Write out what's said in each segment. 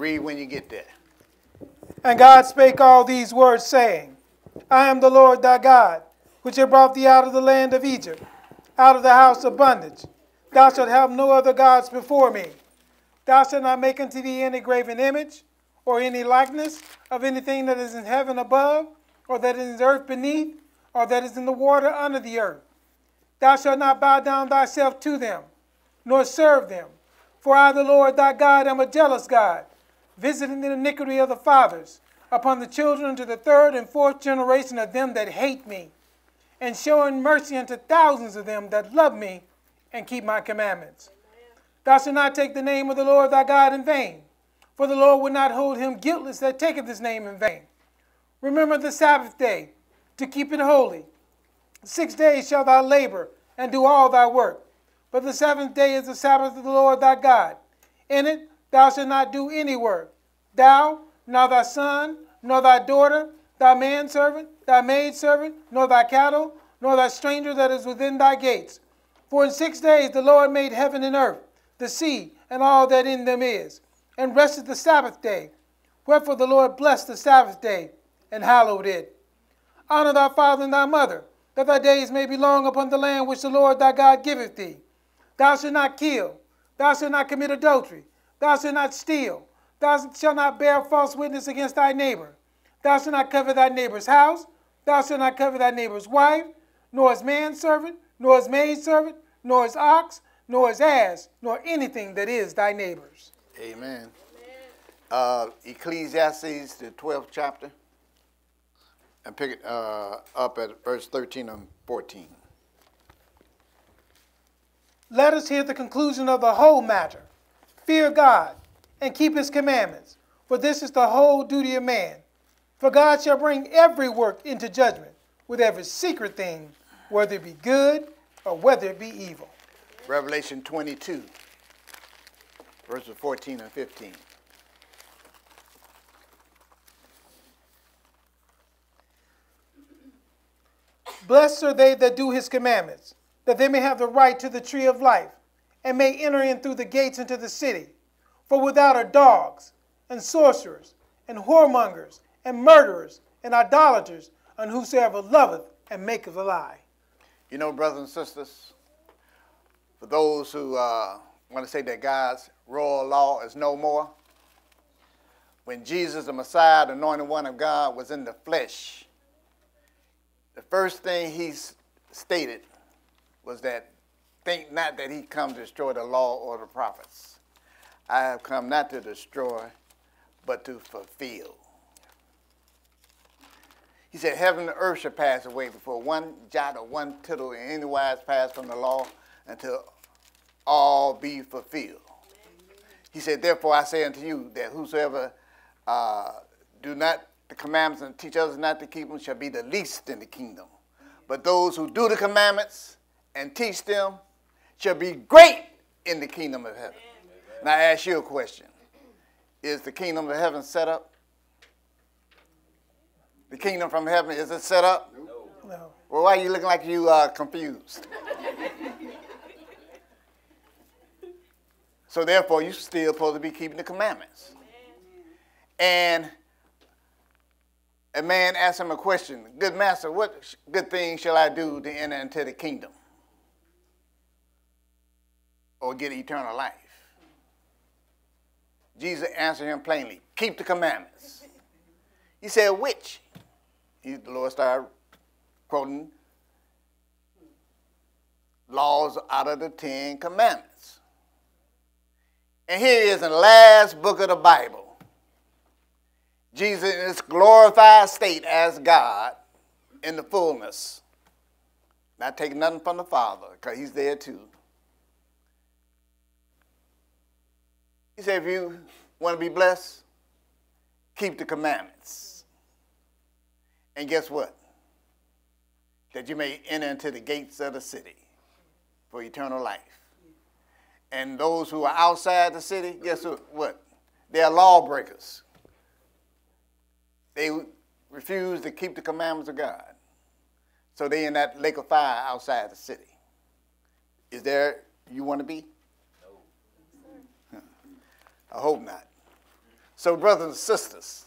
Read when you get there. And God spake all these words, saying, I am the Lord thy God, which have brought thee out of the land of Egypt, out of the house of bondage. Thou shalt have no other gods before me. Thou shalt not make unto thee any graven image, or any likeness of anything that is in heaven above, or that is in the earth beneath, or that is in the water under the earth. Thou shalt not bow down thyself to them, nor serve them. For I, the Lord thy God, am a jealous God, visiting the iniquity of the fathers upon the children to the third and fourth generation of them that hate me, and showing mercy unto thousands of them that love me and keep my commandments. Thou shalt not take the name of the Lord thy God in vain, for the Lord will not hold him guiltless that taketh his name in vain. Remember the Sabbath day to keep it holy. Six days shalt thou labor and do all thy work. But the seventh day is the Sabbath of the Lord thy God. In it thou shalt not do any work, thou, nor thy son, nor thy daughter, thy manservant, thy maidservant, nor thy cattle, nor thy stranger that is within thy gates. For in six days the Lord made heaven and earth, the sea, and all that in them is, and rested the Sabbath day. Wherefore the Lord blessed the Sabbath day and hallowed it. Honor thy father and thy mother, that thy days may be long upon the land which the Lord thy God giveth thee. Thou shalt not kill, thou shalt not commit adultery, thou shalt not steal, thou shalt not bear false witness against thy neighbor, thou shalt not covet thy neighbor's house, thou shalt not covet thy neighbor's wife, nor his manservant, nor his maidservant, nor his ox, nor his ass, nor anything that is thy neighbor's. Amen. Uh, Ecclesiastes, the 12th chapter, and pick it uh, up at verse 13 and 14. Let us hear the conclusion of the whole matter. Fear God and keep his commandments, for this is the whole duty of man. For God shall bring every work into judgment with every secret thing, whether it be good or whether it be evil. Revelation 22, verses 14 and 15. Blessed are they that do his commandments, that they may have the right to the tree of life, and may enter in through the gates into the city. For without are dogs, and sorcerers, and whoremongers, and murderers, and idolaters, and whosoever loveth and maketh a lie. You know, brothers and sisters, for those who uh, want to say that God's royal law is no more, when Jesus, the Messiah, the anointed one of God, was in the flesh, the first thing he stated was that think not that he come to destroy the law or the prophets. I have come not to destroy, but to fulfill. He said, Heaven and earth shall pass away before one jot or one tittle in any wise pass from the law until all be fulfilled. He said, Therefore I say unto you that whosoever uh, do not the commandments and teach others not to keep them shall be the least in the kingdom. But those who do the commandments and teach them shall be great in the kingdom of heaven. Now I ask you a question. Is the kingdom of heaven set up? The kingdom from heaven, is it set up? No. Well, why are you looking like you are confused? so therefore, you're still supposed to be keeping the commandments. And a man asked him a question Good master, what good thing shall I do to enter into the kingdom or get eternal life? Jesus answered him plainly Keep the commandments. He said, Which? He, the Lord started quoting laws out of the Ten Commandments. And here is in the last book of the Bible. Jesus in his glorified state as God in the fullness. Not taking nothing from the Father, because he's there too. He said, if you want to be blessed, keep the commandments. And guess what? That you may enter into the gates of the city for eternal life. And those who are outside the city, guess what? They are lawbreakers. They refuse to keep the commandments of God. So they're in that lake of fire outside the city. Is there you want to be? I hope not. So, brothers and sisters,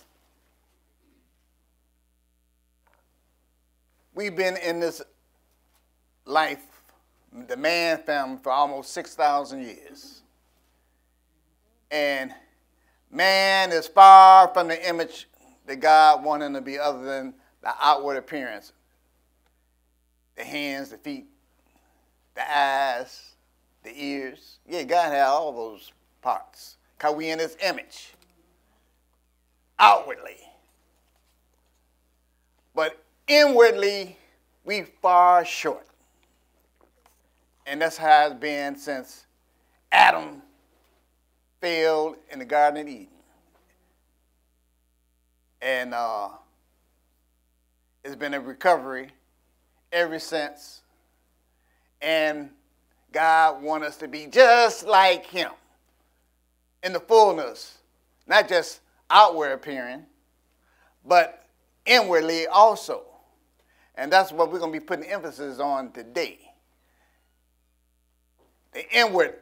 we've been in this life, the man family, for almost 6,000 years. And man is far from the image that God wanted him to be, other than the outward appearance the hands, the feet, the eyes, the ears. Yeah, God had all those parts. Because we in his image. Outwardly. But inwardly, we far short. And that's how it's been since Adam failed in the Garden of Eden. And uh, it's been a recovery ever since. And God wants us to be just like Him in the fullness, not just outward appearing, but inwardly also. And that's what we're going to be putting emphasis on today. The inward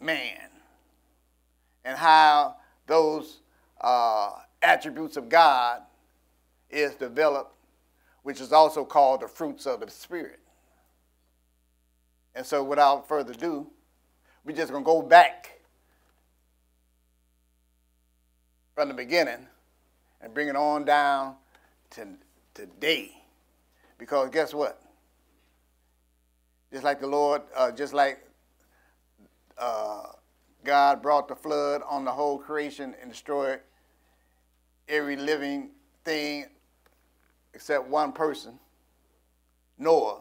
man and how those uh, attributes of God is developed, which is also called the fruits of the Spirit. And so, without further ado, we're just going to go back from the beginning and bring it on down to today. Because guess what? Just like the Lord, uh, just like uh, God brought the flood on the whole creation and destroyed every living thing except one person, Noah,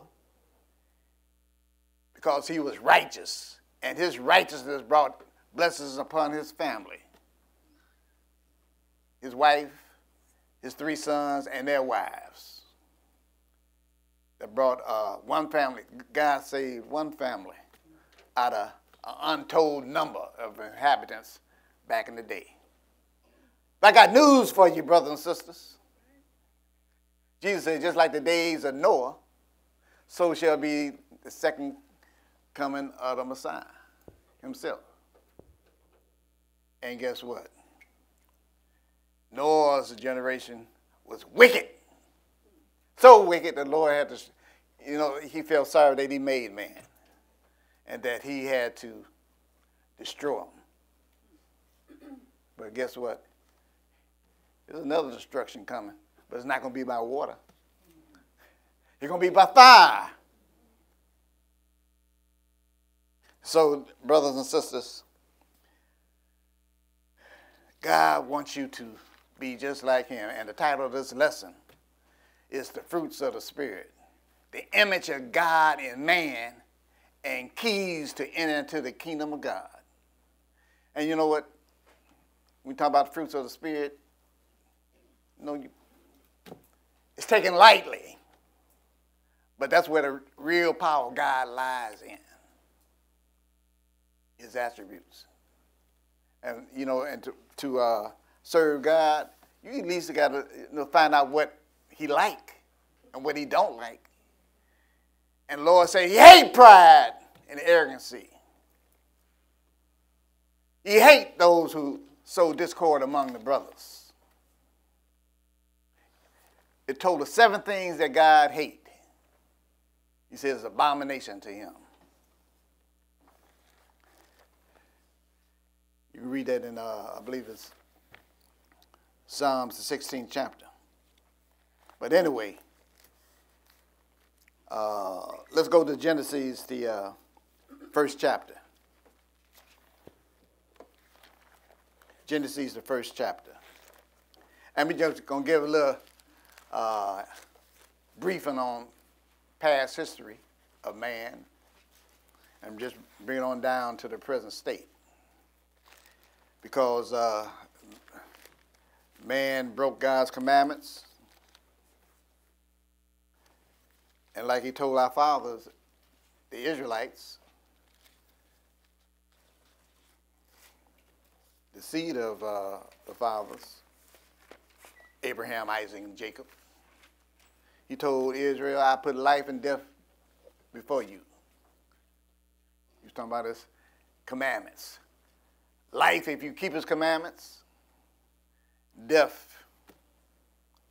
because he was righteous, and his righteousness brought blessings upon his family. His wife, his three sons, and their wives. That brought uh, one family, God saved one family out of an untold number of inhabitants back in the day. But I got news for you, brothers and sisters. Jesus said, just like the days of Noah, so shall be the second coming of the Messiah himself. And guess what? Noah's generation was wicked. So wicked the Lord had to, you know, he felt sorry that he made man and that he had to destroy him. But guess what? There's another destruction coming, but it's not going to be by water. It's going to be by fire. So, brothers and sisters, God wants you to be just like Him. And the title of this lesson is The Fruits of the Spirit the image of God in man and keys to enter into the kingdom of God. And you know what? We talk about the fruits of the Spirit. You know, it's taken lightly. But that's where the real power of God lies in his attributes. And, you know, and to, to uh, serve God, you at least got to you know, find out what he like and what he don't like. And Lord say he hate pride and arrogancy. He hate those who sow discord among the brothers. It told us seven things that God hate. He says abomination to him. You read that in, uh, I believe it's Psalms, the 16th chapter. But anyway, uh, let's go to Genesis, the uh, first chapter. Genesis, the first chapter. And we're just going to give a little uh, briefing on past history of man and just bring it on down to the present state because uh, man broke God's commandments. And like he told our fathers, the Israelites, the seed of uh, the fathers, Abraham, Isaac, and Jacob, he told Israel, I put life and death before you. He was talking about his commandments life if you keep his commandments, death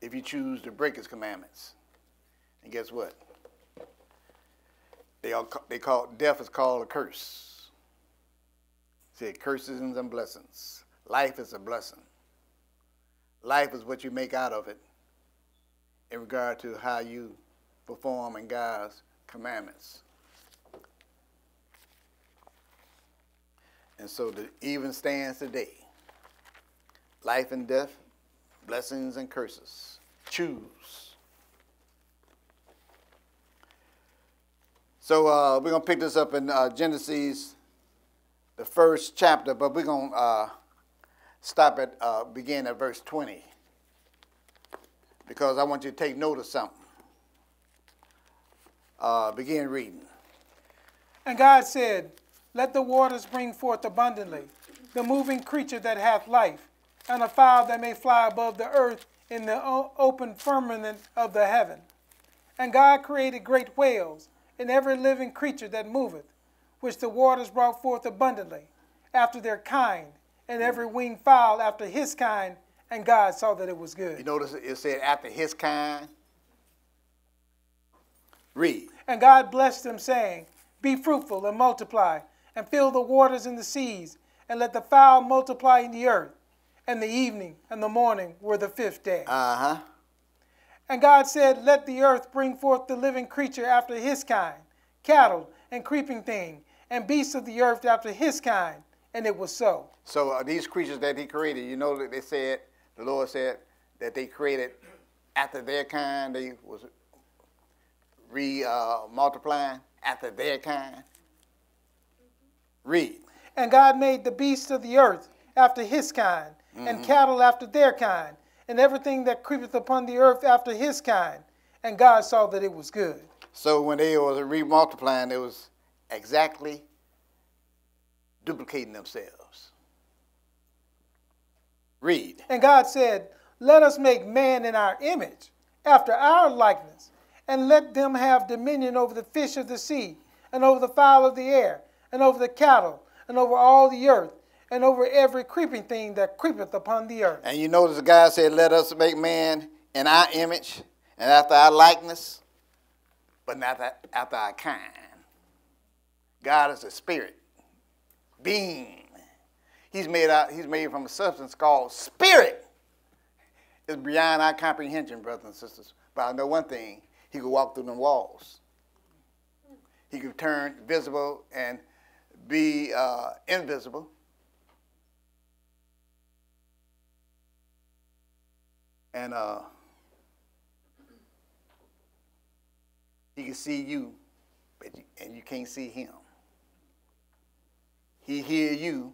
if you choose to break his commandments. And guess what? They all they call death is called a curse. Say curses and blessings. Life is a blessing. Life is what you make out of it in regard to how you perform in God's commandments. And so the even stands today. Life and death, blessings and curses. Choose. So uh, we're going to pick this up in uh, Genesis, the first chapter, but we're going to uh, stop at, uh, begin at verse 20 because I want you to take note of something. Uh, begin reading. And God said, Let the waters bring forth abundantly the moving creature that hath life, and a fowl that may fly above the earth in the open firmament of the heaven. And God created great whales and every living creature that moveth, which the waters brought forth abundantly, after their kind, and every winged fowl after his kind, and God saw that it was good. You notice it said after his kind? Read. And God blessed them, saying, Be fruitful and multiply, and fill the waters and the seas, and let the fowl multiply in the earth. And the evening and the morning were the fifth day. Uh huh. And God said, Let the earth bring forth the living creature after his kind, cattle and creeping thing, and beasts of the earth after his kind. And it was so. So uh, these creatures that he created, you know that they said, the Lord said that they created after their kind, they was re uh, multiplying after their kind. Read. And God made the beasts of the earth after his kind, mm-hmm. and cattle after their kind, and everything that creepeth upon the earth after his kind. And God saw that it was good. So when they were remultiplying, it was exactly duplicating themselves. Read. And God said, Let us make man in our image, after our likeness, and let them have dominion over the fish of the sea, and over the fowl of the air, and over the cattle, and over all the earth, and over every creeping thing that creepeth upon the earth. And you notice guy said, Let us make man in our image and after our likeness, but not after our kind. God is a spirit, being. He's made out, he's made from a substance called spirit. It's beyond our comprehension, brothers and sisters. But I know one thing, he could walk through them walls. He could turn visible and be uh, invisible. And uh, he can see you, but you, and you can't see him. He hear you,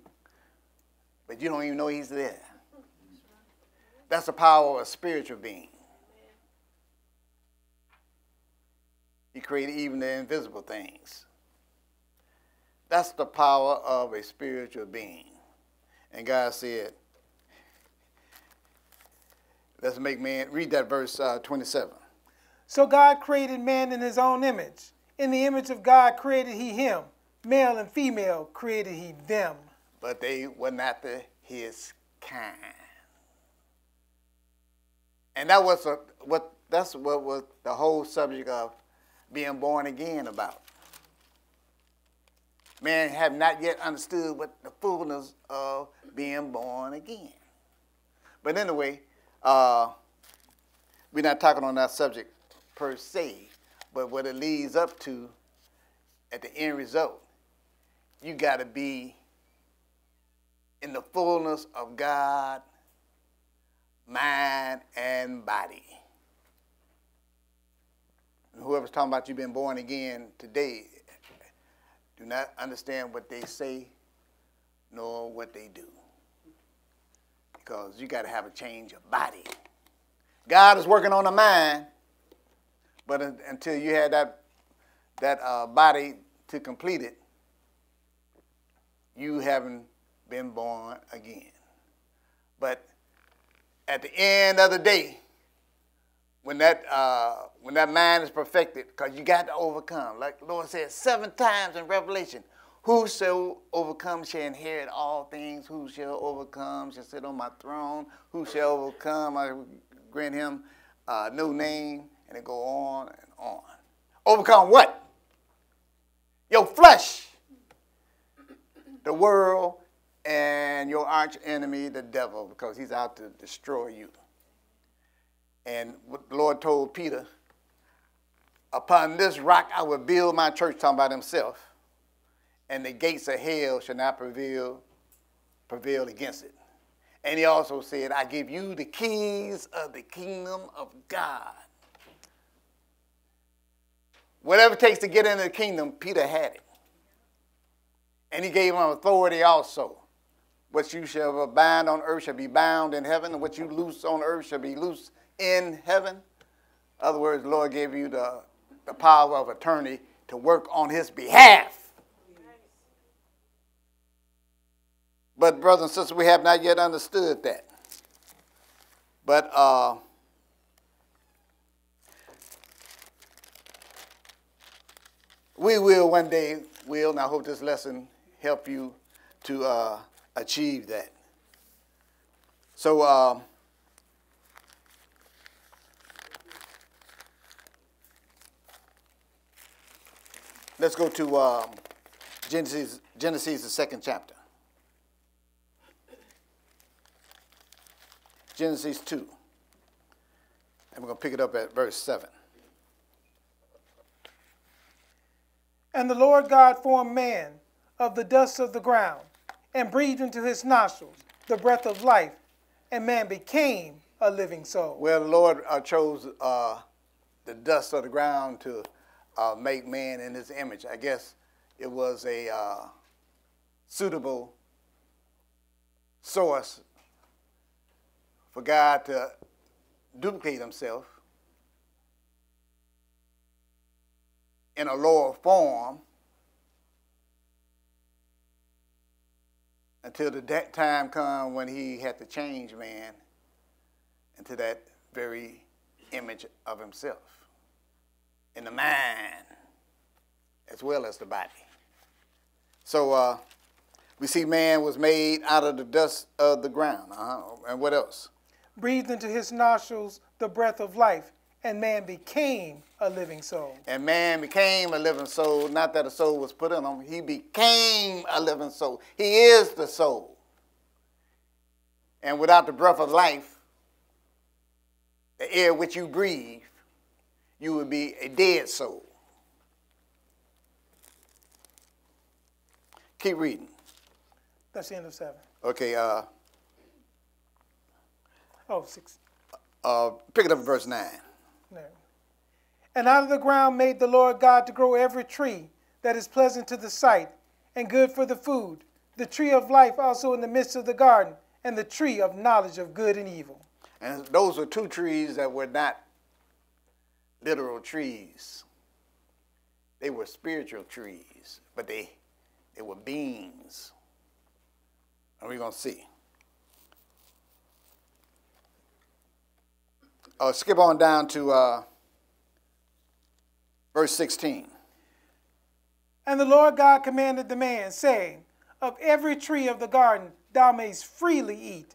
but you don't even know he's there. That's the power of a spiritual being. He created even the invisible things. That's the power of a spiritual being. And God said, Let's make man, read that verse uh, 27. So God created man in his own image. In the image of God created he him. Male and female created he them. But they were not the, his kind. And that was a, what that's what was the whole subject of being born again about. Man have not yet understood what the fullness of being born again. But anyway, uh, we're not talking on that subject per se, but what it leads up to at the end result, you got to be in the fullness of God, mind, and body. Whoever's talking about you being born again today, do not understand what they say nor what they do because you got to have a change of body. God is working on the mind, but until you had that that uh, body to complete it, you haven't been born again. But at the end of the day, when that uh, when that mind is perfected, because you got to overcome, like Lord said seven times in Revelation, Who shall overcome shall inherit all things. Who shall overcome shall sit on my throne. Who shall overcome, I grant him uh, a new name. And it go on and on. Overcome what? Your flesh, the world, and your arch enemy, the devil, because he's out to destroy you. And what the Lord told Peter, upon this rock I will build my church, talking about himself, and the gates of hell shall not prevail, prevail against it. And he also said, I give you the keys of the kingdom of God. Whatever it takes to get into the kingdom, Peter had it. And he gave him authority also. What you shall bind on earth shall be bound in heaven, and what you loose on earth shall be loose in heaven. In other words, the Lord gave you the, the power of attorney to work on his behalf. But, brothers and sisters, we have not yet understood that. But uh, we will one day, will, and I hope this lesson help you to uh, achieve that. So, uh, let's go to um, Genesis, Genesis, the second chapter. Genesis 2. And we're going to pick it up at verse 7. And the Lord God formed man of the dust of the ground and breathed into his nostrils the breath of life, and man became a living soul. Well, the Lord uh, chose uh, the dust of the ground to uh, make man in his image. I guess it was a uh, suitable source for God to duplicate himself in a lower form until the time come when he had to change man into that very image of himself in the mind as well as the body. So uh, we see man was made out of the dust of the ground. Uh-huh. And what else? Breathed into his nostrils the breath of life, and man became a living soul. And man became a living soul, not that a soul was put in him, he became a living soul. He is the soul. And without the breath of life, the air which you breathe, you would be a dead soul. Keep reading. That's the end of seven. Okay, uh, Oh, six. uh, pick it up at verse 9. No. And out of the ground made the Lord God to grow every tree that is pleasant to the sight and good for the food, the tree of life also in the midst of the garden, and the tree of knowledge of good and evil. And those were two trees that were not literal trees. They were spiritual trees, but they, they were beings. And we're going to see. Uh, skip on down to uh, verse 16. And the Lord God commanded the man, saying, Of every tree of the garden thou mayst freely eat,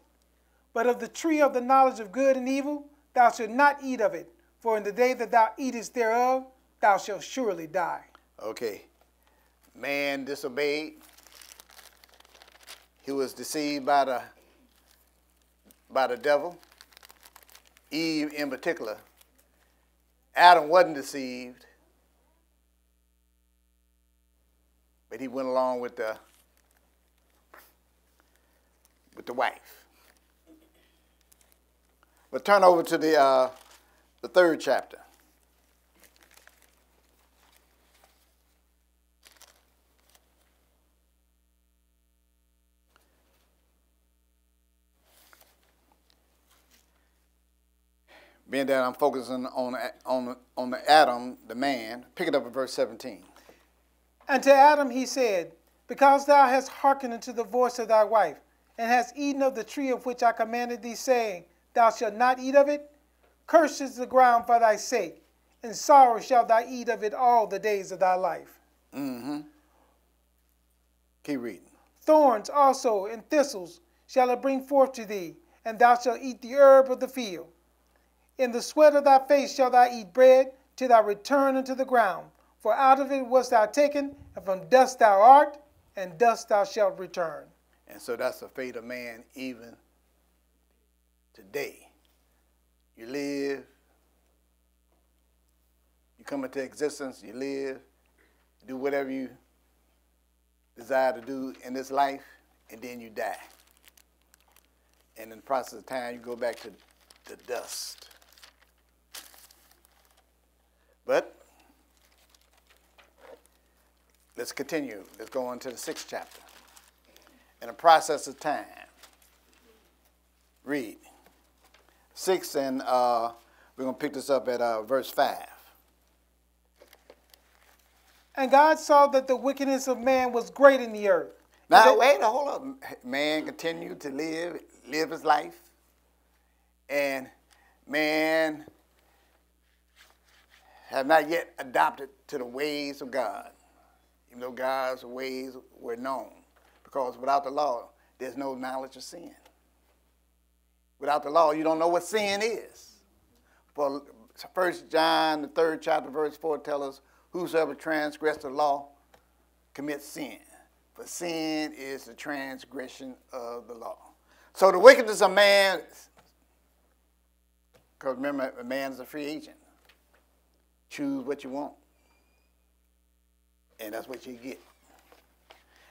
but of the tree of the knowledge of good and evil thou shalt not eat of it, for in the day that thou eatest thereof thou shalt surely die. Okay. Man disobeyed. He was deceived by the by the devil. Eve in particular. Adam wasn't deceived. But he went along with the with the wife. But turn over to the uh, the third chapter. Being that I'm focusing on on on the Adam, the man, pick it up at verse 17. And to Adam he said, Because thou hast hearkened unto the voice of thy wife, and hast eaten of the tree of which I commanded thee, saying, Thou shalt not eat of it, cursed is the ground for thy sake, and sorrow shalt thou eat of it all the days of thy life. Mm-hmm. Keep reading. Thorns also and thistles shall it bring forth to thee, and thou shalt eat the herb of the field. In the sweat of thy face shalt thou eat bread, till thou return unto the ground. For out of it wast thou taken, and from dust thou art, and dust thou shalt return. And so that's the fate of man even today. You live, you come into existence, you live, you do whatever you desire to do in this life, and then you die. And in the process of time, you go back to the dust. But let's continue. Let's go on to the sixth chapter. In the process of time, read. Six, and uh, we're going to pick this up at uh, verse 5. And God saw that the wickedness of man was great in the earth. Now, wait, hold up. Man continued to live, live his life, and man have not yet adopted to the ways of God, even though God's ways were known. Because without the law, there's no knowledge of sin. Without the law, you don't know what sin is. For First John, the third chapter, verse four, tells us, "Whosoever transgressed the law commits sin. For sin is the transgression of the law." So the wickedness of man, because remember, man is a free agent. Choose what you want, and that's what you get.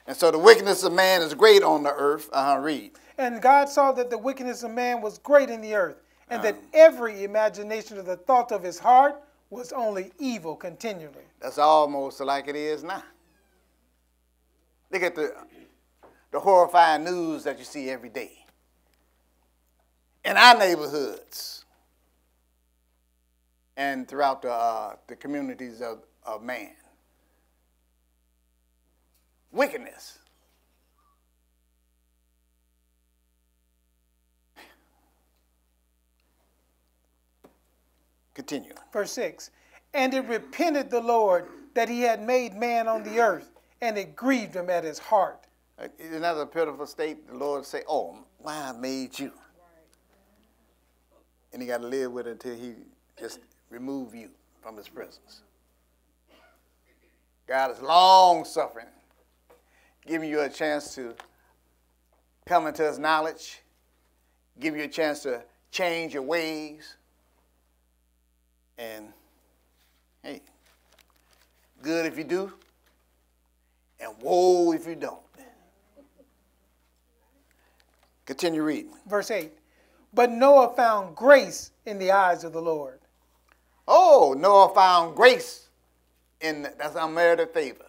And so the wickedness of man is great on the earth. Uh. Read. And God saw that the wickedness of man was great in the earth, and that every imagination of the thought of his heart was only evil continually. That's almost like it is now. Look at the, the horrifying news that you see every day. In our neighborhoods and throughout the, uh, the communities of, of man. Wickedness. Continue. Verse 6 And it repented the Lord that he had made man on the earth, and it grieved him at his heart. Uh, Isn't that a pitiful state? The Lord say, "Oh, why I made you," and He got to live with it until He just remove you from His presence. God is long suffering, giving you a chance to come into His knowledge, give you a chance to change your ways, and hey, good if you do, and woe if you don't. Continue reading. Verse 8 But Noah found grace in the eyes of the Lord. Oh, Noah found grace in that's unmerited favor.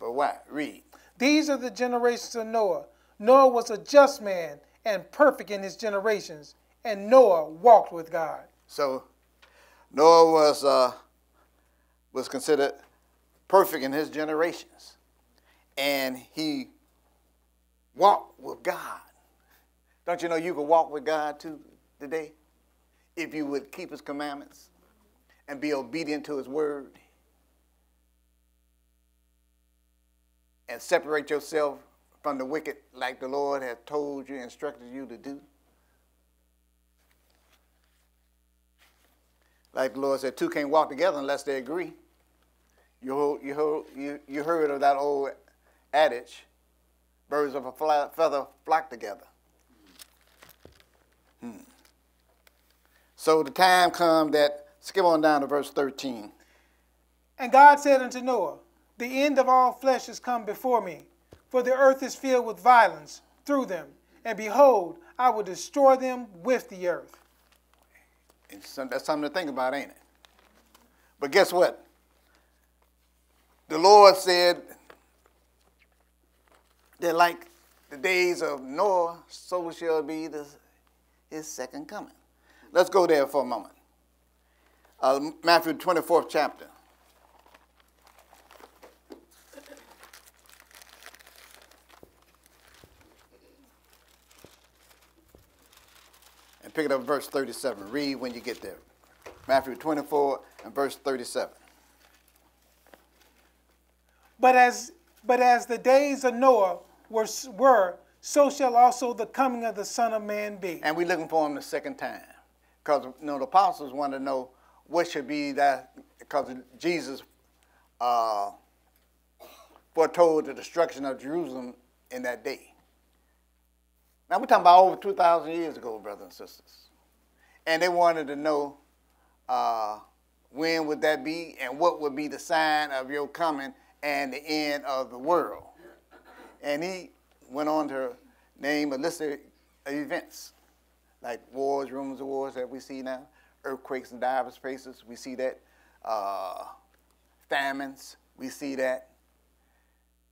But what? Read. These are the generations of Noah. Noah was a just man and perfect in his generations, and Noah walked with God. So Noah was uh, was considered perfect in his generations, and he walked with God. Don't you know you can walk with God too today if you would keep His commandments and be obedient to His word and separate yourself from the wicked like the Lord has told you, instructed you to do. Like the Lord said, two can't walk together unless they agree. You, you, you, heard of that old adage birds of a fly- feather flock together. Hmm. So the time come that, skip on down to verse 13. And God said unto Noah, The end of all flesh is come before me, for the earth is filled with violence through them. And behold, I will destroy them with the earth. And some, that's something to think about, ain't it? But guess what? The Lord said that like the days of Noah, so shall be the, his second coming. Let's go there for a moment. Uh, Matthew 24th chapter. And pick it up verse 37. Read when you get there. Matthew 24 and verse 37. But as But as the days of Noah were, were, so shall also the coming of the Son of Man be. And we're looking for him the second time. Because you know, the apostles wanted to know what should be that, because Jesus uh, foretold the destruction of Jerusalem in that day. Now we're talking about over 2,000 years ago, brothers and sisters. And they wanted to know uh, when would that be and what would be the sign of your coming and the end of the world. And he went on to name a list of events like wars, rumors of wars that we see now, earthquakes in diverse places, we see that, uh, famines, we see that,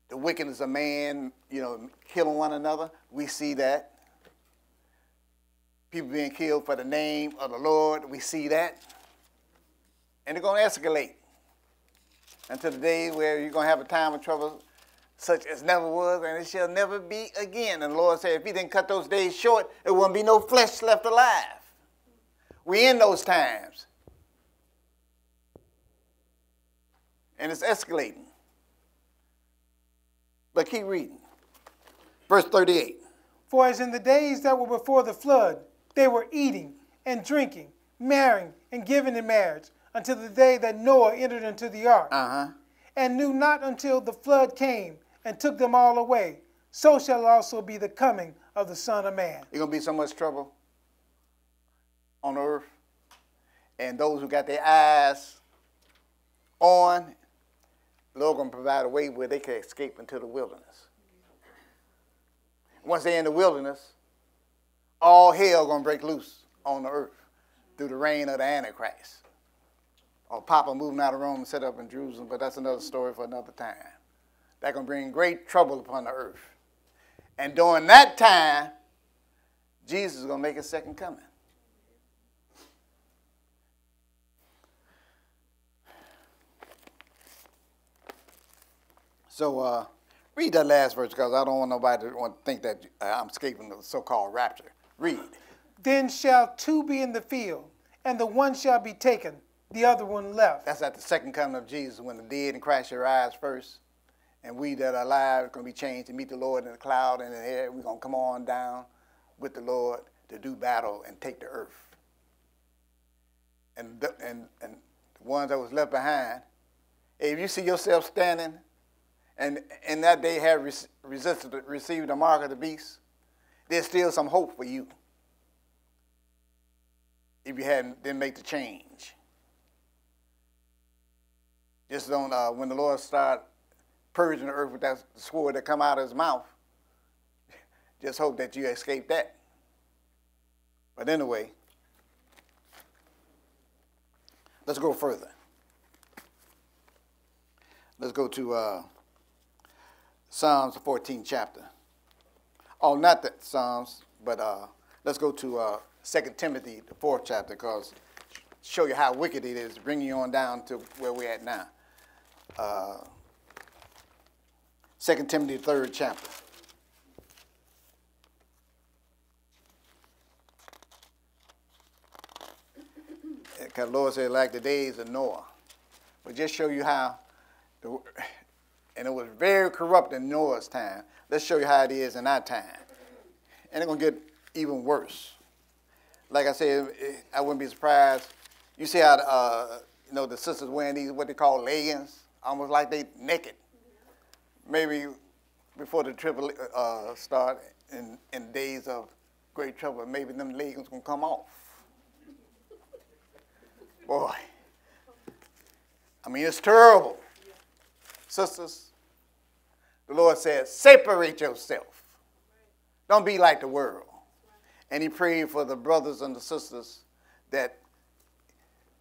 the wickedness of man, you know, killing one another, we see that. People being killed for the name of the Lord, we see that. And they're going to escalate until the day where you're going to have a time of trouble such as never was and it shall never be again. And the Lord said, if he didn't cut those days short, there wouldn't be no flesh left alive. We in those times. And it's escalating. But keep reading. Verse 38. For as in the days that were before the flood, they were eating and drinking, marrying and giving in marriage, until the day that Noah entered into the ark, uh-huh. and knew not until the flood came and took them all away. So shall also be the coming of the Son of Man. You're going to be so much trouble on earth. And those who got their eyes on, Lord going to provide a way where they can escape into the wilderness. Once they're in the wilderness, all hell going to break loose on the earth through the reign of the Antichrist. Or Papa moving out of Rome and set up in Jerusalem, but that's another story for another time that can bring great trouble upon the earth. And during that time, Jesus is going to make his second coming. So uh, read that last verse because I don't want nobody to want to think that uh, I'm escaping the so-called rapture. Read. Then shall two be in the field, and the one shall be taken, the other one left. That's at the second coming of Jesus when the dead in Christ shall rise first and we that are alive are going to be changed to meet the Lord in the cloud and in the air. We're going to come on down with the Lord to do battle and take the earth. And the, and and the ones that was left behind, if you see yourself standing, and in that day have resisted, received the mark of the beast, there's still some hope for you. If you hadn't didn't make the change. Just don't uh, when the Lord start purging the earth with that sword that come out of his mouth. Just hope that you escape that. But anyway, let's go further. Let's go to uh, Psalms, the 14th chapter. Oh, not the Psalms, but uh, let's go to uh, 2 Timothy, the fourth chapter, because show you how wicked it is, bring you on down to where we're at now. Uh, 2 Timothy, third chapter. Because Lord said, like the days of Noah. But just show you how, the, and it was very corrupt in Noah's time. Let's show you how it is in our time. And it's going to get even worse. Like I said, I wouldn't be surprised. You see how, uh, you know, the sisters wearing these, what they call leggings, almost like they naked maybe before the triple uh, start in, in days of great trouble, maybe them leggings gonna come off. Boy, I mean, it's terrible. Sisters, the Lord says, separate yourself. Don't be like the world. And he prayed for the brothers and the sisters that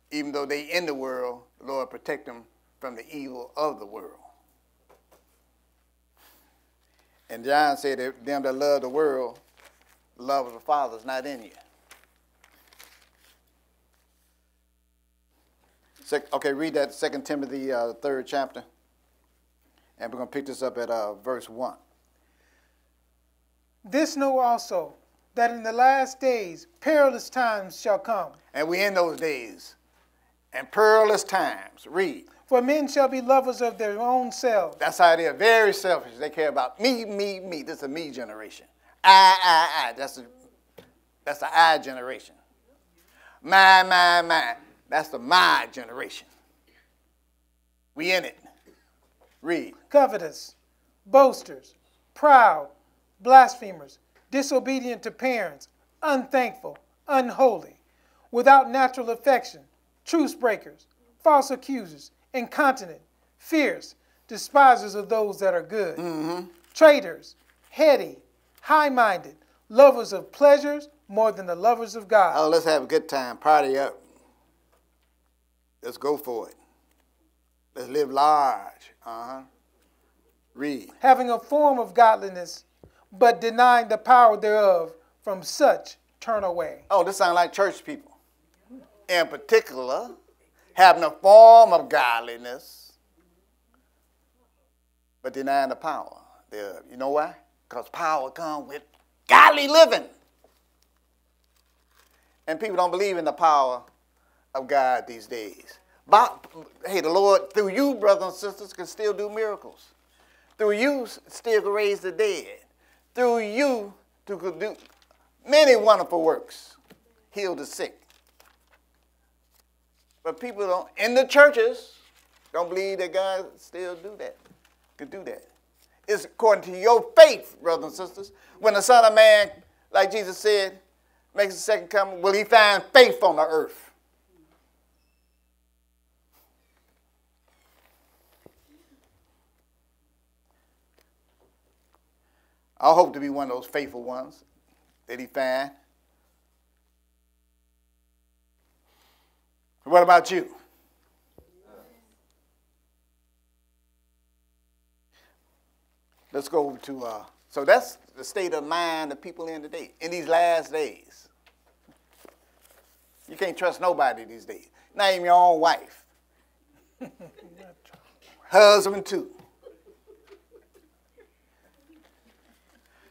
even though they in the world, the Lord protect them from the evil of the world. And John said them that love the world, the love of the Father is not in you. Okay, read that Second Timothy, uh, third chapter. And we're going to pick this up at uh, verse 1. This know also, that in the last days perilous times shall come. And we in those days. And perilous times. Read. For men shall be lovers of their own selves. That's how they are. Very selfish. They care about me, me, me. This is a me generation. I, I, I. That's a, that's the I generation. My, my, my. That's the my generation. We in it. Read. Covetous, boasters, proud, blasphemers, disobedient to parents, unthankful, unholy, without natural affection, truce breakers, false accusers, incontinent, fierce, despisers of those that are good, mm-hmm. traitors, heady, high minded, lovers of pleasures more than the lovers of God, Oh, let's have a good time. Party up. Let's go for it. Let's live large. Uh huh. Read. having a form of godliness, but denying the power thereof, from such turn away. Oh, this sounds like church people. In particular, having a form of godliness, but denying the power thereof. You know why? Because power comes with godly living. And people don't believe in the power of God these days. But, hey, the Lord, through you, brothers and sisters, can still do miracles. Through you, still can raise the dead. Through you, to do many wonderful works, heal the sick. But people don't, in the churches, don't believe that God still do that, could do that. It's according to your faith, brothers and sisters. When the Son of Man, like Jesus said, makes the second coming, will he find faith on the earth? I hope to be one of those faithful ones that he find. What about you? Let's go over to, uh, so that's the state of mind of people in today, in these last days. You can't trust nobody these days, not even your own wife. Husband, too.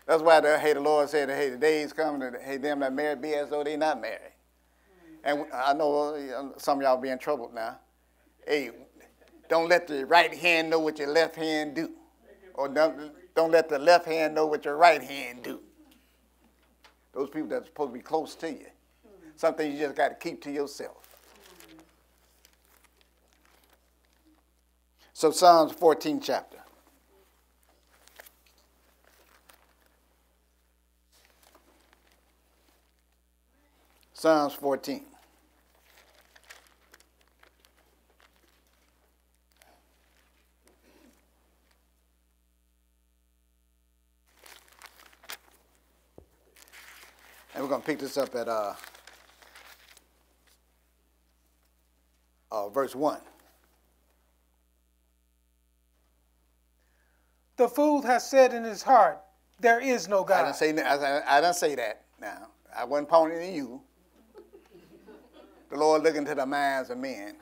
That's why the, hey, the Lord said, hey, the days coming, that, hey, them that married be as though they not married. And I know uh, some of y'all be in trouble now. Hey, don't let the right hand know what your left hand do. Or don't, don't let the left hand know what your right hand do. Those people that's supposed to be close to you. Something you just got to keep to yourself. So Psalms 14 chapter. Psalms 14. And we're going to pick this up at uh, uh, verse 1. The fool has said in his heart, There is no I God. didn't say, I, I didn't say that now. I wasn't pointing at you. The Lord looking to the minds of men.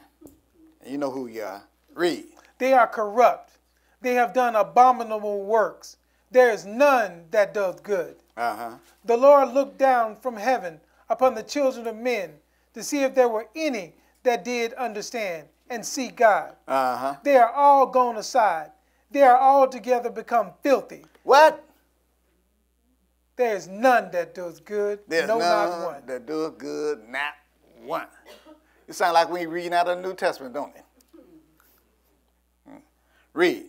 And you know who you are. Read. They are corrupt. They have done abominable works. There is none that doth good. Uh huh. The Lord looked down from heaven upon the children of men to see if there were any that did understand and seek God. Uh huh. They are all gone aside. They are altogether become filthy. What? There is none that does good, There's no, none not one. that does good, not one. It sounds like we're reading out of the New Testament, don't it? Hmm. Read.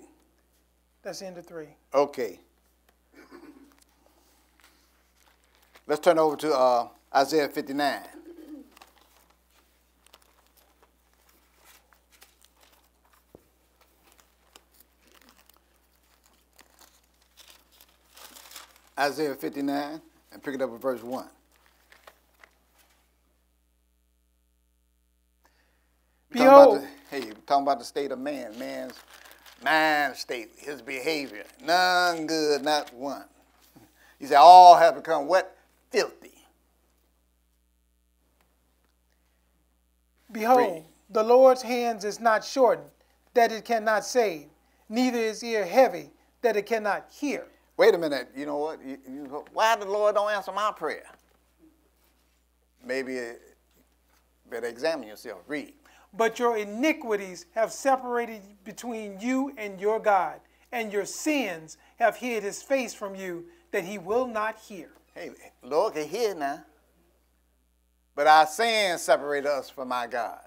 That's into three. Okay. Let's turn over to uh, Isaiah 59. Isaiah 59 and pick it up at verse 1. Talking about Behold, the- hey, talking about the state of man, man's mind state, his behavior. None good, not one. He said, all have become what? Filthy. behold, Read. the Lord's hands is not shortened, that it cannot save, neither is ear heavy, that it cannot hear. Wait a minute. You know what? You, you, why the Lord don't answer my prayer? Maybe uh, better examine yourself. Read. But your iniquities have separated between you and your God, and your sins have hid his face from you, that he will not hear. Hey, Lord can hear now. But our sins separate us from our God.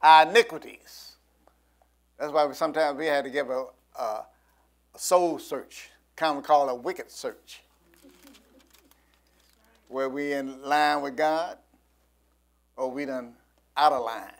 Our iniquities. That's why we, sometimes we had to give a, a, a soul search, kind of call a wicked search, where we in line with God or we done out of line.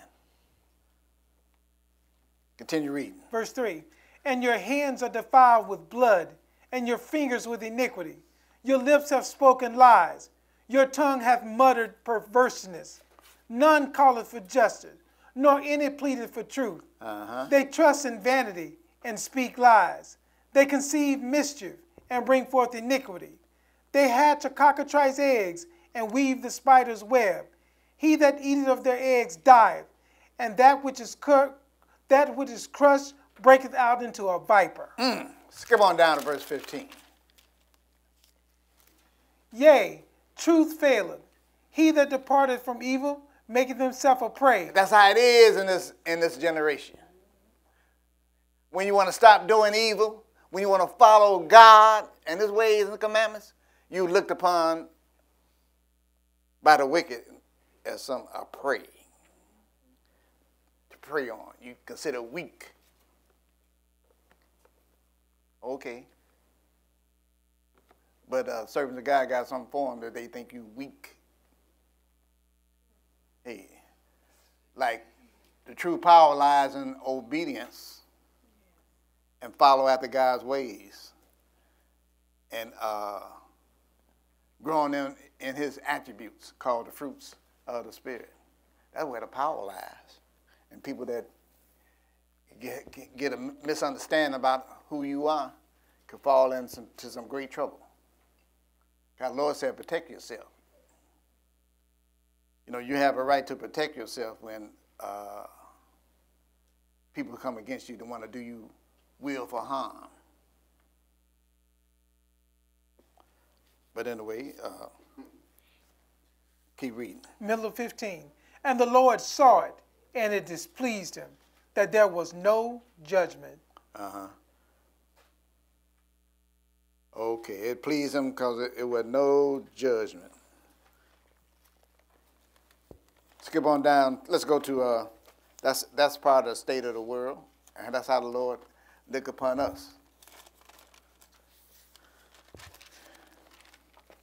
Continue reading. Verse 3 And your hands are defiled with blood, and your fingers with iniquity. Your lips have spoken lies. Your tongue hath muttered perverseness. None calleth for justice, nor any pleadeth for truth. Uh-huh. They trust in vanity and speak lies. They conceive mischief and bring forth iniquity. They hatch a cockatrice eggs and weave the spider's web. He that eateth of their eggs dieth, and that which is cur- that which is crushed breaketh out into a viper. Mm, skip on down to verse 15. Yea, truth faileth. He that departeth from evil maketh himself a prey. That's how it is in this in this generation. When you want to stop doing evil, when you want to follow God and His ways and commandments, you looked upon by the wicked as some a prey prey on. You consider weak. Okay. But uh, servants of God got some form that they think you weak. Hey, like the true power lies in obedience and follow after God's ways and uh, growing in, in his attributes called the fruits of the Spirit. That's where the power lies. And people that get, get- a misunderstanding about who you are could fall into some, some great trouble. God, Lord said, protect yourself. You know, you have a right to protect yourself when uh, people come against you to want to do you will for harm. But anyway, uh, keep reading. Middle of 15. And the Lord saw it, and it displeased him that there was no judgment. Uh huh. Okay, it pleased him because it, it was no judgment. Skip on down. Let's go to uh, that's that's part of the state of the world, and that's how the Lord look upon us.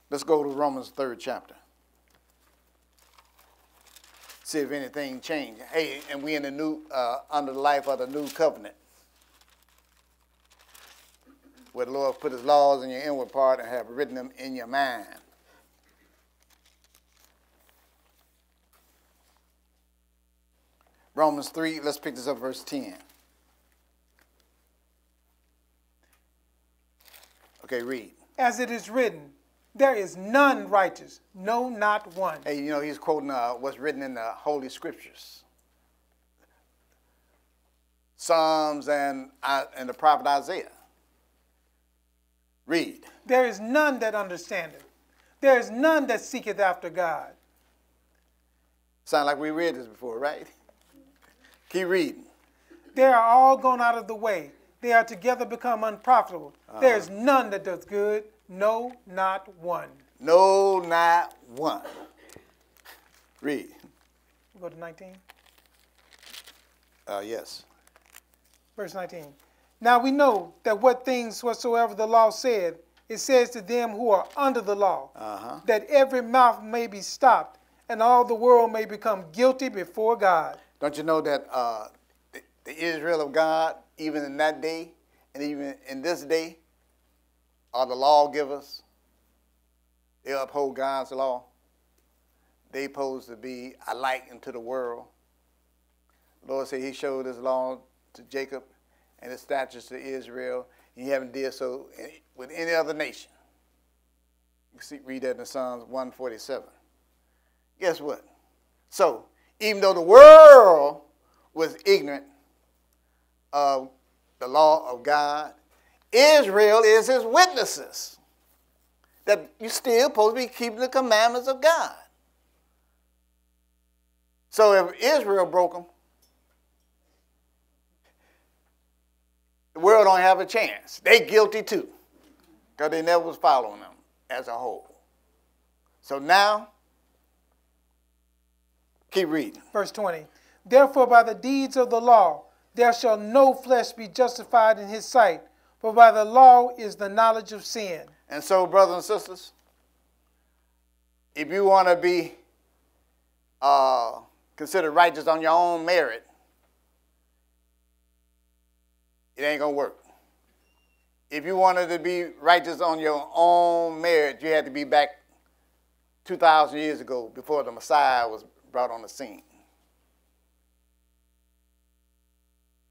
Let's go to Romans third chapter. See if anything changed. Hey, and we in the new uh, under the life of the new covenant where the Lord put his laws in your inward part and have written them in your mind. Romans 3, let's pick this up, verse 10. Okay, read. As it is written, there is none righteous, no, not one. Hey, you know, he's quoting uh, what's written in the Holy Scriptures Psalms and, uh, and the prophet Isaiah. Read. There is none that understandeth. There is none that seeketh after God. Sound like we read this before, right? Keep reading. They are all gone out of the way. They are together become unprofitable. There is none that does good, no, not one. No, not one. Read. Go to 19. Uh, yes. Verse 19. Now we know that what things whatsoever the law said, it says to them who are under the law, Uh-huh. that every mouth may be stopped, and all the world may become guilty before God. Don't you know that uh, the, the Israel of God, even in that day, and even in this day, are the lawgivers? They uphold God's law. They supposed to be a light into the world. The Lord said He showed His law to Jacob and His statutes to Israel. He haven't did so with any other nation. You see, read that in Psalms 147. Guess what? So, even though the world was ignorant of the law of God, Israel is his witnesses. That you're still supposed to be keeping the commandments of God. So if Israel broke them, the world don't have a chance. They guilty too, because they never was following them as a whole. So now, keep reading. Verse 20. Therefore, by the deeds of the law, there shall no flesh be justified in his sight, for by the law is the knowledge of sin. And so, brothers and sisters, if you want to be uh, considered righteous on your own merit, it ain't going to work. If you wanted to be righteous on your own merit, you had to be back 2,000 years ago before the Messiah was brought on the scene.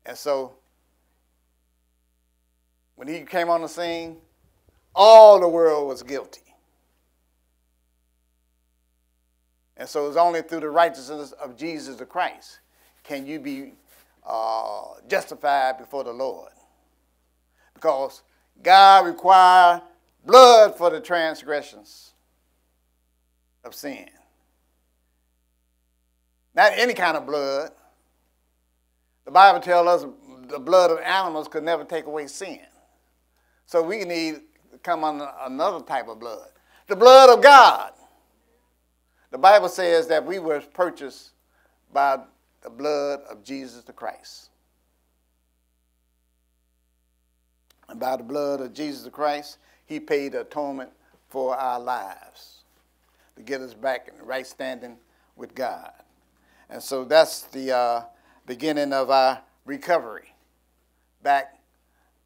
And so, when he came on the scene, all the world was guilty. And so it's only through the righteousness of Jesus the Christ can you be uh, justified before the Lord. Because God required blood for the transgressions of sin. Not any kind of blood. The Bible tells us the blood of animals could never take away sin. So we need to come on another type of blood. The blood of God. The Bible says that we were purchased by the blood of Jesus the Christ. And by the blood of Jesus the Christ, he paid atonement for our lives to get us back in right standing with God. And so that's the uh, beginning of our recovery back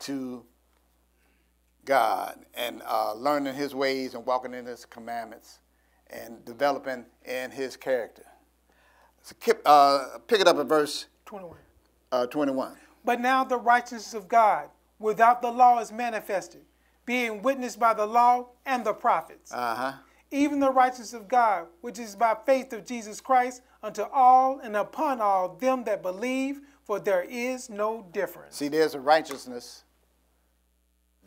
to God and uh, learning His ways and walking in His commandments and developing in His character. So keep, uh, pick it up at verse 21. uh, 21. But now the righteousness of God without the law is manifested, being witnessed by the law and the prophets. Uh huh. even the righteousness of God, which is by faith of Jesus Christ, unto all and upon all them that believe, for there is no difference. See, there's a righteousness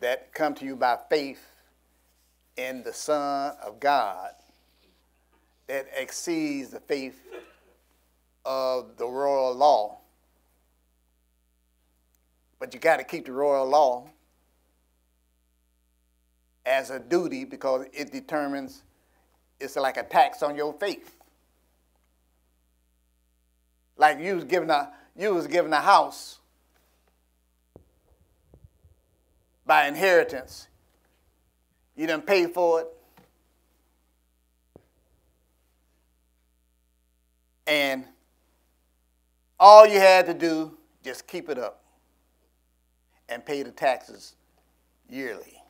that come to you by faith in the Son of God that exceeds the faith of the royal law. But you got to keep the royal law as a duty because it determines it's like a tax on your faith. Like you was given a you was given a house by inheritance. You didn't pay for it. And all you had to do, just keep it up and pay the taxes yearly.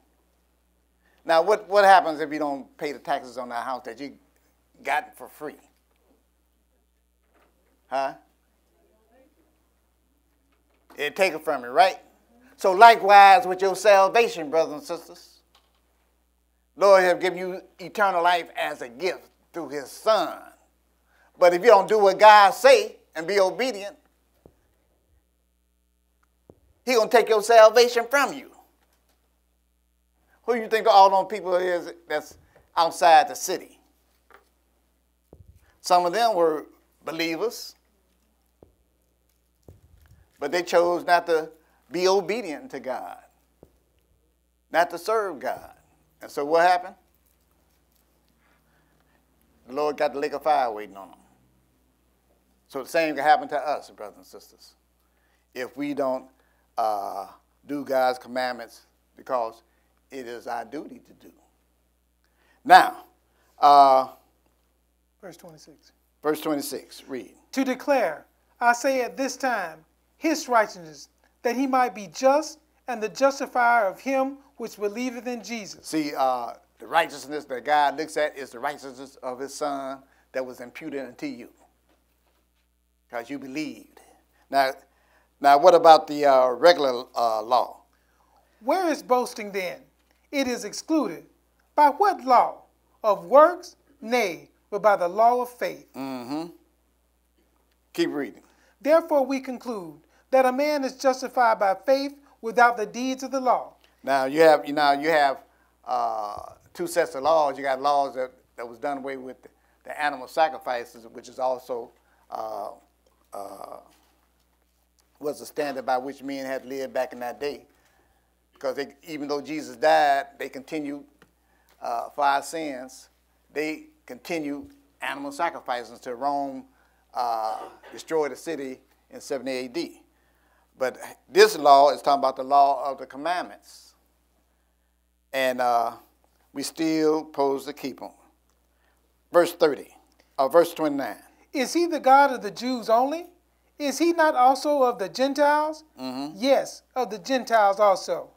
Now, what, what happens if you don't pay the taxes on that house that you got for free? Huh? It take it from you, right? So likewise with your salvation, brothers and sisters. Lord have given you eternal life as a gift through his son. But if you don't do what God say and be obedient, he gonna take your salvation from you. Who you think all those people is that's outside the city? Some of them were believers, but they chose not to be obedient to God, not to serve God. And so what happened? The Lord got the lake of fire waiting on them. So the same can happen to us, brothers and sisters, if we don't uh, do God's commandments because it is our duty to do. Now, uh, Verse 26. verse 26, read. To declare, I say at this time, his righteousness, that he might be just and the justifier of him which believeth in Jesus. See, uh, the righteousness that God looks at is the righteousness of his son that was imputed unto you because you believed. Now, now what about the uh, regular uh, law? Where is boasting then? It is excluded. By what law? Of works? Nay, but by the law of faith. Mm-hmm. Keep reading. Therefore we conclude that a man is justified by faith without the deeds of the law. Now you have you now you have uh, two sets of laws. You got laws that, that was done away with the, the animal sacrifices, which is also uh, uh, was the standard by which men had lived back in that day. Because they, even though Jesus died, they continued uh, for our sins. They continued animal sacrifices until Rome uh, destroyed the city in 70 AD. But this law is talking about the law of the commandments. And uh, we still pose to keep them. Verse 30, or verse 29. Is he the God of the Jews only? Is he not also of the Gentiles? Mm-hmm. Yes, of the Gentiles also.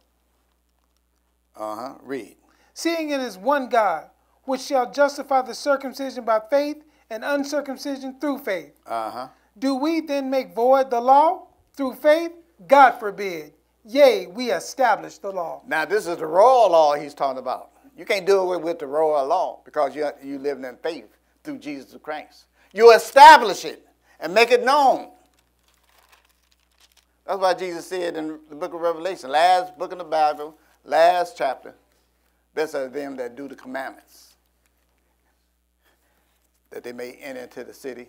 Uh huh. Read. Seeing it is one God, which shall justify the circumcision by faith and uncircumcision through faith. Uh huh. Do we then make void the law through faith? God forbid. Yea, we establish the law. Now, this is the royal law he's talking about. You can't do it with the royal law because you you living in faith through Jesus Christ. You establish it and make it known. That's why Jesus said in the book of Revelation, last book in the Bible, last chapter, blessed are them that do the commandments, that they may enter into the city,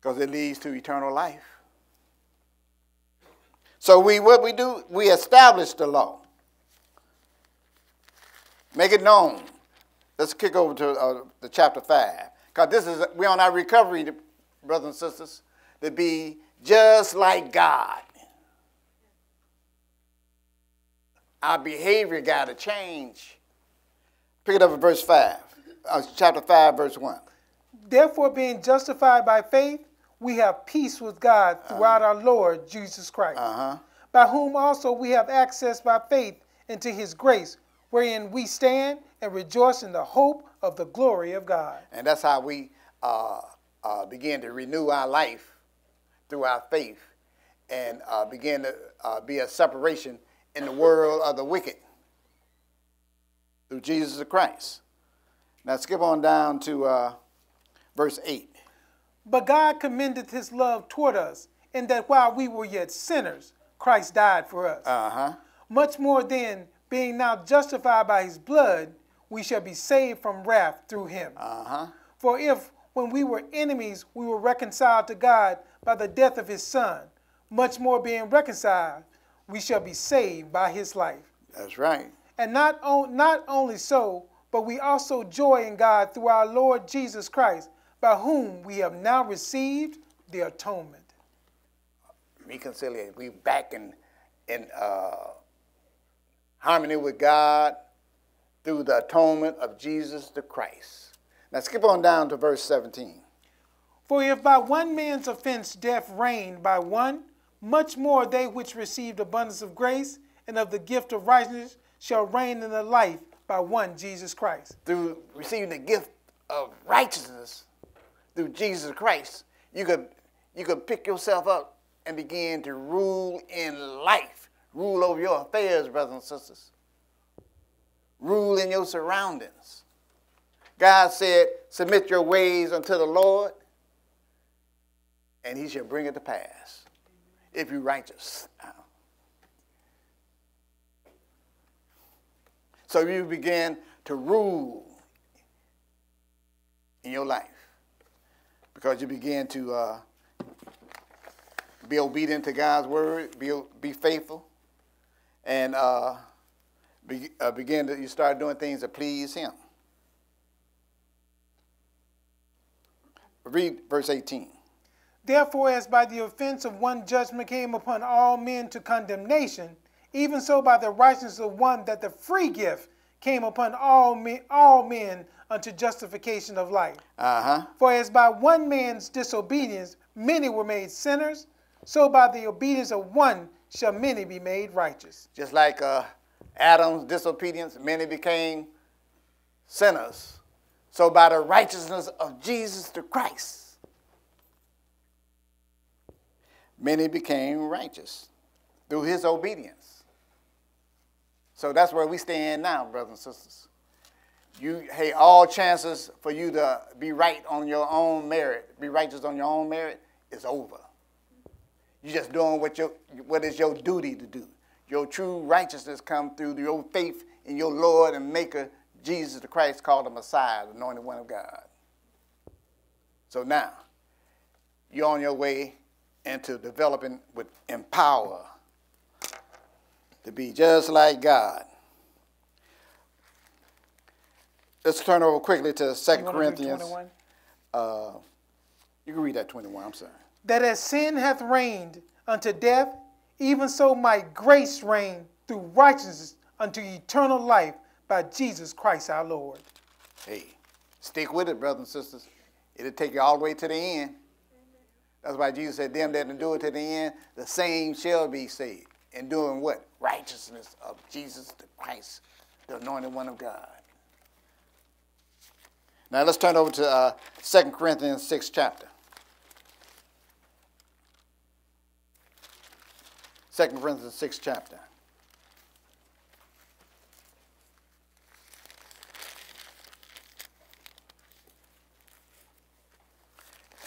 because it leads to eternal life. So we what we do, we establish the law. Make it known. Let's kick over to uh, the chapter 5. Because this is, we're on our recovery, brothers and sisters, to be just like God. Our behavior got to change. Pick it up at verse 5, uh, chapter 5, verse 1. Therefore, being justified by faith, we have peace with God throughout our Lord Jesus Christ, Uh huh. by whom also we have access by faith into his grace, wherein we stand and rejoice in the hope of the glory of God. And that's how we uh, uh, begin to renew our life through our faith and uh, begin to uh, be a separation in the world of the wicked through Jesus Christ. Now skip on down to uh, verse 8. But God commendeth his love toward us, in that while we were yet sinners, Christ died for us. Uh huh. Much more then, being now justified by his blood, we shall be saved from wrath through him. Uh huh. For if, when we were enemies, we were reconciled to God by the death of his Son, much more being reconciled, we shall be saved by his life. That's right. And not, on, not only so, but we also joy in God through our Lord Jesus Christ, by whom we have now received the atonement. Reconciliation. We back in in uh, harmony with God through the atonement of Jesus the Christ. Now skip on down to verse 17. For if by one man's offense death reigned by one, much more they which received abundance of grace and of the gift of righteousness shall reign in the life by one Jesus Christ. through receiving the gift of righteousness through Jesus Christ, you could you could pick yourself up and begin to rule in life, rule over your affairs, brothers and sisters. Rule in your surroundings. God said, "Submit your ways unto the Lord, and He shall bring it to pass, if you're righteous." So you begin to rule in your life because you begin to uh, be obedient to God's word, be, be faithful, and uh, be, uh, begin to you start doing things that please Him. Read verse 18. Therefore, as by the offense of one judgment came upon all men to condemnation, even so by the righteousness of one that the free gift came upon all men, all men unto justification of life. Uh huh. For as by one man's disobedience many were made sinners, so by the obedience of one shall many be made righteous. Just like uh, Adam's disobedience, many became sinners. So by the righteousness of Jesus the Christ, many became righteous through his obedience. So that's where we stand now, brothers and sisters. You, hey, all chances for you to be right on your own merit, be righteous on your own merit, is over. You're just doing what your what is your duty to do. Your true righteousness come through your faith in your Lord and Maker Jesus the Christ, called the Messiah, the anointed one of God. So now, you're on your way into developing with in power to be just like God. Let's turn over quickly to 2 You wanna read Corinthians. 21? Uh, you can read that 21, I'm sorry. That as sin hath reigned unto death, even so might grace reign through righteousness unto eternal life by Jesus Christ our Lord. Hey, stick with it, brothers and sisters. It'll take you all the way to the end. That's why Jesus said, Them that endure to the end, the same shall be saved. And doing what? Righteousness of Jesus the Christ, the anointed one of God. Now let's turn over to uh, 2 Corinthians 6 chapter. 2 Corinthians 6 chapter.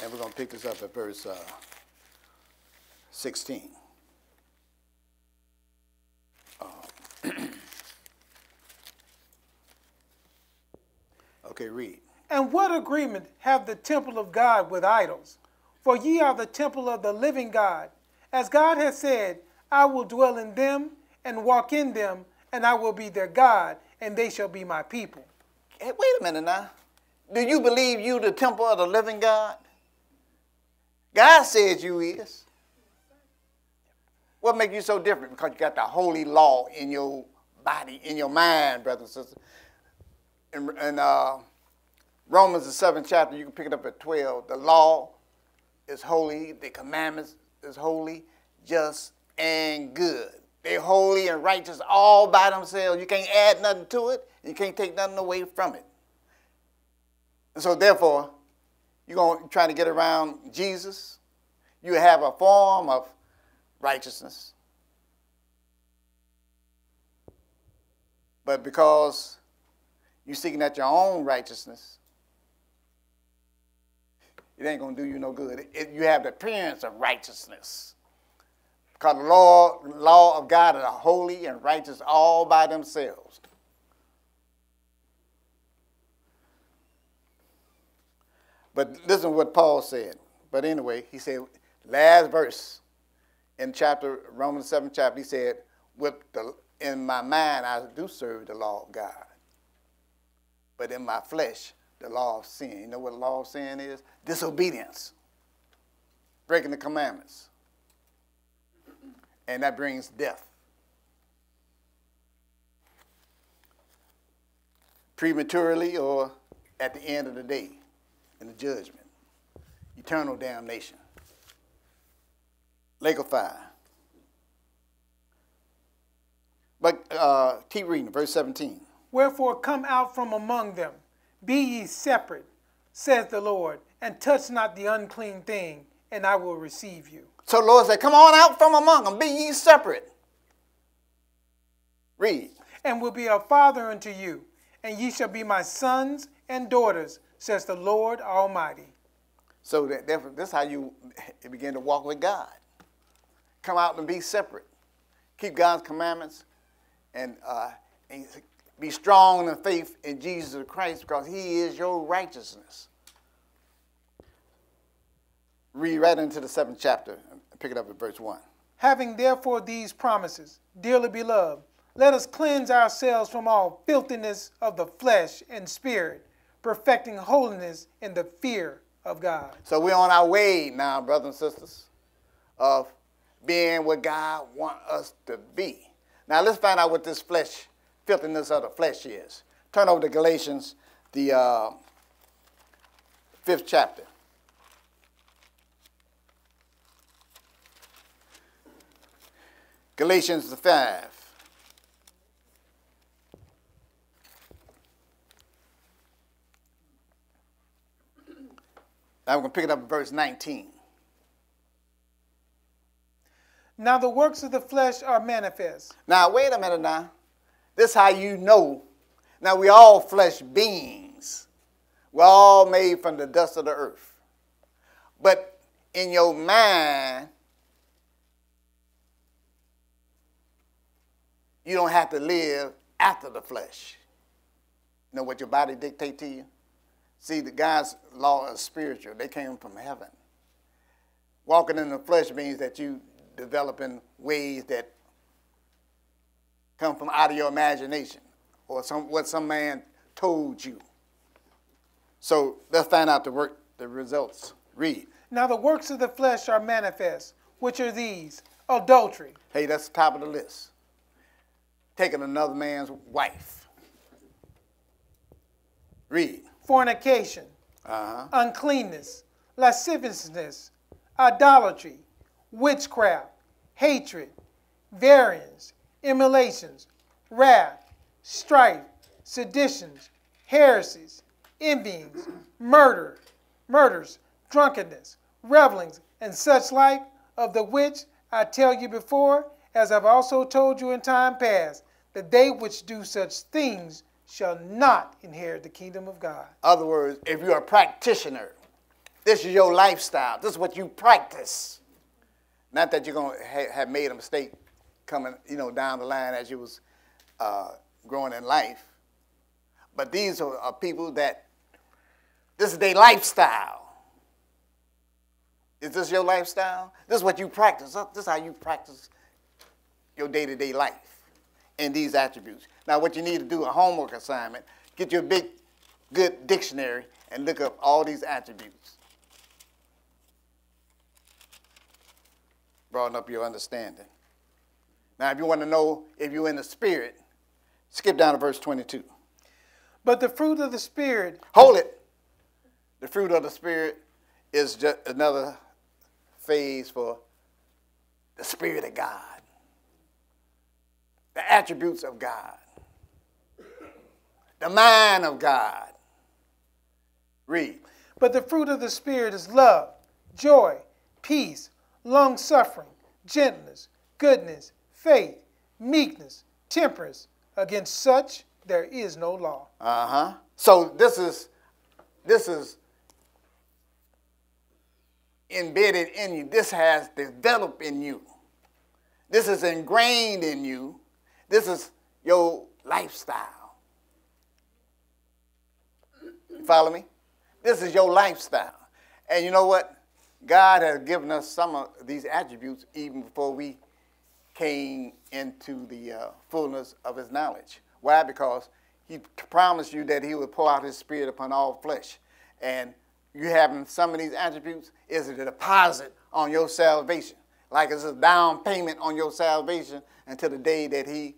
And we're going to pick this up at verse uh, 16. Uh, okay, read. And what agreement have the temple of God with idols? For ye are the temple of the living God. As God has said, I will dwell in them and walk in them, and I will be their God, and they shall be my people. Hey, wait a minute now. Do you believe you the temple of the living God? God says you is. What makes you so different? Because you got the holy law in your body, in your mind, brothers and sisters. In, in uh, Romans, the seventh chapter, you can pick it up at 12. The law is holy, the commandments is holy, just, and good. They're holy and righteous all by themselves. You can't add nothing to it, you can't take nothing away from it. And so, therefore, you're going to try to get around Jesus. You have a form of righteousness. But because you're seeking at your own righteousness, it ain't going to do you no good. It, you have the appearance of righteousness. Because the law, law of God are holy and righteous all by themselves. But listen to what Paul said. But anyway, he said, last verse in chapter Romans 7 chapter, he said, with the, in my mind I do serve the law of God. But in my flesh, the law of sin. You know what the law of sin is? Disobedience. Breaking the commandments. And that brings death. Prematurely or at the end of the day in the judgment. Eternal damnation. Lake of fire. But uh, keep reading, verse 17. Wherefore come out from among them, be ye separate, says the Lord, and touch not the unclean thing, and I will receive you. So the Lord said, Come on out from among them, be ye separate. Read. And will be a father unto you, and ye shall be my sons and daughters, says the Lord Almighty. So that, therefore, this is how you begin to walk with God. Come out and be separate. Keep God's commandments and, uh, and be strong in faith in Jesus Christ because he is your righteousness. Read right into the seventh chapter and pick it up at verse 1. Having therefore these promises, dearly beloved, let us cleanse ourselves from all filthiness of the flesh and spirit, perfecting holiness in the fear of God. So we're on our way now, brothers and sisters, of being what God wants us to be. Now let's find out what this flesh, filthiness of the flesh is. Turn over to Galatians, the uh, fifth chapter. Galatians the 5. Now we're going to pick it up in verse 19. Now the works of the flesh are manifest. Now, wait a minute now. This is how you know. Now, we all flesh beings. We're all made from the dust of the earth. But in your mind, you don't have to live after the flesh. You know what your body dictate to you? See, the God's law is spiritual. They came from heaven. Walking in the flesh means that you developing ways that come from out of your imagination or some what some man told you. So let's find out the work the results. Read. Now the works of the flesh are manifest, which are these adultery, Hey, that's the top of the list. Taking another man's wife. Read. fornication, Uh-huh. uncleanness, lasciviousness, idolatry, witchcraft, hatred, variance, emulations, wrath, strife, seditions, heresies, envyings, murder, murders, drunkenness, revelings, and such like, of the which I tell you before, as I've also told you in time past, that they which do such things shall not inherit the kingdom of God. Other words, if you're a practitioner, this is your lifestyle. This is what you practice. Not that you're going to ha- have made a mistake coming, you know, down the line as you was uh, growing in life. But these are, are people that this is their lifestyle. Is this your lifestyle? This is what you practice. This is how you practice your day-to-day life in these attributes. Now, what you need to do a homework assignment, get your big, good dictionary and look up all these attributes. Broaden up your understanding. Now, if you want to know if you're in the spirit, skip down to verse 22. But the fruit of the Spirit Hold it. The fruit of the spirit is just another phase for the spirit of God. The attributes of God. The mind of God. Read. But the fruit of the Spirit is love, joy, peace, long suffering, gentleness, goodness, faith, meekness, temperance. Against such there is no law. Uh-huh. So this is this is embedded in you. This has developed in you. This is ingrained in you. This is your lifestyle. You follow me? This is your lifestyle. And you know what? God has given us some of these attributes even before we came into the uh, fullness of his knowledge. Why? Because he promised you that he would pour out his spirit upon all flesh. And you having some of these attributes is a deposit on your salvation. Like it's a down payment on your salvation until the day that he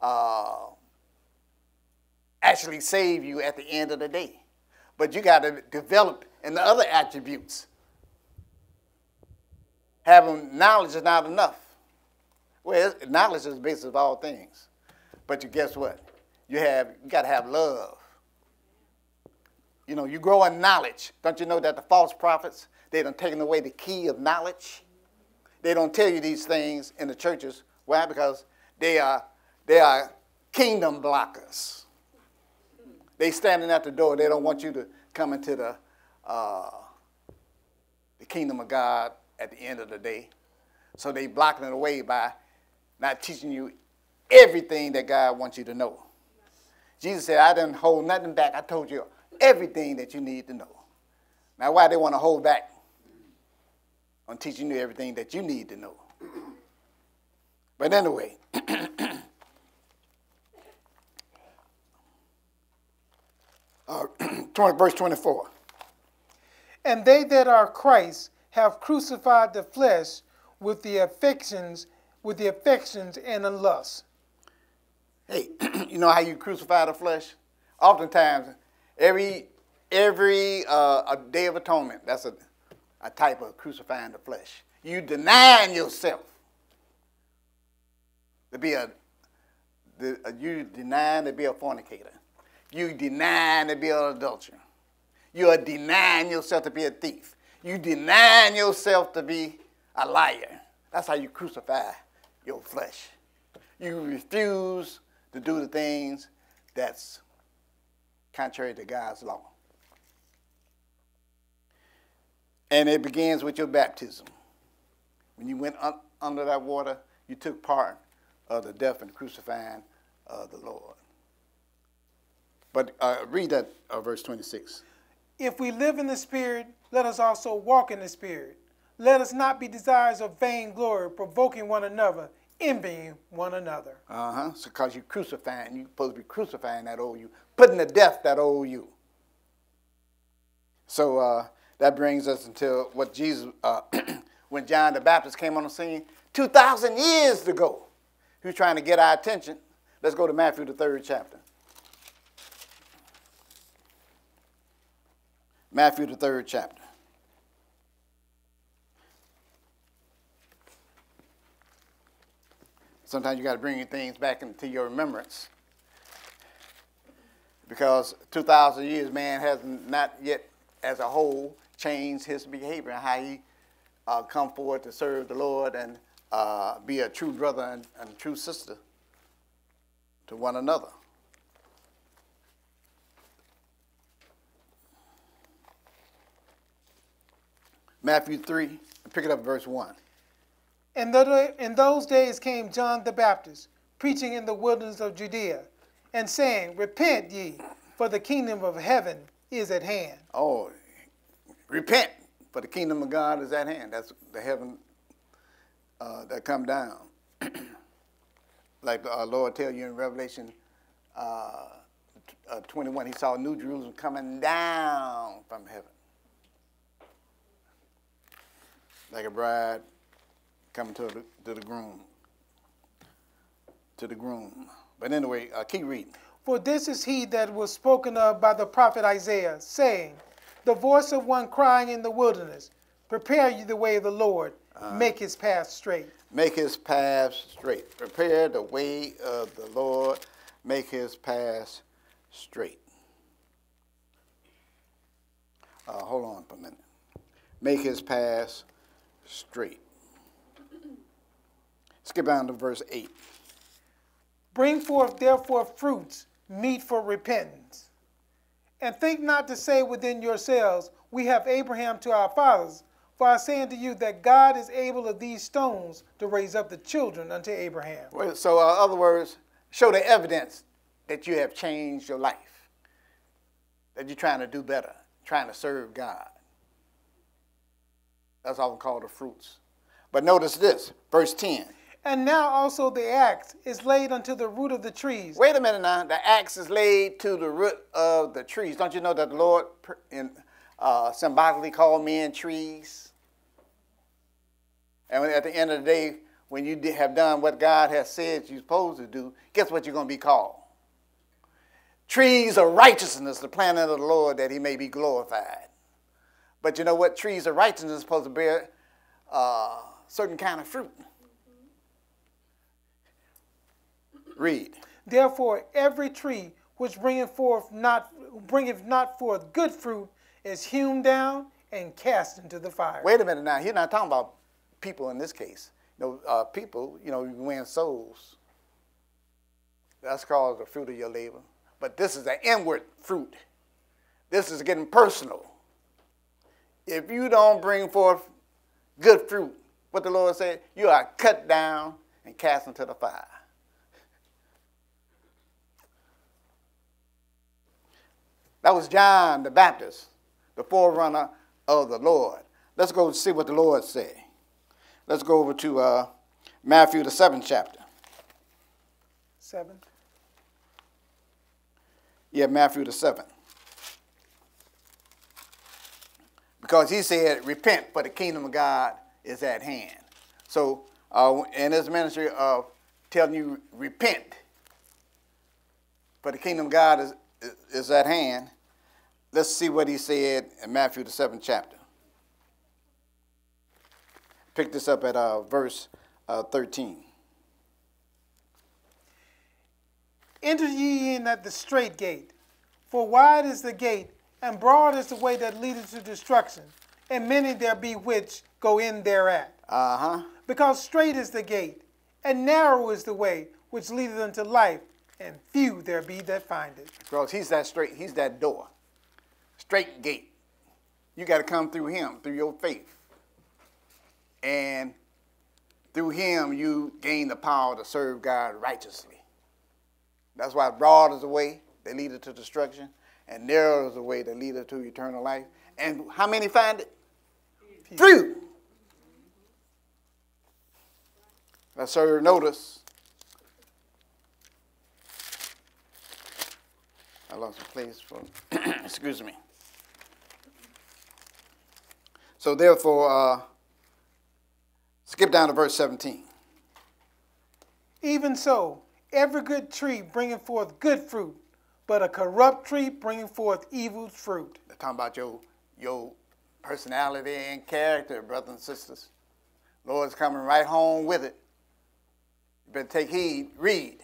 uh, actually save you at the end of the day. But you got to develop in the other attributes. Having knowledge is not enough. Well, knowledge is the basis of all things. But you guess what? You have you got to have love. You know, you grow in knowledge. Don't you know that the false prophets they done taken away the key of knowledge? They don't tell you these things in the churches. Why? Because they are they are kingdom blockers. They standing at the door. They don't want you to come into the uh, the kingdom of God at the end of the day. So they blocking it away by not teaching you everything that God wants you to know. Jesus said, I didn't hold nothing back. I told you everything that you need to know. Now, why they want to hold back on teaching you everything that you need to know? But anyway, uh, 20, verse 24. And they that are Christ have crucified the flesh with the affections, with the affections and the lusts. Hey, you know how you crucify the flesh? Oftentimes, every every uh, a day of atonement, that's a, a type of crucifying the flesh. You denying yourself to be a, the, uh, you denying to be a fornicator. You denying to be an adulterer. You are denying yourself to be a thief. You denying yourself to be a liar. That's how you crucify your flesh. You refuse to do the things that's contrary to God's law. And it begins with your baptism. When you went un- under that water, you took part of the death and crucifying of the Lord. But uh, read that uh, verse 26. If we live in the Spirit, let us also walk in the Spirit. Let us not be desirous of vain glory, provoking one another, envying one another. Uh huh. So, because you're crucifying, you're supposed to be crucifying that old you, putting to death that old you. So uh, that brings us into what Jesus, uh, when John the Baptist came on the scene 2,000 years ago. He was trying to get our attention. Let's go to Matthew, the third chapter. Matthew, the third chapter. Sometimes you got to bring things back into your remembrance. Because 2,000 years, man has not yet, as a whole, changed his behavior and how he uh, come forward to serve the Lord and uh, be a true brother and, and true sister to one another. Matthew 3, pick it up verse 1. In, the, in those days came John the Baptist, preaching in the wilderness of Judea, and saying, Repent ye, for the kingdom of heaven is at hand. Oh, repent, for the kingdom of God is at hand. That's the heaven uh, that come down. like our Lord tell you in Revelation uh, uh, 21, he saw New Jerusalem coming down from heaven. Like a bride coming to the, to the groom. To the groom. But anyway, uh, keep reading. For this is he that was spoken of by the prophet Isaiah, saying, The voice of one crying in the wilderness, Prepare you the way of the Lord, uh, make his path straight. Make his path straight. Prepare the way of the Lord, make his path straight. Uh, hold on for a minute. Make his path straight. Skip down to verse 8. Bring forth therefore fruits meet for repentance. And think not to say within yourselves, We have Abraham to our fathers. For I say unto you that God is able of these stones to raise up the children unto Abraham. Well, so, in uh, other words, show the evidence that you have changed your life, that you're trying to do better, trying to serve God. That's often called the fruits. But notice this, verse 10. And now also the axe is laid unto the root of the trees. Wait a minute now. The axe is laid to the root of the trees. Don't you know that the Lord in, uh, symbolically called men trees? And at the end of the day, when you have done what God has said you're supposed to do, guess what you're going to be called? Trees of righteousness, the planting of the Lord, that he may be glorified. But you know what? Trees of righteousness are supposed to bear uh, certain kind of fruit. Read. Therefore, every tree which bringeth forth not bringeth not forth good fruit is hewn down and cast into the fire. Wait a minute now. He's not talking about people in this case. You know, uh, people, you know, you win souls. That's called the fruit of your labor. But this is an inward fruit. This is getting personal. If you don't bring forth good fruit, what the Lord said, you are cut down and cast into the fire. That was John the Baptist, the forerunner of the Lord. Let's go see what the Lord said. Let's go over to uh, Matthew, the seventh chapter. Seven? Yeah, Matthew, the seventh. Because he said, Repent, for the kingdom of God is at hand. So, uh, in his ministry of telling you, Repent, for the kingdom of God is, is at hand, let's see what he said in Matthew, the seventh chapter. Pick this up at uh, verse uh, 13. Enter ye in at the strait gate, for wide is the gate, and broad is the way that leadeth to destruction, and many there be which go in thereat. Uh huh. Because strait is the gate, and narrow is the way which leadeth unto life, and few there be that find it. Because he's that straight, he's that door, straight gate. You got to come through him, through your faith. And through him, you gain the power to serve God righteously. That's why broad is the way that leadeth to destruction, and narrow is the way that leadeth to eternal life. And how many find it? Few. Let's serve notice. I lost a place for, excuse me. So therefore, uh, skip down to verse 17. Even so, every good tree bringeth forth good fruit, but a corrupt tree bringeth forth evil fruit. They're talking about your, your personality and character, brothers and sisters. Lord's coming right home with it. You better take heed, read.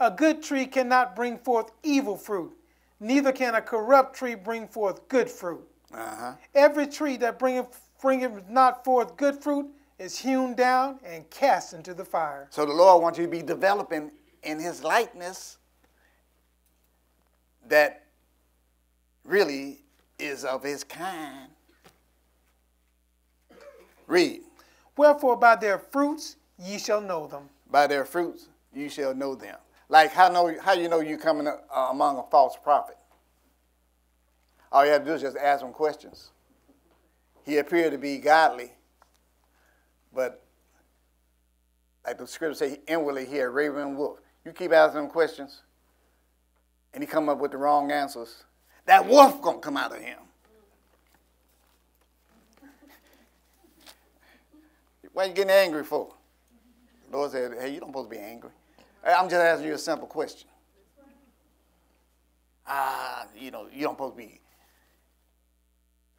A good tree cannot bring forth evil fruit, neither can a corrupt tree bring forth good fruit. Uh-huh. Every tree that bringeth, bringeth not forth good fruit is hewn down and cast into the fire. So the Lord wants you to be developing in his likeness that really is of his kind. Read. Wherefore by their fruits ye shall know them. By their fruits you shall know them. Like how know how you know you coming uh, among a false prophet? All you have to do is just ask him questions. He appeared to be godly, but like the scripture say, inwardly he a raven wolf. You keep asking him questions, and he come up with the wrong answers. That wolf gonna come out of him. Why you getting angry for? The Lord said, hey, you don't supposed to be angry. I'm just asking you a simple question. Ah, you know, you don't supposed to be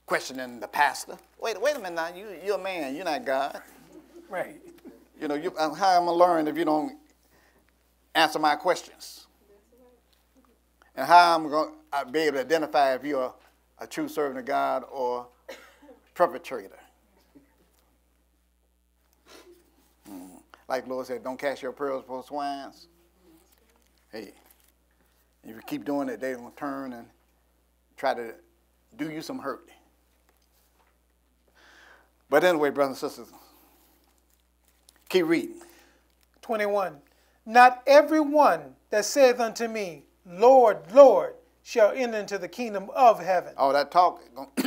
questioning the pastor. Wait, wait a minute now. You, you're a man. You're not God. Right. You know, you, uh, how am I learn if you don't answer my questions? And how am I going to be able to identify if you're a true servant of God or perpetrator? Mm. Like Lord said, don't cast your pearls before swines. Hey, if you keep doing it, they're going to turn and try to do you some hurt. But anyway, brothers and sisters, keep reading. 21. Not every one that saith unto me, Lord, Lord, shall enter into the kingdom of heaven, All that talk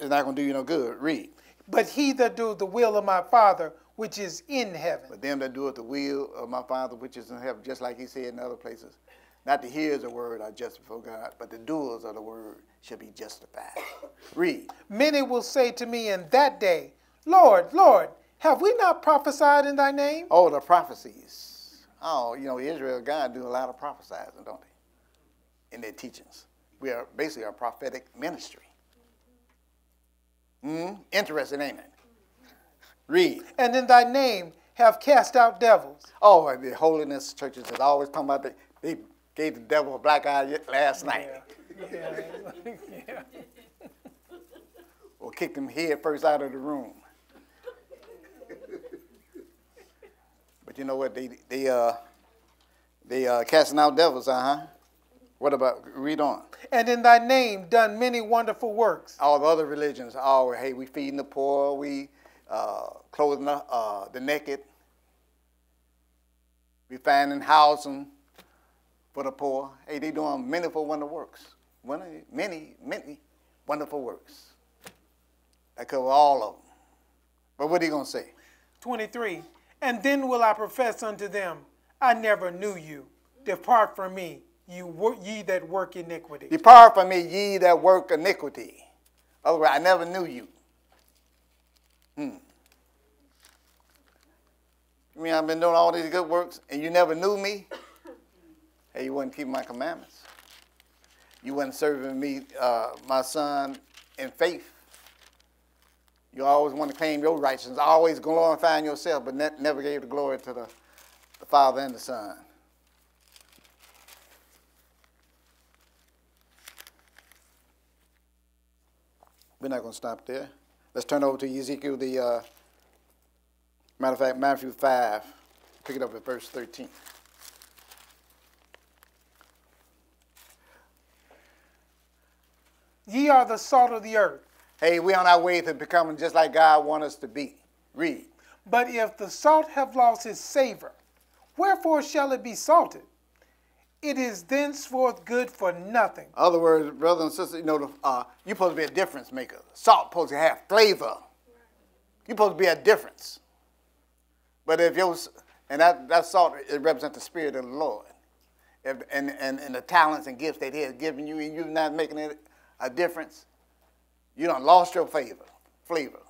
is not going to do you no good. Read. but he that doeth the will of my Father which is in heaven. But them that doeth the will of my Father which is in heaven, just like he said in other places, not the hearers of the word are just before God, but the doers of the word shall be justified. Read. Many will say to me in that day, Lord, Lord, have we not prophesied in thy name? Oh, the prophecies. Oh, you know, Israel, God do a lot of prophesizing, don't they? In their teachings. We are basically a prophetic ministry. Hmm? Interesting, ain't it? Read. And in thy name have cast out devils. Oh, and the holiness churches is always talking about they, they gave the devil a black eye last night. Yeah. yeah. Or kicked him head first out of the room. but you know what? They they uh they uh casting out devils, uh-huh. What about read on? And in thy name done many wonderful works. All the other religions, all hey, we feeding the poor, we uh, clothing the, uh, the naked, we finding housing for the poor. Hey, they doing many for wonder works. Many, many, many wonderful works. That cover all of them. But what are you gonna say? 23. And then will I profess unto them, I never knew you. Depart from me, you ye that work iniquity. Depart from me, ye that work iniquity. Otherwise, I never knew you. Hmm. You mean I've been doing all these good works and you never knew me? Hey, you wouldn't keep my commandments. You wasn't serving me, uh, my son, in faith. You always want to claim your righteousness, always glorifying yourself, but ne- never gave the glory to the, the Father and the Son. We're not going to stop there. Let's turn over to Ezekiel, the, uh, matter of fact, Matthew 5. Pick it up at verse 13. Ye are the salt of the earth. Hey, we on our way to becoming just like God wants us to be. Read. But if the salt have lost its savor, wherefore shall it be salted? It is thenceforth good for nothing. Other words, brother and sister, you know, the, uh, you're supposed to be a difference maker. Salt supposed to have flavor. You're supposed to be a difference. But if your And that, that salt, it represents the Spirit of the Lord. If, and, and, and the talents and gifts that He has given you, and you're not making it a difference, you done lost your favor, flavor.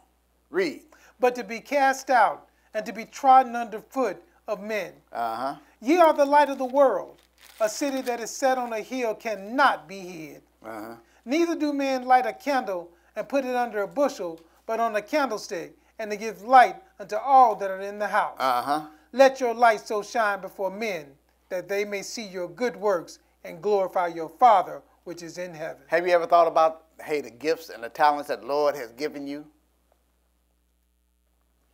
Read. But to be cast out and to be trodden under foot of men. Uh huh. Ye are the light of the world. A city that is set on a hill cannot be hid. Uh huh. Neither do men light a candle and put it under a bushel, but on a candlestick, and to give light unto all that are in the house. Uh huh. Let your light so shine before men that they may see your good works and glorify your Father which is in heaven. Have you ever thought about, hey, the gifts and the talents that the Lord has given you?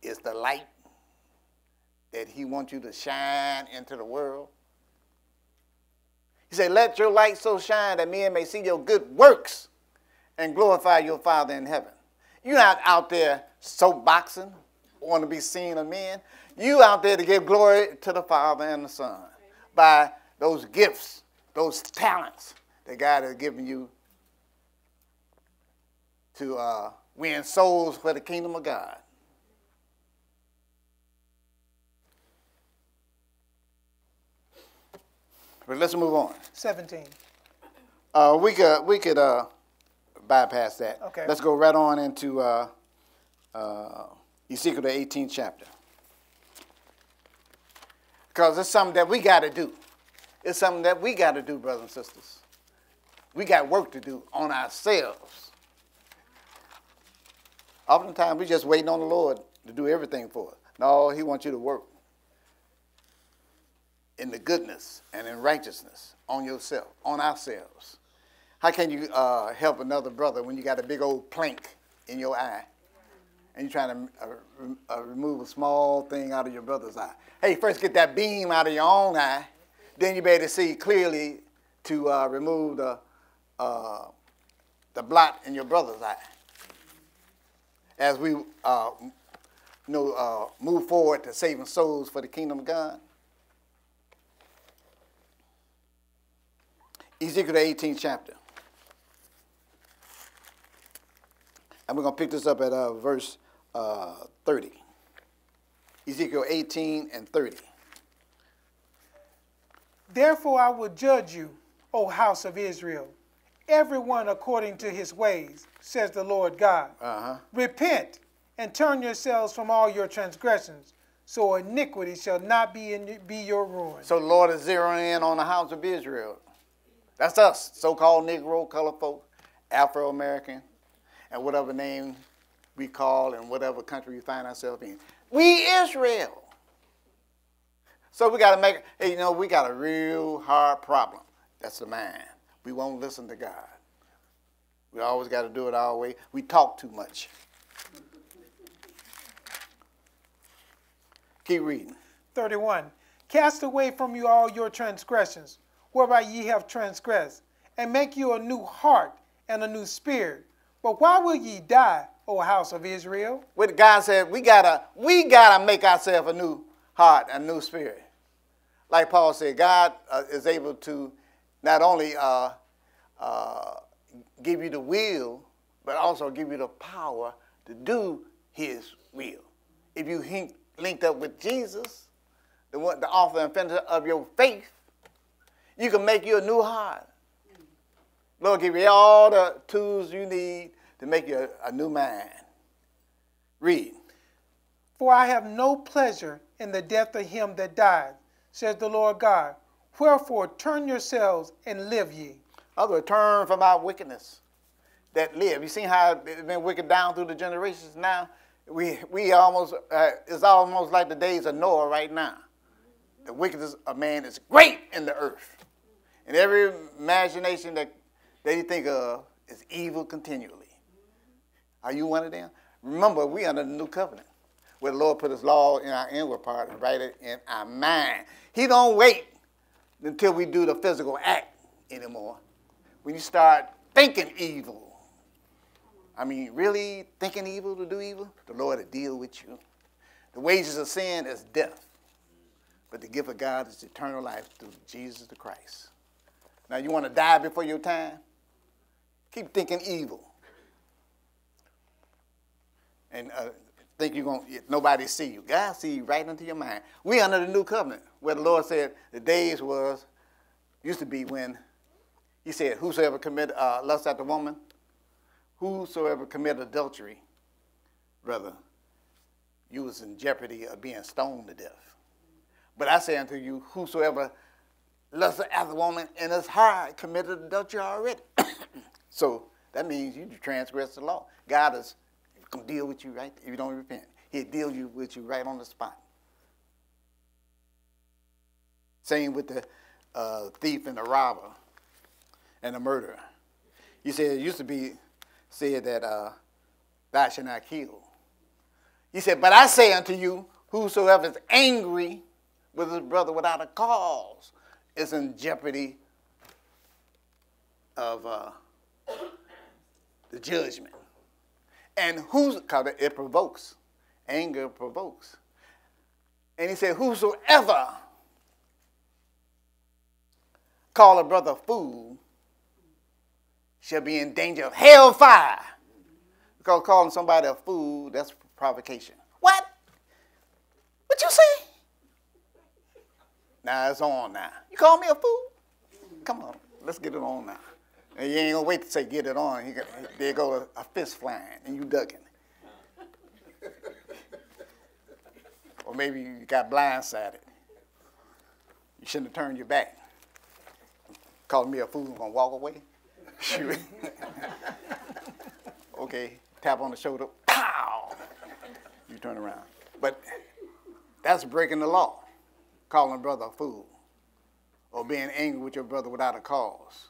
Is the light that He wants you to shine into the world? He said, Let your light so shine that men may see your good works and glorify your Father in heaven. You're not out there soapboxing, want to be seen of men. You out there to give glory to the Father and the Son by those gifts, those talents that God has given you to uh, win souls for the kingdom of God. But let's move on. 17. Uh, we could we could uh, bypass that. Okay. Let's go right on into uh, uh, Ezekiel the 18th chapter. Because it's something that we got to do. It's something that we got to do, brothers and sisters. We got work to do on ourselves. Oftentimes, we're just waiting on the Lord to do everything for us. No, He wants you to work in the goodness and in righteousness on yourself, on ourselves. How can you uh, help another brother when you got a big old plank in your eye and you're trying to uh, re- uh, remove a small thing out of your brother's eye? Hey, first get that beam out of your own eye, then you better see clearly to uh, remove the, uh, the blot in your brother's eye. As we you know, uh, move forward to saving souls for the kingdom of God. Ezekiel the 18th chapter. And we're going to pick this up at uh, verse uh, 30. Ezekiel 18 and 30. Therefore I will judge you, O house of Israel, everyone according to his ways, says the Lord God. Uh-huh. Repent and turn yourselves from all your transgressions, so iniquity shall not be, in, be your ruin. So the Lord is zeroing in on the house of Israel. That's us, so-called Negro, colored folk, Afro-American, and whatever name we call in whatever country we find ourselves in. We Israel. So we got to make, hey, you know, we got a real hard problem. That's the mind. We won't listen to God. We always got to do it our way. We talk too much. Keep reading. 31. Cast away from you all your transgressions, whereby ye have transgressed, and make you a new heart and a new spirit. But why will ye die, O house of Israel? What God said, we gotta, we gotta make ourselves a new heart, a new spirit. Like Paul said, God uh, is able to not only uh, uh, give you the will, but also give you the power to do His will. If you hink, linked up with Jesus, the, the author and finisher of your faith, you can make you a new heart. Lord, give you all the tools you need to make you a, a new man. Read. For I have no pleasure in the death of him that died, says the Lord God. Wherefore turn yourselves and live ye. Other turn from our wickedness that live. You see how it's been wicked down through the generations now? We, we almost, uh, it's almost like the days of Noah right now. The wickedness of man is great in the earth. And every imagination that, you think of is evil continually. Are you one of them? Remember, we under the new covenant, where the Lord put his law in our inward part and write it in our mind. He don't wait until we do the physical act anymore. When you start thinking evil, I mean, really thinking evil to do evil, the Lord will deal with you. The wages of sin is death, but the gift of God is eternal life through Jesus the Christ. Now, you want to die before your time? Keep thinking evil. And uh, think you're going to, nobody see you. God see you right into your mind. We under the new covenant where the Lord said the days was, used to be when he said, whosoever committed uh, lust after the woman, whosoever committed adultery, brother, you was in jeopardy of being stoned to death. But I say unto you, whosoever lust after a woman in his heart committed adultery already. so that means you transgress the law. God is gonna deal with you right if you don't repent. He'll deal you with you right on the spot. Same with the uh, thief and the robber and the murderer. You said it used to be said that uh, thou shalt not kill. He said, But I say unto you, whosoever is angry with his brother without a cause is in jeopardy of uh, the judgment. And who's, because it provokes. Anger provokes. And he said, Whosoever call a brother fool shall be in danger of hellfire. Because calling somebody a fool, that's provocation. What? What you say? Now it's on now. You call me a fool? Come on, let's get it on now. And you ain't gonna wait to say get it on. Got, there go a, a fist flying and you ducking. or maybe you got blindsided. You shouldn't have turned your back. Calling me a fool and gonna walk away? Shoot. okay, tap on the shoulder, pow! You turn around. But that's breaking the law, calling brother a fool, or being angry with your brother without a cause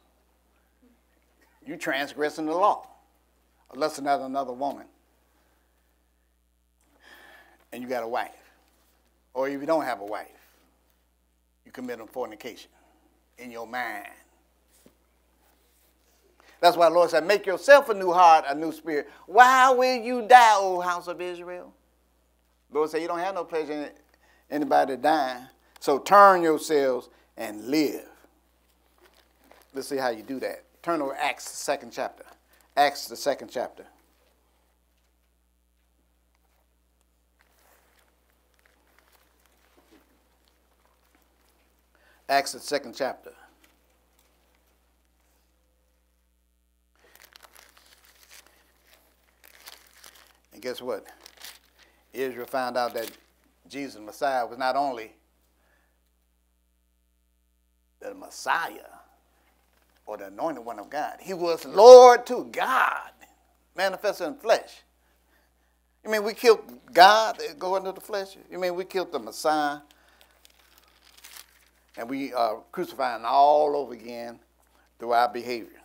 you transgressing the law. Unless another another woman. And you got a wife. Or if you don't have a wife, you commit a fornication in your mind. That's why the Lord said, Make yourself a new heart, a new spirit. Why will you die, O house of Israel? The Lord said, You don't have no pleasure in anybody dying. So turn yourselves and live. Let's see how you do that. Turn over Acts, the second chapter. Acts, the second chapter. Acts, the second chapter. And guess what? Israel found out that Jesus, Messiah, was not only the Messiah, or the anointed one of God. He was Lord to God, manifested in flesh. You mean we killed God going into the flesh? You mean we killed the Messiah? And we are crucifying all over again through our behavior.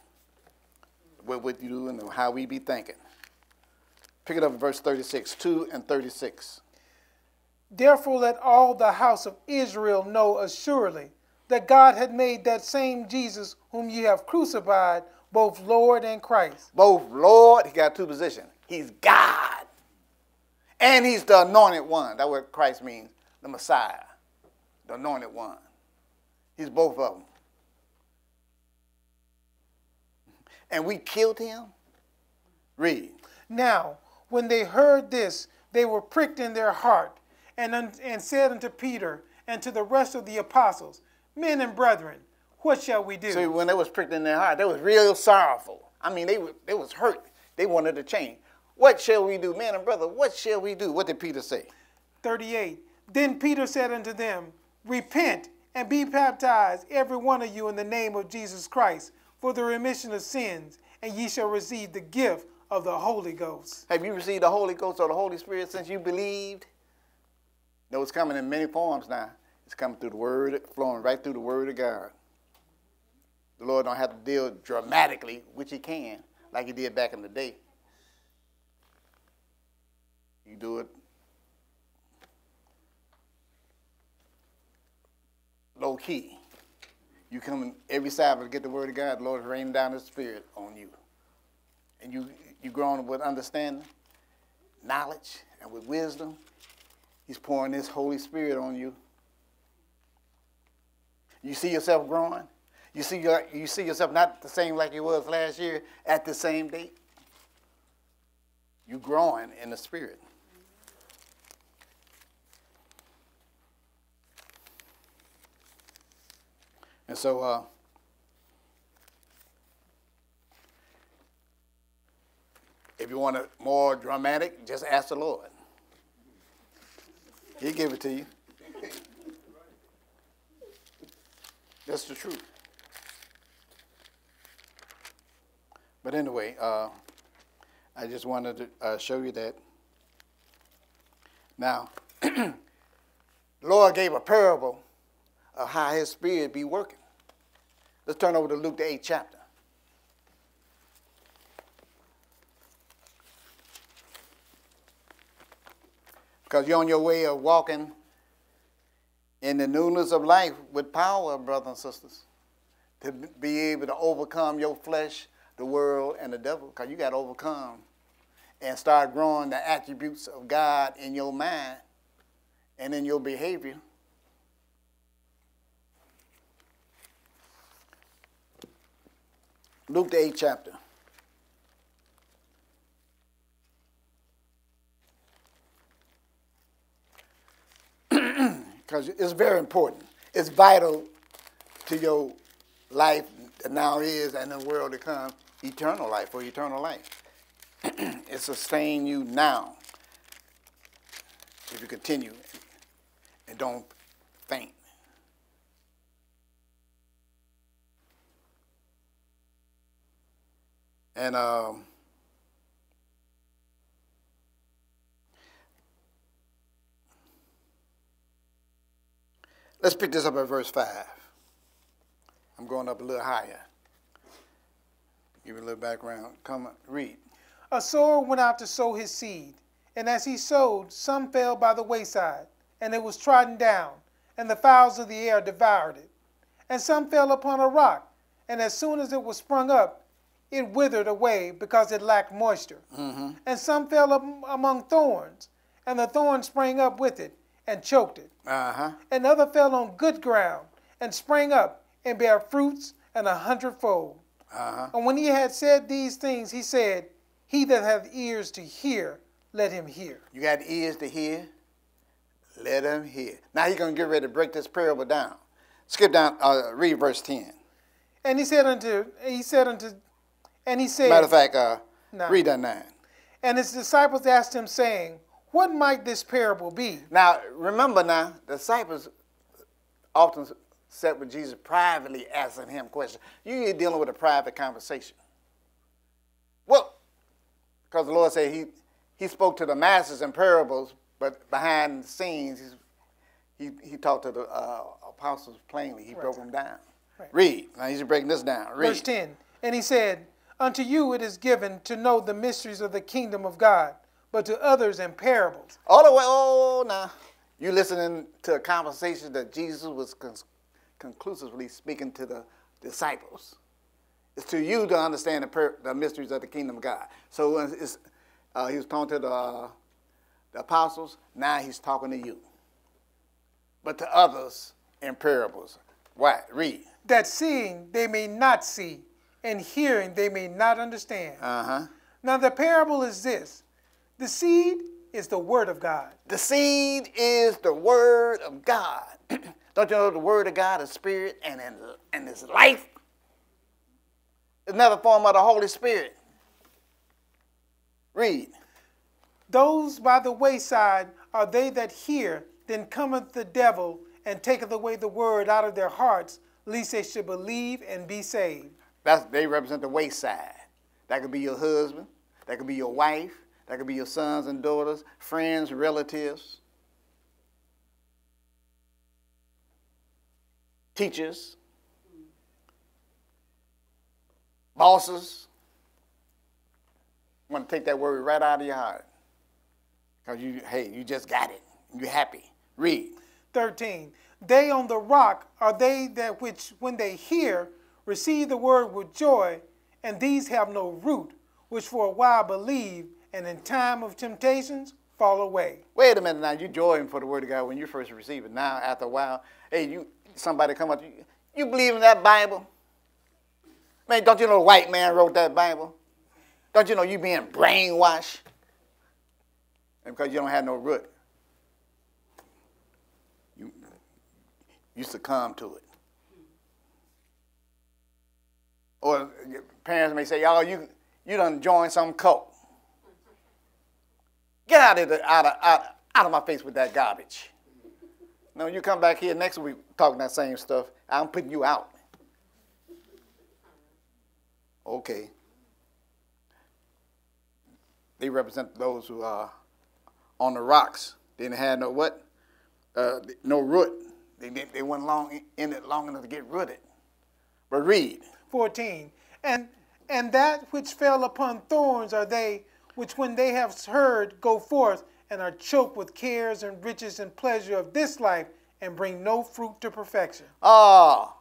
What we do and how we be thinking. Pick it up in verse 36, 2 and 36. Therefore, let all the house of Israel know assuredly that God had made that same Jesus whom ye have crucified both Lord and Christ. Both Lord, he got two positions. He's God. And he's the anointed one. That's what Christ means, the Messiah, the anointed one. He's both of them. And we killed him? Read. Now, when they heard this, they were pricked in their heart and, and said unto Peter and to the rest of the apostles, Men and brethren, what shall we do? So when they was pricked in their heart, they was real sorrowful. I mean, they, were, they was hurt. They wanted to change. What shall we do? Man and brother, what shall we do? What did Peter say? 38. Then Peter said unto them, Repent and be baptized, every one of you, in the name of Jesus Christ, for the remission of sins, and ye shall receive the gift of the Holy Ghost. Have you received the Holy Ghost or the Holy Spirit since you believed? No, it's coming in many forms now. It's coming through the Word, flowing right through the Word of God. The Lord don't have to deal dramatically, which He can, like He did back in the day. You do it low key. You come in every Sabbath to get the Word of God. The Lord is raining down His Spirit on you, and you you growing with understanding, knowledge, and with wisdom. He's pouring His Holy Spirit on you. You see yourself growing? You see, your, you see yourself not the same like you was last year at the same date? You growing in the spirit. And so uh, if you want it more dramatic, just ask the Lord. He give it to you. That's the truth. But anyway, uh, I just wanted to uh, show you that. Now, the Lord gave a parable of how his spirit be working. Let's turn over to Luke the 8th chapter. Because you're on your way of walking in the newness of life with power, brothers and sisters, to be able to overcome your flesh, the world, and the devil. Because you got to overcome and start growing the attributes of God in your mind and in your behavior. Luke the 8th chapter. Because it's very important. It's vital to your life now is and the world to come, eternal life for eternal life. it sustains you now if you continue and don't faint. And um, let's pick this up at verse 5. I'm going up a little higher. Give you a little background. Come read. A sower went out to sow his seed, and as he sowed, some fell by the wayside, and it was trodden down, and the fowls of the air devoured it. And some fell upon a rock, and as soon as it was sprung up, it withered away because it lacked moisture. Mm-hmm. And some fell among thorns, and the thorns sprang up with it and choked it. Uh-huh. And other fell on good ground and sprang up and bare fruits and a hundredfold. Uh-huh. And when he had said these things, he said, He that hath ears to hear, let him hear. You got ears to hear? Let him hear. Now he's going to get ready to break this parable down. Skip down, uh, read verse 10. And he said unto, he said unto, and he said, Matter of fact, uh, Nine. read that 9. and his disciples asked him, saying, What might this parable be? Now, remember now, the disciples often sat with Jesus privately asking him questions. You're dealing with a private conversation. Well, because the Lord said he, he spoke to the masses in parables, but behind the scenes, he's, he, he talked to the uh, apostles plainly. He broke them down. Right. Read. Now he's breaking this down. Read. Verse 10 And he said, Unto you it is given to know the mysteries of the kingdom of God, but to others in parables. All the way, oh, now. You listening to a conversation that Jesus was con- conclusively speaking to the disciples. It's to you to understand the, per- the mysteries of the kingdom of God. So it's, uh, he was talking to the, uh, the apostles, now he's talking to you. But to others in parables. Why? Read. That seeing they may not see, and hearing they may not understand. Uh huh. Now the parable is this the seed is the word of God. The seed is the word of God. Don't you know the word of God is spirit and, and, and is life? It's another form of the Holy Spirit. Read. Those by the wayside are they that hear, then cometh the devil and taketh away the word out of their hearts, lest they should believe and be saved. That's, they represent the wayside. That could be your husband. That could be your wife. That could be your sons and daughters, friends, relatives, teachers, bosses. I want to take that word right out of your heart. Because you, hey, you just got it. You're happy. Read. 13. They on the rock are they that which, when they hear, receive the word with joy, and these have no root, which for a while believe, and in time of temptations fall away. Wait a minute now. You join for the word of God when you first receive it. Now, after a while, hey, you somebody come up to you. You believe in that Bible? Man, don't you know the white man wrote that Bible? Don't you know you being brainwashed? And because you don't have no root, you you succumb to it. Or parents may say, "Oh, you you done joined some cult." Get out of the, out of out, out of my face with that garbage. No, you come back here next week talking that same stuff. I'm putting you out. Okay. They represent those who are on the rocks. They didn't have no what? Uh, no root. They, didn't, they weren't long in it long enough to get rooted. But read. 14. And, and that which fell upon thorns are they which, when they have heard, go forth and are choked with cares and riches and pleasure of this life and bring no fruit to perfection. Ah,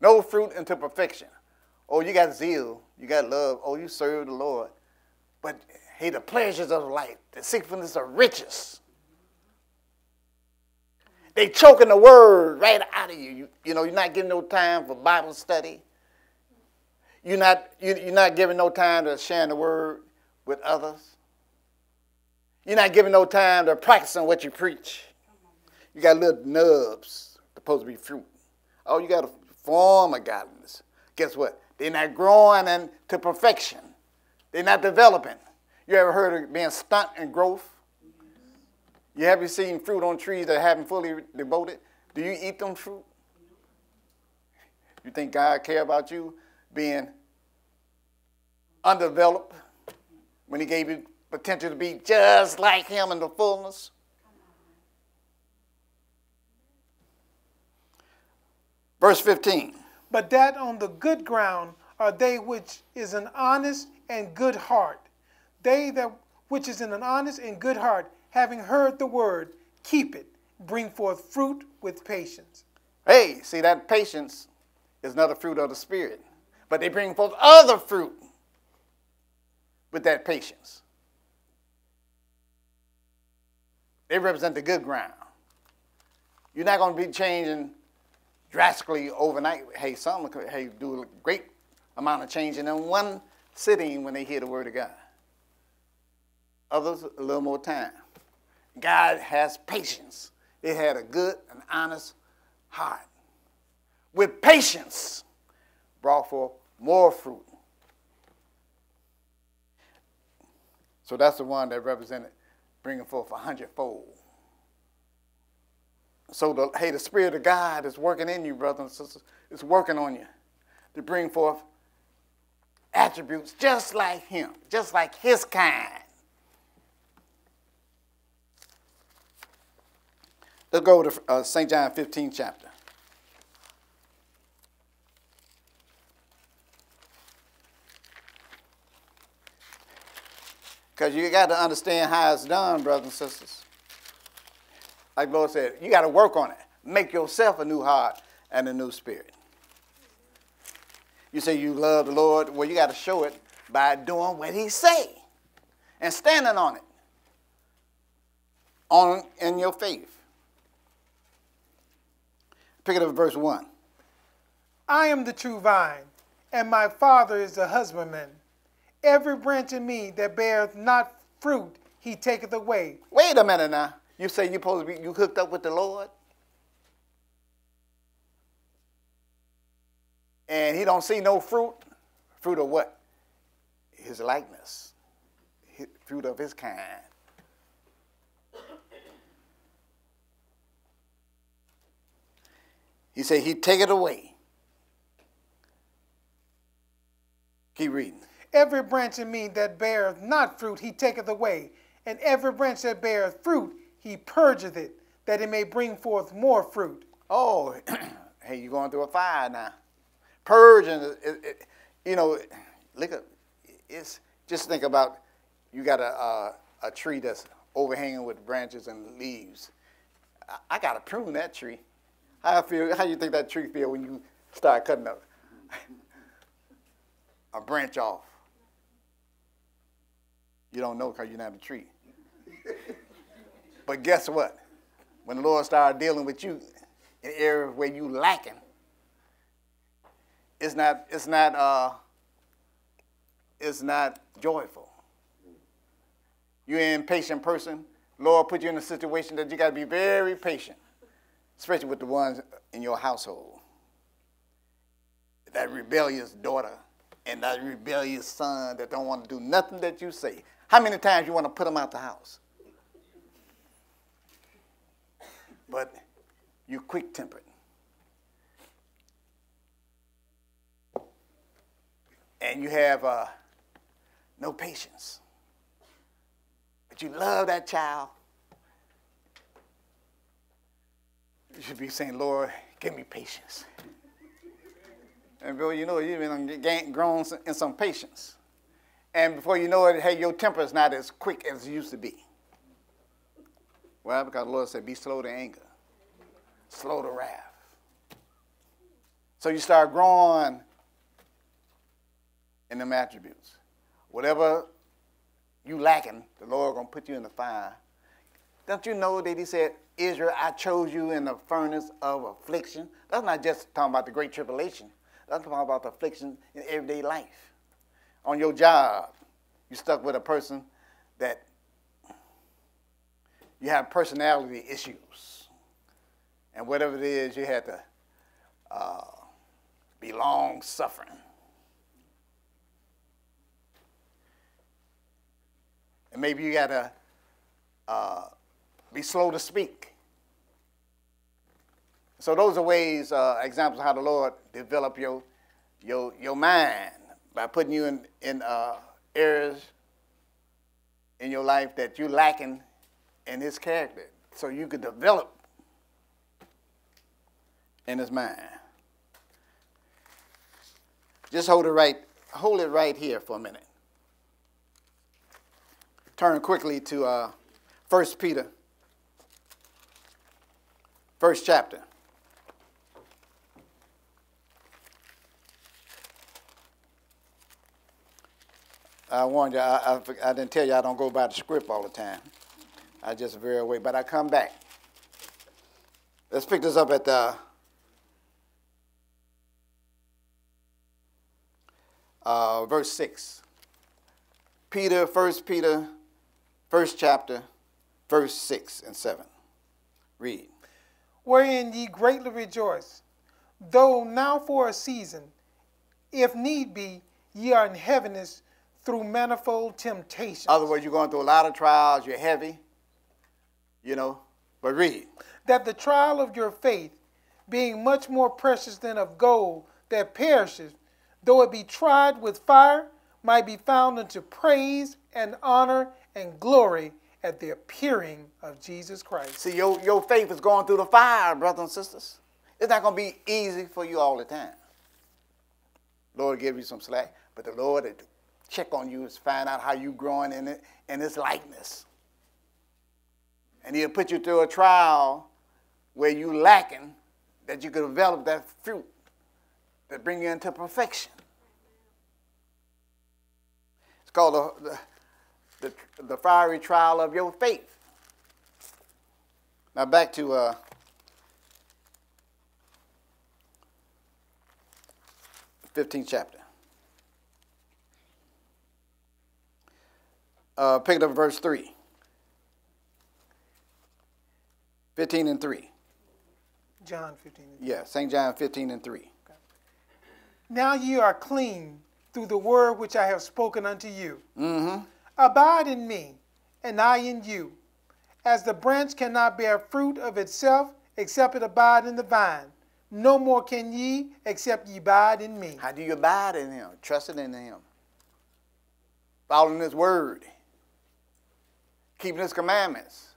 no fruit into perfection. Oh, you got zeal, you got love. Oh, you serve the Lord. But hey, the pleasures of life, the deceitfulness of riches. They choking the word right out of you. you. You know, you're not giving no time for Bible study. You're not, you're not giving no time to sharing the word with others. You're not giving no time to practicing what you preach. You got little nubs supposed to be fruit. Oh, you got a form of godliness. Guess what? They're not growing into perfection. They're not developing. You ever heard of being stunt in growth? You haven't seen fruit on trees that haven't fully devoted? Do you eat them fruit? You think God care about you being undeveloped when he gave you potential to be just like him in the fullness? Verse 15. But that on the good ground are they which is an honest and good heart. They that which is in an honest and good heart, having heard the word, keep it, bring forth fruit with patience. Hey, see that patience is not a fruit of the spirit, but they bring forth other fruit with that patience. They represent the good ground. You're not going to be changing drastically overnight. Hey, some hey do a great amount of changing in one sitting when they hear the word of God. Others a little more time. God has patience. They had a good and honest heart. With patience, brought forth more fruit. So that's the one that represented bringing forth a hundredfold. So the hey, the Spirit of God is working in you, brothers and sisters. It's working on you to bring forth attributes just like Him, just like His kind. Let's go to uh, St. John 15 chapter. Because you got to understand how it's done, brothers and sisters. Like Lord said, you got to work on it. Make yourself a new heart and a new spirit. You say you love the Lord, well, you got to show it by doing what He say and standing on it, on in your faith. Pick it up verse 1. I am the true vine, and my Father is the husbandman. Every branch in me that beareth not fruit, he taketh away. Wait a minute now. You say you supposed to be you hooked up with the Lord? And he don't see no fruit. Fruit of what? His likeness. Fruit of his kind. He said he take it away. Keep reading. Every branch in me that beareth not fruit, he taketh away. And every branch that beareth fruit, he purgeth it, that it may bring forth more fruit. Oh, hey, you're going through a fire now. Purging, it, it, you know, look at, it's, just think about, you got a, a, a tree that's overhanging with branches and leaves. I, I got to prune that tree. How I feel? How you think that tree feel when you start cutting a, a branch off? You don't know because you're not a tree. But guess what? When the Lord started dealing with you in areas where you lacking, it's not, it's not, uh, it's not joyful. You're an impatient person. Lord put you in a situation that you got to be very patient, especially with the ones in your household. that rebellious daughter and that rebellious son that don't want to do nothing that you say. How many times you want to put them out the house? But you're quick tempered. And you have uh, no patience. But you love that child. You should be saying, Lord, give me patience. And Bill, you know, you've been grown in some patience. And before you know it, hey, your temper is not as quick as it used to be. Well, because the Lord said, be slow to anger, slow to wrath. So you start growing in them attributes. Whatever you lacking, the Lord gonna put you in the fire. Don't you know that he said, Israel, I chose you in the furnace of affliction? That's not just talking about the great tribulation. That's talking about the affliction in everyday life. On your job, You're stuck with a person that you have personality issues. And whatever it is, you had to uh, be long suffering. And maybe you got to uh, be slow to speak. So those are ways, uh, examples how the Lord develop your, your, your mind by putting you in, in uh, areas in your life that you're lacking in his character so you could develop in his mind. Just hold it right, hold it right here for a minute. Turn quickly to uh, 1 Peter, first chapter. I warned you, I, I, I, didn't tell you I don't go by the script all the time. I just veer away, but I come back. Let's pick this up at the uh, verse 6. Peter, First Peter, first chapter, verse 6 and 7. Read. Wherein ye greatly rejoice, though now for a season, if need be, ye are in heaviness through manifold temptations. Other words, you're going through a lot of trials, you're heavy, you know, but read. That the trial of your faith, being much more precious than of gold that perishes, though it be tried with fire, might be found unto praise and honor and glory at the appearing of Jesus Christ. See, your, your faith is going through the fire, brothers and sisters. It's not going to be easy for you all the time. Lord give you some slack, but the Lord check on you is find out how you're growing in it in his likeness. And he'll put you through a trial where you lacking that you can develop that fruit that bring you into perfection. It's called the, the, the, the fiery trial of your faith. Now back to uh, 15th chapter. Uh, pick it up verse 3. 15 and 3. John 15 and 3. Yeah, St. John 15 and 3. Okay. Now ye are clean through the word which I have spoken unto you. Mm-hmm. Abide in me, and I in you. As the branch cannot bear fruit of itself except it abide in the vine, no more can ye except ye abide in me. How do you abide in him? Trusting in him. Following his word keeping his commandments.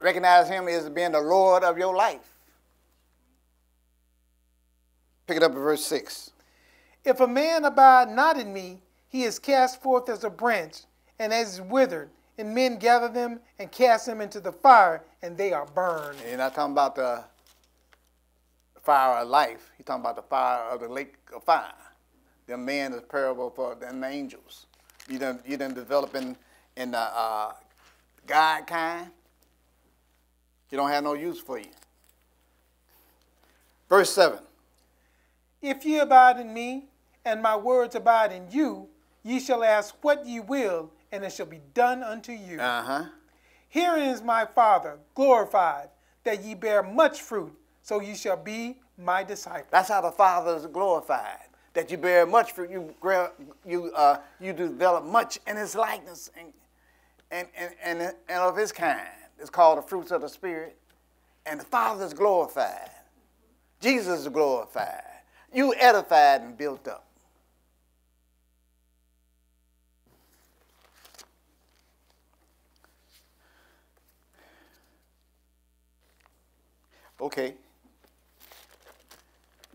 Recognize him as being the Lord of your life. Pick it up at verse 6. If a man abide not in me, he is cast forth as a branch, and as is withered, and men gather them and cast them into the fire, and they are burned. And you're not talking about the fire of life. He's talking about the fire of the lake of fire. The man is parable for the angels. You didn't you didn't develop in the uh, God kind, he don't have no use for you. Verse 7. If ye abide in me, and my words abide in you, ye shall ask what ye will, and it shall be done unto you. Uh-huh. Herein is my Father glorified, that ye bear much fruit, so ye shall be my disciples. That's how the Father is glorified. That you bear much fruit, you you uh, you develop much in His likeness and and, and and and of His kind. It's called the fruits of the Spirit, and the Father is glorified. Jesus is glorified. You edified and built up. Okay.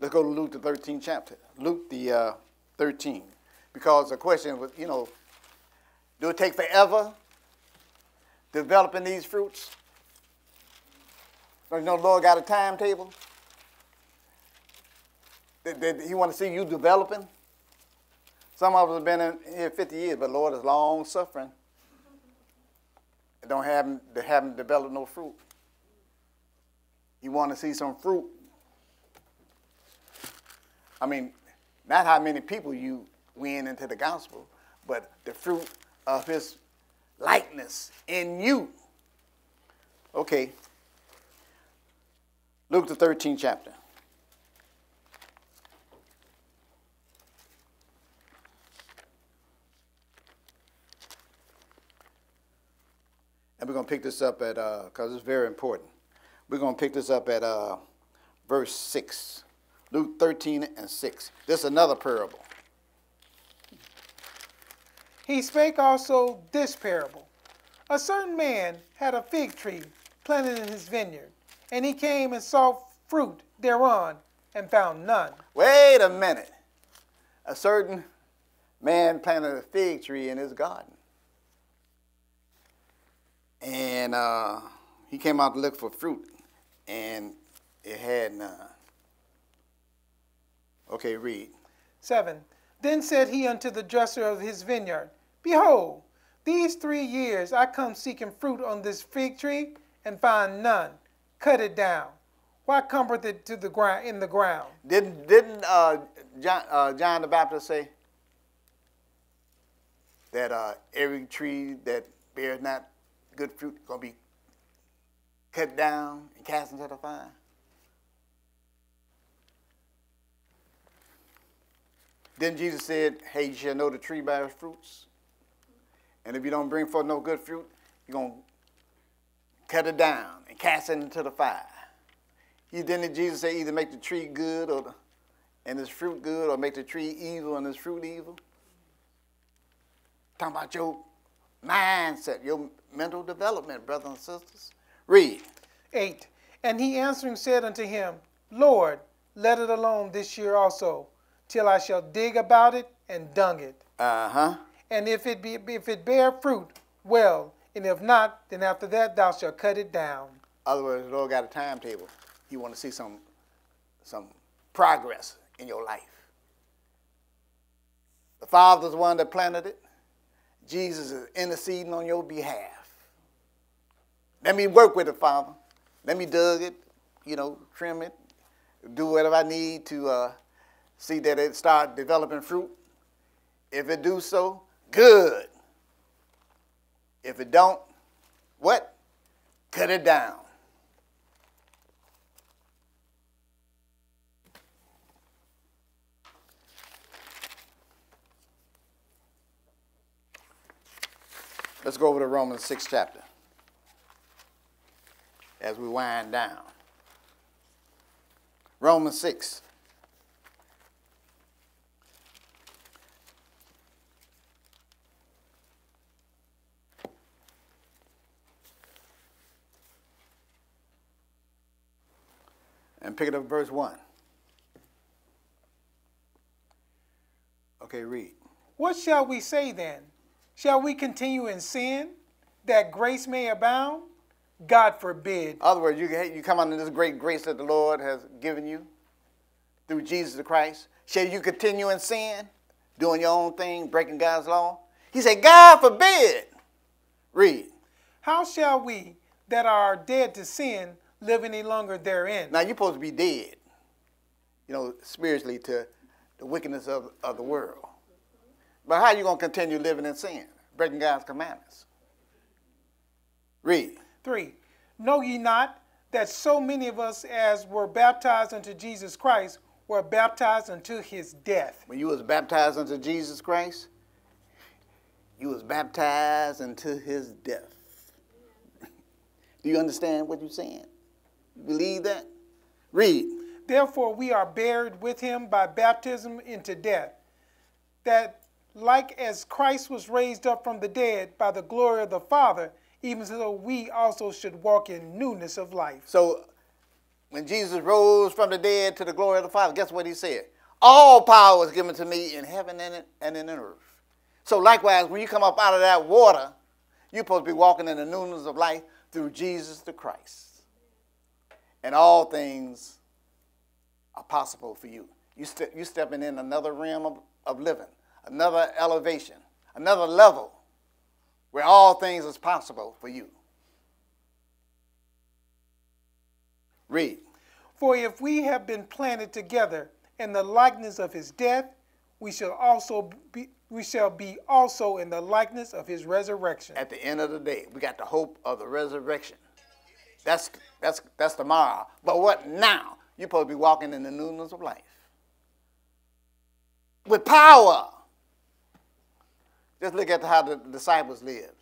Let's go to Luke the 13th chapter. Luke the uh, 13. Because the question was, you know, do it take forever developing these fruits? Don't you know the Lord got a timetable? That he want to see you developing? Some of us have been in here 50 years, but Lord is long suffering. Don't have they haven't developed no fruit. You want to see some fruit. I mean, not how many people you win into the gospel, but the fruit of his likeness in you. Okay. Luke the 13th chapter. And we're going to pick this up at, because uh, it's very important. We're going to pick this up at uh, verse 6. Luke 13 and 6. This is another parable. He spake also this parable. A certain man had a fig tree planted in his vineyard, and he came and saw fruit thereon, and found none. Wait a minute. A certain man planted a fig tree in his garden. And uh, he came out to look for fruit, and it had none. Okay, read. 7. Then said he unto the dresser of his vineyard, Behold, these three years I come seeking fruit on this fig tree, and find none. Cut it down. Why comfort it to the ground in the ground? Didn't didn't uh, John, uh, John the Baptist say that uh, every tree that bears not good fruit is gonna be cut down and cast into the fire? Then Jesus said, Hey, you shall know the tree by its fruits. And if you don't bring forth no good fruit, you're going to cut it down and cast it into the fire. He then didn't Jesus say either make the tree good or the, and its fruit good or make the tree evil and its fruit evil? Talking about your mindset, your mental development, brothers and sisters. Read. 8. And he answering said unto him, Lord, let it alone this year also, till I shall dig about it and dung it. Uh huh. And if it be if it bear fruit, well, and if not, then after that thou shalt cut it down. Other words, the Lord got a timetable. You want to see some some progress in your life. The Father's the one that planted it. Jesus is interceding on your behalf. Let me work with the Father. Let me dug it, you know, trim it, do whatever I need to uh, see that it start developing fruit. If it do so, good. If it don't, what? Cut it down. Let's go over to Romans 6 chapter as we wind down. Romans 6. And pick it up verse 1. Okay, read. What shall we say then? Shall we continue in sin that grace may abound? God forbid. In other words, you, you come under this great grace that the Lord has given you through Jesus Christ. Shall you continue in sin, doing your own thing, breaking God's law? He said, God forbid. Read. How shall we that are dead to sin live any longer therein? Now, you're supposed to be dead, you know, spiritually to the wickedness of, of the world. But how are you going to continue living in sin, breaking God's commandments? Read. 3. Know ye not that so many of us as were baptized into Jesus Christ were baptized unto his death. When you was baptized unto Jesus Christ, you was baptized into his death. Do you understand what you're saying? Believe that? Read. Therefore, we are buried with him by baptism into death, that like as Christ was raised up from the dead by the glory of the Father, even so we also should walk in newness of life. So when Jesus rose from the dead to the glory of the Father, guess what he said? All power is given to me in heaven and in, and in the earth. So likewise, when you come up out of that water, you're supposed to be walking in the newness of life through Jesus the Christ. And all things are possible for you. You ste- you stepping in another realm of, of living, another elevation, another level where all things is possible for you. Read. For if we have been planted together in the likeness of his death, we shall also be we shall be also in the likeness of his resurrection. At the end of the day, we got the hope of the resurrection. That's that's that's tomorrow. But what now? You're supposed to be walking in the newness of life. With power. Just look at how the disciples lived.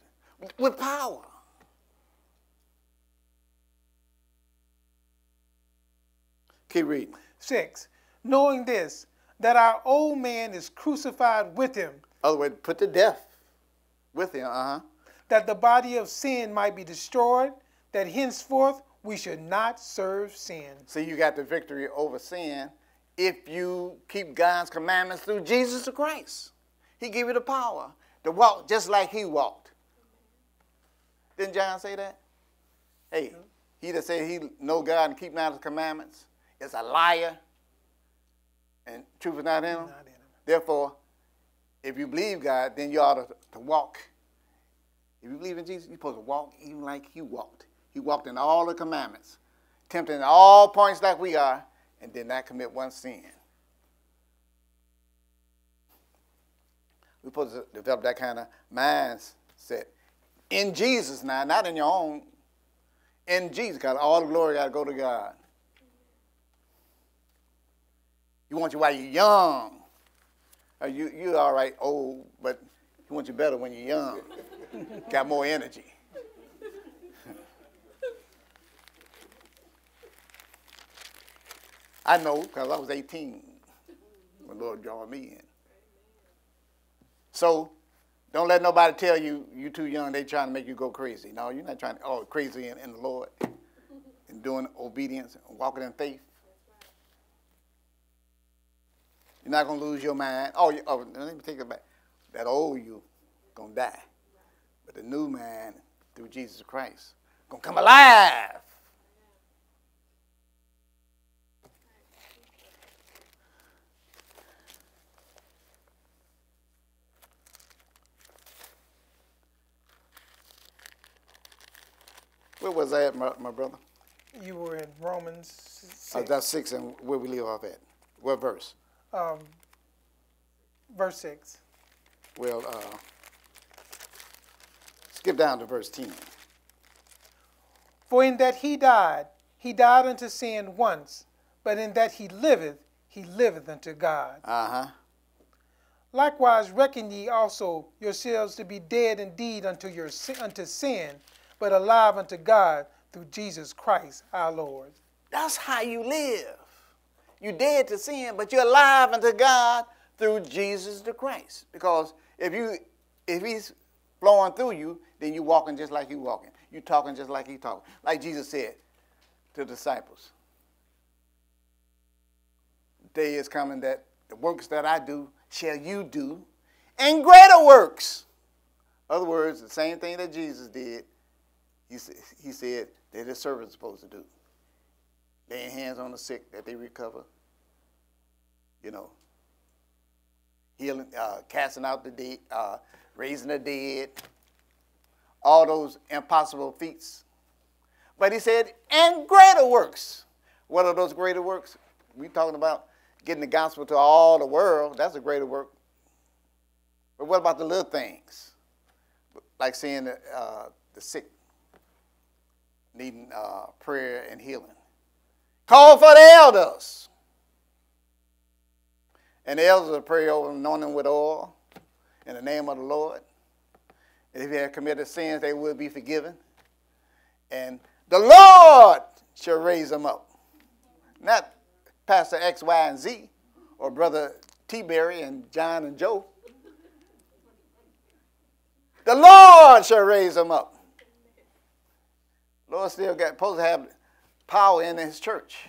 With power. Keep reading. 6. Knowing this, that our old man is crucified with him, Other way, put to death with him. Uh huh. that the body of sin might be destroyed, that henceforth we should not serve sin. See, you got the victory over sin if you keep God's commandments through Jesus Christ. He gave you the power to walk just like he walked. Didn't John say that? Hey, he that said he know God and keep not his commandments is a liar, and truth is not in him. Not in him. Therefore, if you believe God, then you ought to, to walk. If you believe in Jesus, you're supposed to walk even like he walked. He walked in all the commandments, tempted in all points like we are, and did not commit one sin. We're supposed to develop that kind of mindset. In Jesus now, not in your own. In Jesus, because all the glory got to go to God. You want you while you're young. Uh, you you all right old, but he wants you better when you're young. Got more energy. I know because I was 18 when the Lord drawed me in. So don't let nobody tell you you too young. They trying to make you go crazy. No, you're not trying to. Oh, crazy in, in the Lord and doing obedience and walking in faith. You're not gonna lose your mind. Oh, you, oh let me take it back. That old you gonna die, but the new man through Jesus Christ gonna come alive. Where was I at, my, my brother? You were in Romans Uh, 6, that's six, and where we leave off at? What verse? um, verse 6. Well, uh, skip down to verse 10. For in that he died, he died unto sin once, but in that he liveth, he liveth unto God. Uh huh. Likewise reckon ye also yourselves to be dead indeed unto your unto sin, but alive unto God through Jesus Christ our Lord. That's how you live. You're dead to sin, but you're alive unto God through Jesus the Christ. Because if you if he's flowing through you, then you're walking just like he's walking. You're talking just like he's talking. Like Jesus said to the disciples. The day is coming that the works that I do shall you do, and greater works. other words, the same thing that Jesus did, he, he said that his servants supposed to do laying hands on the sick that they recover. You know, healing, uh, casting out the dead, uh, raising the dead, all those impossible feats. But he said, and greater works. What are those greater works? We talking about getting the gospel to all the world. That's a greater work. But what about the little things, like seeing the, uh, the sick, needing uh, prayer and healing. Call for the elders. And the elders will pray over them, anoint with oil in the name of the Lord. And if they have committed sins, they will be forgiven. And the Lord shall raise them up. Not Pastor X, Y, and Z, or Brother T. Berry and John and Joe. The Lord shall raise them up. Lord still got supposed to have power in his church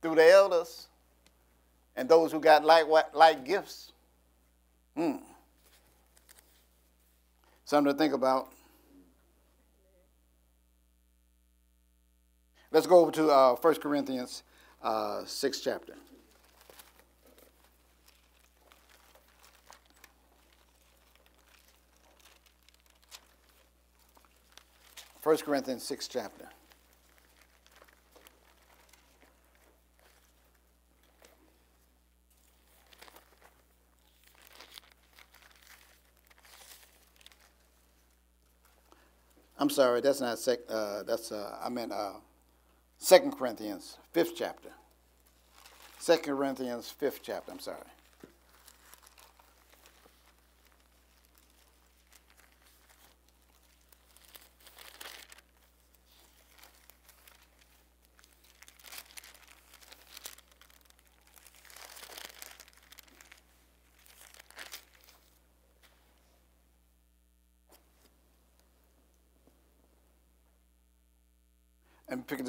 through the elders and those who got like like gifts. Hmm. Something to think about. Let's go over to uh, 1 Corinthians uh, 6 chapter. 1 Corinthians 6 chapter. I'm sorry, that's not sec, uh, that's uh, I meant uh, 2 Corinthians 5th chapter. 2 Corinthians 5th chapter, I'm sorry.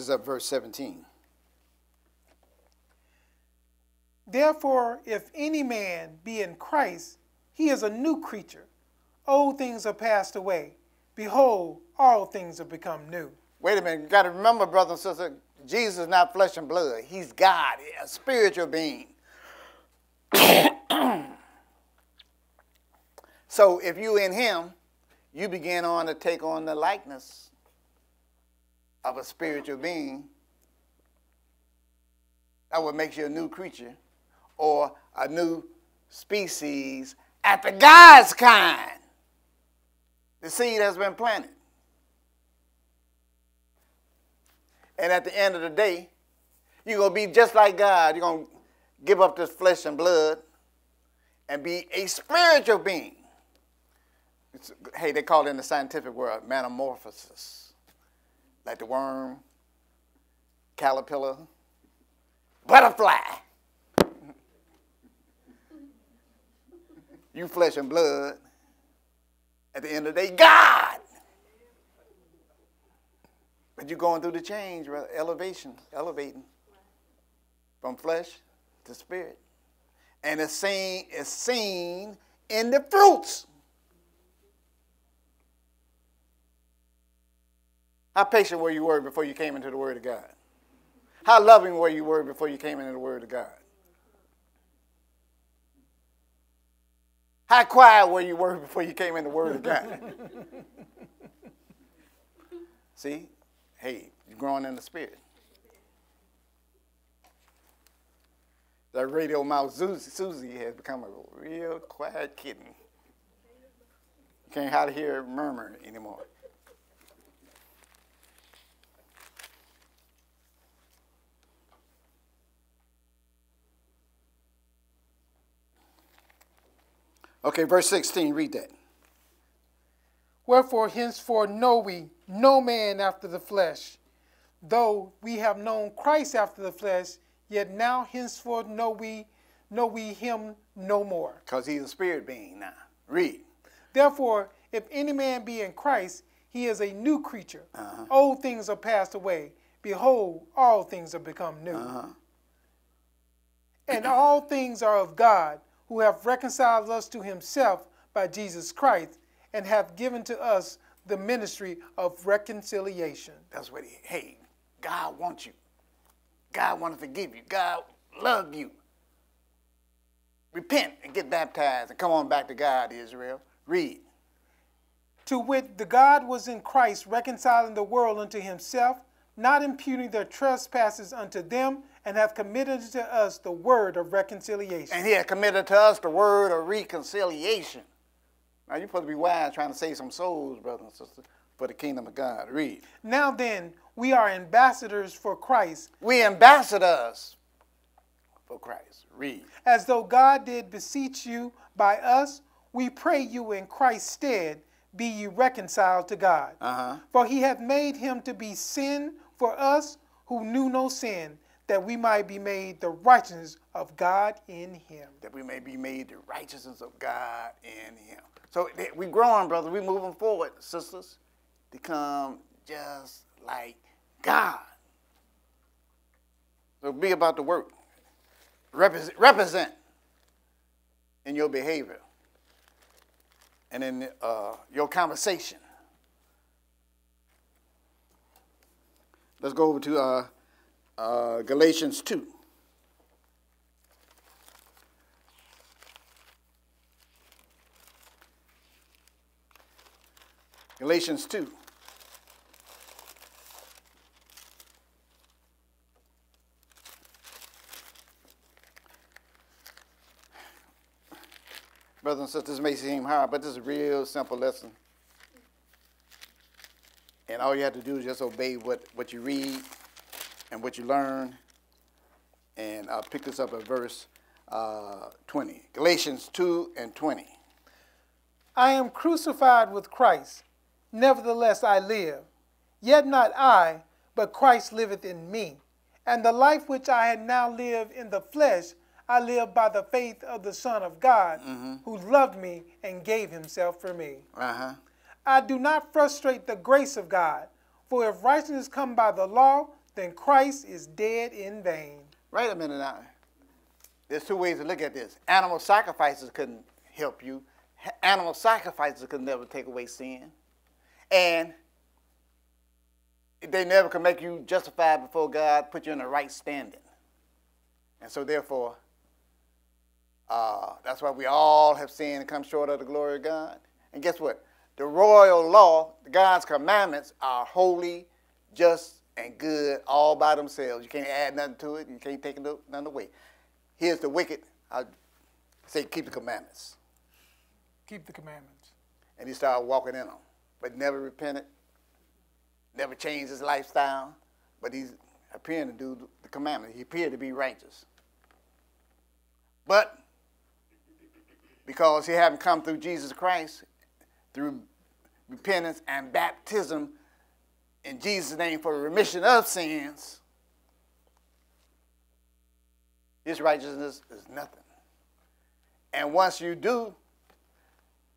Picking up, verse 17. Therefore, if any man be in Christ, he is a new creature. Old things are passed away. Behold, all things have become new. Wait a minute. You got to remember, brother and sister, Jesus is not flesh and blood. He's God, a spiritual being. so if you in him, you begin on to take on the likeness of a spiritual being, that what makes you a new creature or a new species after God's kind. The seed has been planted. And at the end of the day, you're going to be just like God. You're going to give up this flesh and blood and be a spiritual being. It's, hey, they call it in the scientific world metamorphosis like the worm, caterpillar, butterfly. you flesh and blood. At the end of the day, God. But you're going through the change, elevation, elevating from flesh to spirit. And it's seen, it's seen in the fruits. How patient were you were before you came into the Word of God? How loving were you were before you came into the Word of God? How quiet were you were before you came into the Word of God? See? Hey, you're growing in the Spirit. That radio mouth Susie, Susie has become a real quiet kitten. You can't hardly hear her murmur anymore. Okay, verse 16, read that. Wherefore, henceforth know we no man after the flesh. Though we have known Christ after the flesh, yet now henceforth know we know we him no more. Because he's a spirit being now. Read. Therefore, if any man be in Christ, he is a new creature. Uh-huh. Old things are passed away. Behold, all things are become new. Uh-huh. And all things are of God, who have reconciled us to himself by Jesus Christ and have given to us the ministry of reconciliation. That's what he, hey, God wants you. God wants to forgive you. God love you. Repent and get baptized and come on back to God, Israel. Read. To wit, the God was in Christ reconciling the world unto himself, not imputing their trespasses unto them, and hath committed to us the word of reconciliation. And he hath committed to us the word of reconciliation. Now you're supposed to be wise trying to save some souls, brothers and sisters, for the kingdom of God. Read. Now then, we are ambassadors for Christ, We ambassadors for Christ. Read. as though God did beseech you by us, we pray you in Christ's stead, be ye reconciled to God. Uh-huh. For he hath made him to be sin for us who knew no sin, that we might be made the righteousness of God in him. That we may be made the righteousness of God in him. So th- we growing, brother. We're moving forward, sisters, to come just like God. So be about the work. Represent, represent in your behavior and in uh, your conversation. Let's go over to uh, uh, Galatians 2. Galatians 2. Brothers and sisters, this may seem hard, but this is a real simple lesson. And all you have to do is just obey what, what you read and what you learn. And I'll pick this up at verse uh, 20. Galatians 2 and 20. I am crucified with Christ. Nevertheless, I live. Yet not I, but Christ liveth in me. And the life which I had now live in the flesh, I live by the faith of the Son of God, who loved me and gave himself for me. Uh huh. I do not frustrate the grace of God, for if righteousness come by the law, then Christ is dead in vain. Wait a minute now. There's two ways to look at this. Animal sacrifices couldn't help you. Animal sacrifices could never take away sin. And they never could make you justified before God, put you in the right standing. And so therefore, uh, that's why we all have sinned and come short of the glory of God. And guess what? The royal law, God's commandments are holy, just, and good all by themselves. You can't add nothing to it. You can't take no- nothing away. Here's the wicked. I say keep the commandments. Keep the commandments. And he started walking in them. But never repented, never changed his lifestyle. But he's appearing to do the commandment. He appeared to be righteous. But because he hadn't come through Jesus Christ, through repentance and baptism in Jesus' name for the remission of sins, his righteousness is nothing. And once you do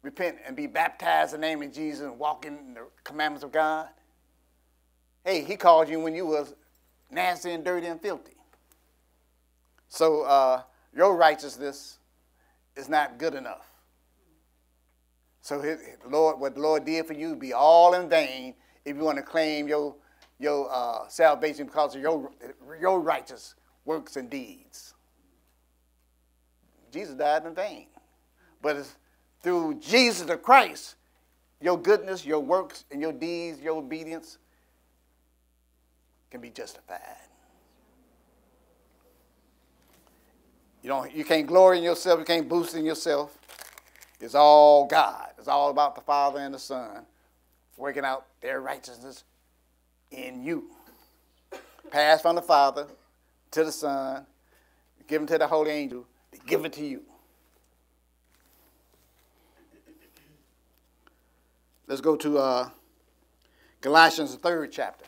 repent and be baptized in the name of Jesus and walk in the commandments of God, hey, he called you when you was nasty and dirty and filthy. So uh, your righteousness is not good enough. So his, Lord, what the Lord did for you be all in vain if you want to claim your your uh, salvation because of your your righteous works and deeds. Jesus died in vain, but it's through Jesus the Christ, your goodness, your works, and your deeds, your obedience can be justified. You don't you can't glory in yourself, you can't boast in yourself. It's all God. It's all about the Father and the Son working out their righteousness in you. Pass from the Father to the Son, given to the Holy Angel, to give it to you. Let's go to uh, Galatians, the third chapter.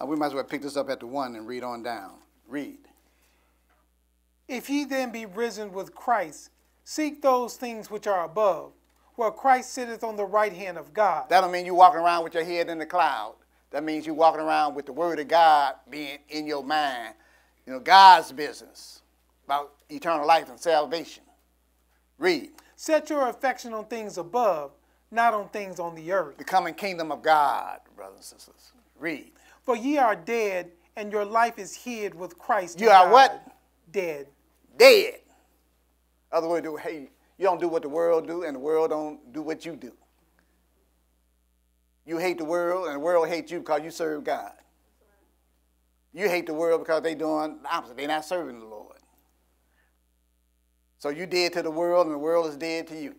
Uh, we might as well pick this up at the one and read on down. Read. If ye then be risen with Christ, seek those things which are above, where Christ sitteth on the right hand of God. That don't mean you walking around with your head in the cloud. That means you walking around with the word of God being in your mind. You know, God's business about eternal life and salvation. Read. Set your affection on things above, not on things on the earth. The coming kingdom of God, brothers and sisters. Read. For ye are dead, and your life is hid with Christ. in You are God. what? Dead. Dead. Other words, hey, you don't do what the world do, and the world don't do what you do. You hate the world, and the world hates you because you serve God. You hate the world because they're doing the opposite. They're not serving the Lord. So you dead to the world, and the world is dead to you.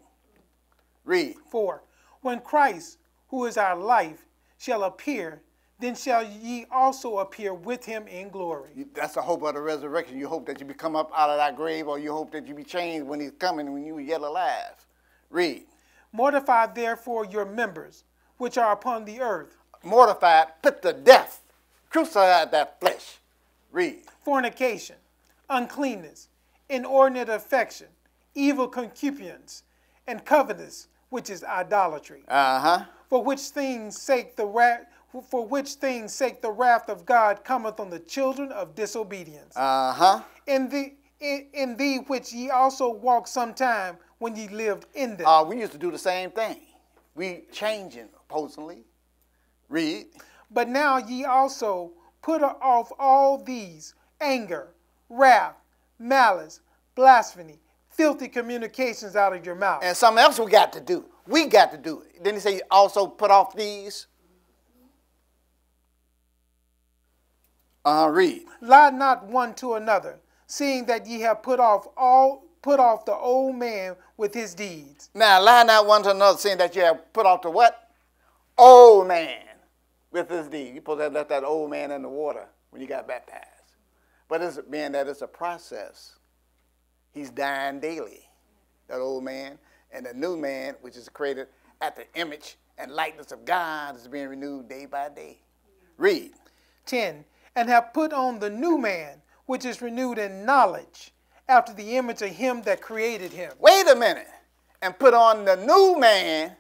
Read. 4. When Christ, who is our life, shall appear, then shall ye also appear with him in glory. That's the hope of the resurrection. You hope that you be come up out of that grave, or you hope that you be changed when he's coming, when you are yet alive. Read. Mortify therefore your members, which are upon the earth Mortified, put to death. Crucify that flesh. Read. fornication, uncleanness, inordinate affection, evil concupiscence, and covetous, which is idolatry. Uh huh. For which things sake the wrath for which things sake the wrath of God cometh on the children of disobedience. Uh huh. in the in, in thee which ye also walked sometime when ye lived in them. Uh, we used to do the same thing. We changing, supposedly. Read. But now ye also put off all these anger, wrath, malice, blasphemy, filthy communications out of your mouth. And something else we got to do. We got to do it. Then he say also put off these. Uh, read. Lie not one to another, seeing that ye have put off all put off the old man with his deeds, Now lie not one to another, seeing that ye have put off the what? Old man with his deeds. You supposed to have left that old man in the water when you got baptized. But it's being that it's a process. He's dying daily, that old man. And the new man, which is created at the image and likeness of God, is being renewed day by day. Read. 10. And have put on the new man, which is renewed in knowledge, after the image of him that created him. Wait a minute. And put on the new man,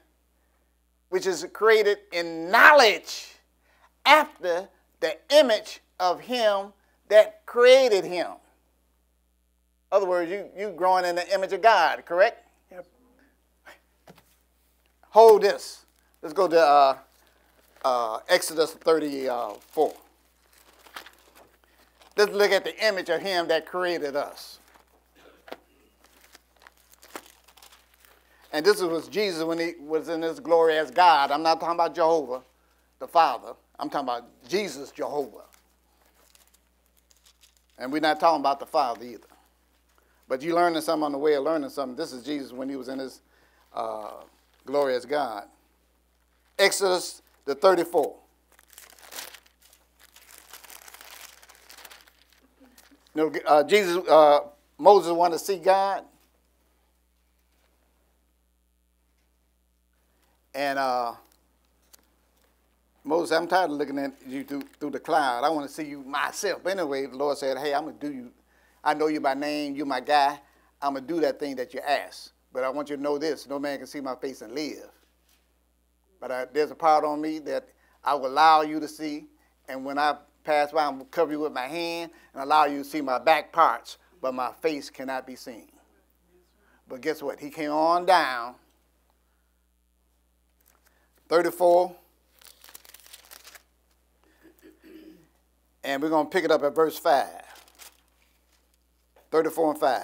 which is created in knowledge after the image of him that created him. other words, you, you growing in the image of God, correct? Yep. Hold this. Let's go to uh, uh, Exodus 34. Let's look at the image of him that created us. And this was Jesus when he was in his glory as God. I'm not talking about Jehovah, the Father. I'm talking about Jesus, Jehovah. And we're not talking about the Father either. But you learning something on the way of learning something. This is Jesus when he was in his uh, glory as God. Exodus the 34. You know, uh, Jesus, uh, Moses wanted to see God. And uh, Moses, I'm tired of looking at you through, through the cloud. I want to see you myself. Anyway, the Lord said, Hey, I'm going to do you. I know you by name. You're my guy. I'm going to do that thing that you asked. But I want you to know this no man can see my face and live. But I, there's a part on me that I will allow you to see. And when I pass by, I'm cover you with my hand and allow you to see my back parts. But my face cannot be seen. But guess what? He came on down. 34. And we're going to pick it up at verse 5. 34 and 5.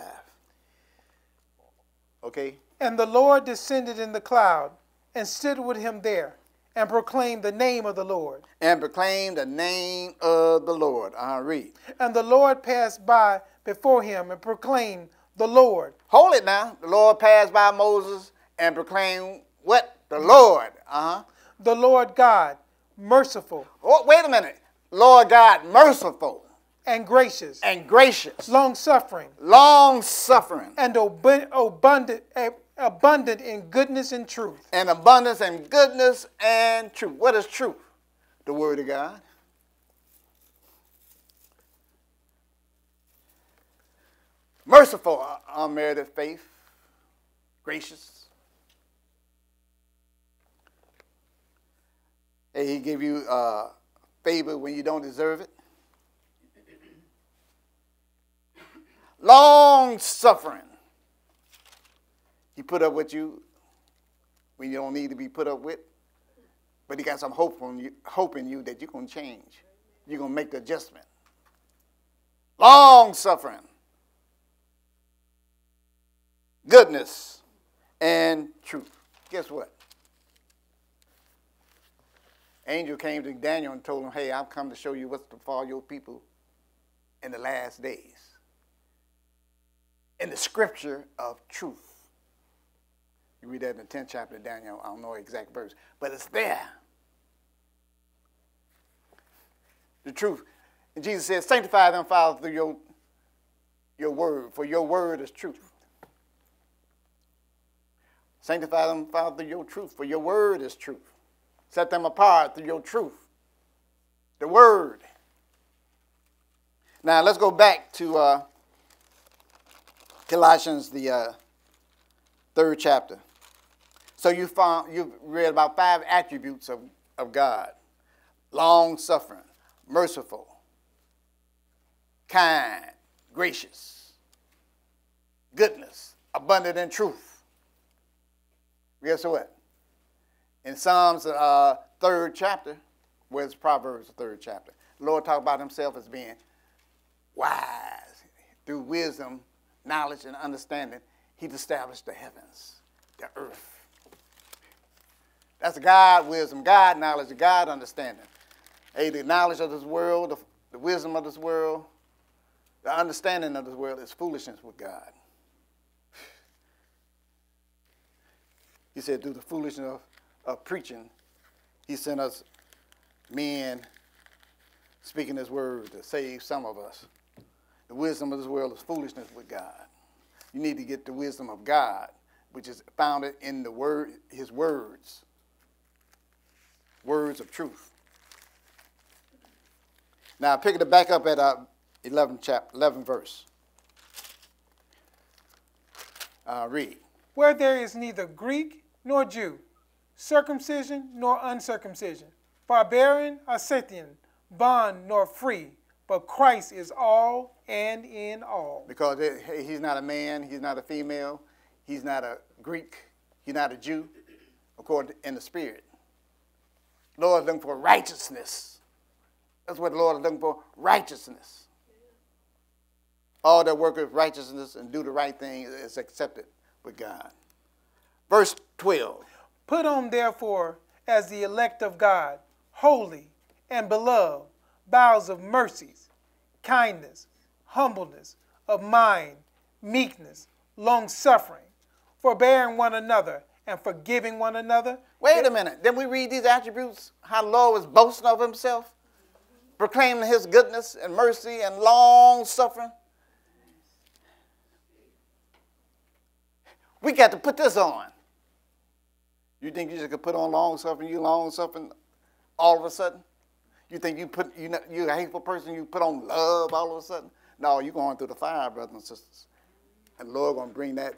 Okay? And the Lord descended in the cloud and stood with him there and proclaim the name of the Lord. And proclaim the name of the Lord. Uh, read. And the Lord passed by before him and proclaimed the Lord. Hold it now. The Lord passed by Moses and proclaimed what? The Lord. Uh huh. The Lord God, merciful Oh, wait a minute. Lord God, merciful and gracious, and gracious, long suffering, long suffering, and abundant, eh, abundant in goodness and truth. and abundance and goodness and truth. What is truth? The Word of God. Merciful, uh, unmerited faith, gracious. Hey, he give you uh, favor when you don't deserve it. Long suffering. He put up with you when you don't need to be put up with. But he got some hope on you, hope in you that you're gonna change. You're gonna make the adjustment. Long suffering. Goodness and truth. Guess what? Angel came to Daniel and told him, Hey, I've come to show you what's to fall your people in the last days. In the scripture of truth. You read that in the 10th chapter of Daniel. I don't know the exact verse, but it's there. The truth. And Jesus said, Sanctify them, Father, through your, your word, for your word is truth. Sanctify them, Father, through your truth, for your word is truth. Set them apart through your truth, the word. Now let's go back to uh, Colossians, the uh, third chapter. So you found you've read about five attributes of, of God: long suffering, merciful, kind, gracious, goodness, abundant in truth. Guess what? In Psalms uh, third chapter, where's Proverbs third chapter? The Lord talked about himself as being wise through wisdom, knowledge, and understanding. He's established the heavens, the earth. That's God wisdom, God knowledge, God understanding. Hey, the knowledge of this world, the, the wisdom of this world, the understanding of this world is foolishness with God. He said, through the foolishness of, of preaching, he sent us men speaking his word to save some of us. The wisdom of this world is foolishness with God. You need to get the wisdom of God, which is founded in the word, his words words of truth. Now, picking it back up at uh, 11 chapter, 11 verse. Uh, read. Where there is neither Greek nor Jew, circumcision nor uncircumcision, barbarian or Scythian, bond nor free, but Christ is all and in all. Because it, he's not a man, he's not a female, he's not a Greek, he's not a Jew, according to, in the spirit. Lord is looking for righteousness. That's what the Lord is looking for righteousness. All that work with righteousness and do the right thing is accepted with God. Verse 12. Put on, therefore, as the elect of God, holy and beloved, bowels of mercies, kindness, humbleness of mind, meekness, long suffering, forbearing one another and forgiving one another. Wait a minute. Then we read these attributes, how the Lord was boasting of himself, proclaiming his goodness and mercy and long suffering. We got to put this on. You think you just could put on long suffering, you long suffering all of a sudden? You think you put you know, you're a hateful person, you put on love all of a sudden? No, you're going through the fire, brothers and sisters. And the Lord gonna bring that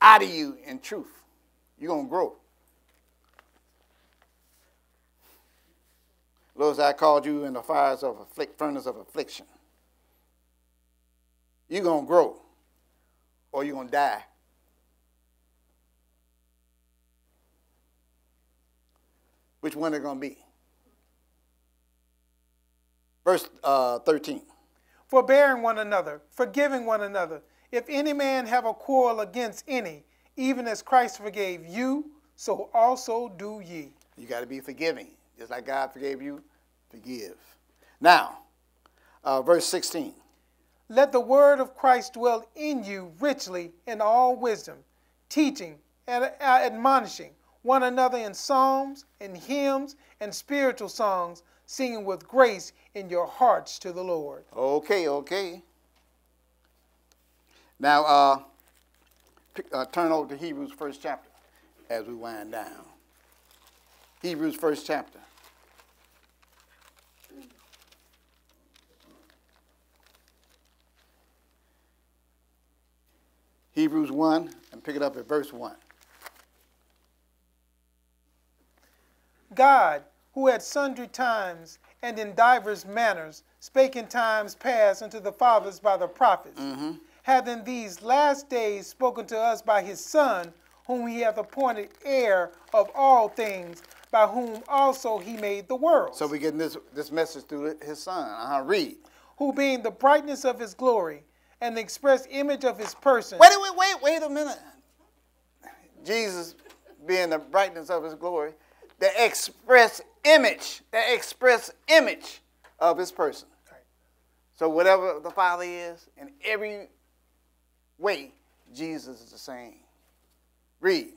out of you in truth. You're going to grow. Lord, I called you in the fires of afflict, furnace of affliction. You're going to grow or you're going to die. Which one are going to be? Verse uh, 13. Forbearing one another, forgiving one another. If any man have a quarrel against any, even as Christ forgave you, so also do ye. You got to be forgiving. Just like God forgave you, forgive. Now, uh, verse 16. Let the word of Christ dwell in you richly in all wisdom, teaching and uh, admonishing one another in psalms and hymns and spiritual songs, singing with grace in your hearts to the Lord. Okay, okay. Now, uh, uh, turn over to Hebrews first chapter as we wind down. Hebrews first chapter. Hebrews 1 and pick it up at verse 1. God, who at sundry times and in divers manners spake in times past unto the fathers by the prophets, mm-hmm hath in these last days spoken to us by his Son, whom he hath appointed heir of all things, by whom also he made the world. So we're getting this, this message through his Son. Uh-huh. Read. Who being the brightness of his glory and the express image of his person. Wait, wait, wait, wait a minute. Jesus being the brightness of his glory, the express image, the express image of his person. Right. So whatever the Father is, and every way, Jesus is the same. Read.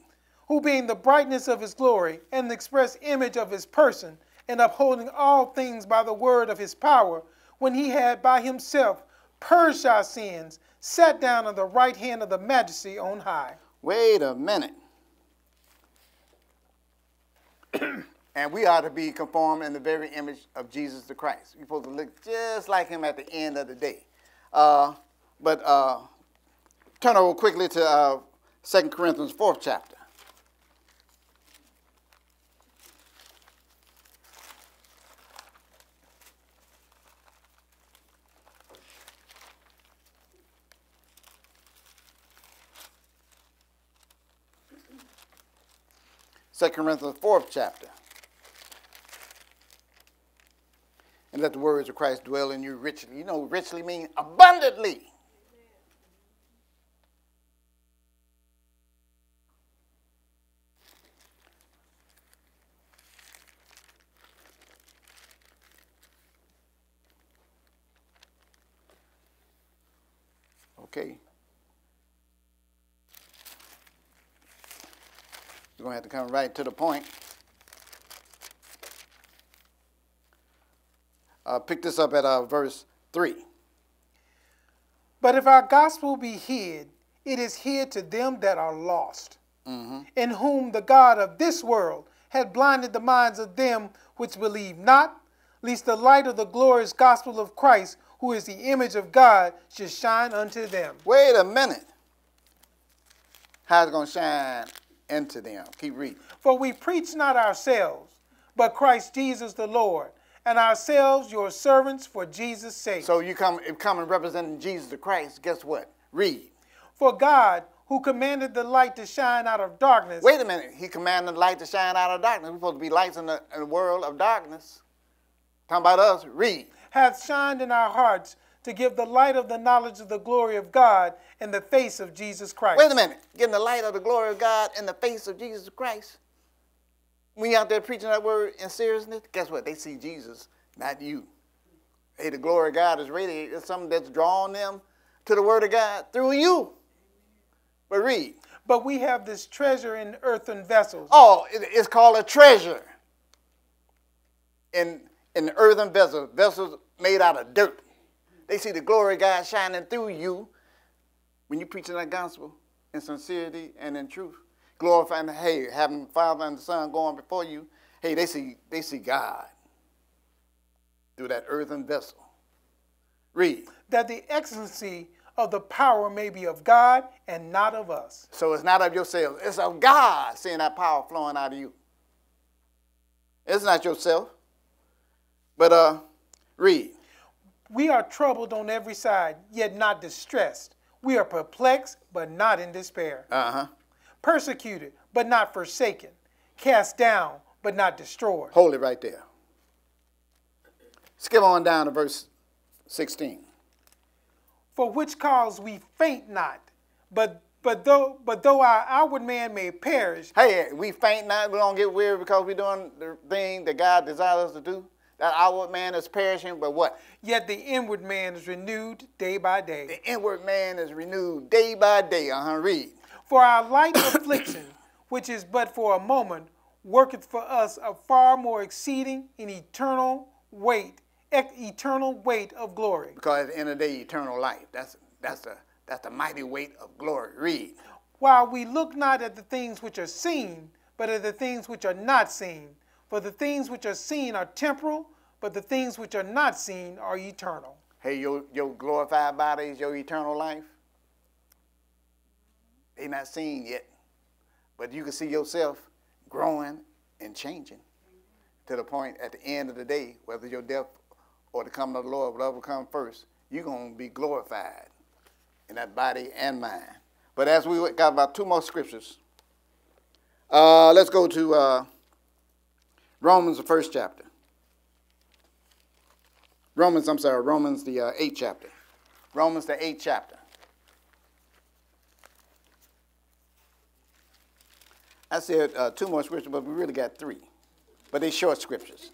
who being the brightness of his glory and the express image of his person, and upholding all things by the word of his power, when he had by himself purged our sins, sat down on the right hand of the majesty on high. Wait a minute. and we are to be conformed in the very image of Jesus the Christ. We're supposed to look just like him at the end of the day. Uh, but uh, turn over quickly to uh, 2 Corinthians 4th chapter. Second Corinthians fourth chapter. And let the words of Christ dwell in you richly. You know, richly means abundantly. Okay. To have to come right to the point. Uh, pick this up at uh, verse 3. But if our gospel be hid, it is hid to them that are lost, in whom the God of this world had blinded the minds of them which believe not, lest the light of the glorious gospel of Christ, who is the image of God, should shine unto them. Wait a minute. How's it going to shine into them? Keep reading. For we preach not ourselves, but Christ Jesus the Lord, and ourselves your servants for Jesus' sake. So you come, if coming representing Jesus the Christ, guess what? Read. For God, who commanded the light to shine out of darkness, Wait a minute. He commanded the light to shine out of darkness. We're supposed to be lights in the, in the world of darkness. Talking about us. Read. hath shined in our hearts to give the light of the knowledge of the glory of God in the face of Jesus Christ. Wait a minute. Getting the light of the glory of God in the face of Jesus Christ. When you out there preaching that word in seriousness, guess what? They see Jesus, not you. Hey, the glory of God is radiating. It's something that's drawing them to the word of God through you. But read. But we have this treasure in earthen vessels, Oh, it's called a treasure. In in earthen vessels, vessels made out of dirt. They see the glory of God shining through you when you're preaching that gospel in sincerity and in truth. Glorifying, hey, having the Father and the Son going before you. Hey, they see they see God through that earthen vessel. Read. that the excellency of the power may be of God and not of us. So it's not of yourself. It's of God seeing that power flowing out of you. It's not yourself. But uh read. We are troubled on every side, yet not distressed. We are perplexed, but not in despair. Uh-huh. Persecuted, but not forsaken. Cast down, but not destroyed. Hold it right there. Skip on down to verse 16. For which cause we faint not, but but though but though our outward man may perish, Hey, we faint not, we don't get weary because we're doing the thing that God desires us to do. That outward man is perishing, but what? yet the inward man is renewed day by day. The inward man is renewed day by day. Uh-huh. Read. For our light affliction, which is but for a moment, worketh for us a far more exceeding and eternal weight, eternal weight of glory. Because at the end of the day, eternal life. That's that's the that's the mighty weight of glory. Read. While we look not at the things which are seen, but at the things which are not seen. For the things which are seen are temporal, but the things which are not seen are eternal. Hey, your your glorified body is your eternal life. They not seen yet, but you can see yourself growing and changing to the point at the end of the day, whether your death or the coming of the Lord, whatever comes first, you're gonna be glorified in that body and mind. But as we got about two more scriptures, uh, let's go to uh, Romans, the first chapter. Romans, I'm sorry, Romans, the uh, eighth chapter. Romans, the eighth chapter. I said uh, two more scriptures, but we really got three. but they short scriptures.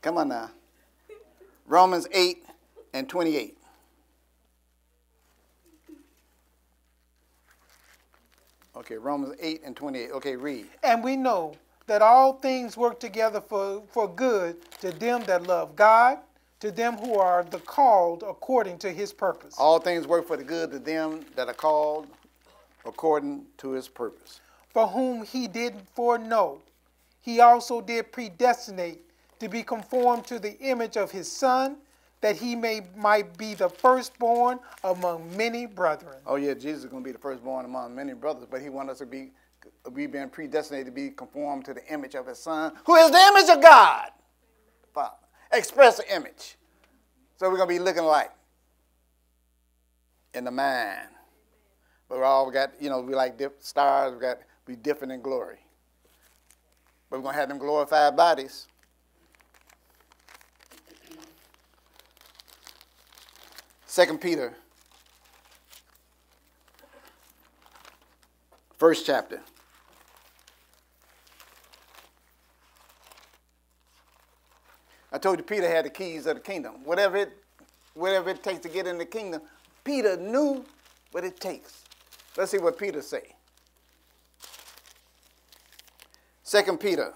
Come on now. Romans 8 and 28. Okay, Romans 8 and 28. Okay, read. And we know that all things work together for, for good to them that love God, to them who are the called according to his purpose. All things work for the good to them that are called according to his purpose. For whom he did foreknow, he also did predestinate to be conformed to the image of his son, that he may might be the firstborn among many brethren. Oh yeah, Jesus is going to be the firstborn among many brothers, but he wants us to be we've been predestinated to be conformed to the image of his son, who is the image of God. Father. Express the image. So we're going to be looking like in the mind. But we're all got, you know, we like stars, we got we different in glory. But we're going to have them glorified bodies. Second Peter, first chapter. I told you Peter had the keys of the kingdom. Whatever it, whatever it takes to get in the kingdom, Peter knew what it takes. Let's see what Peter say. Second Peter.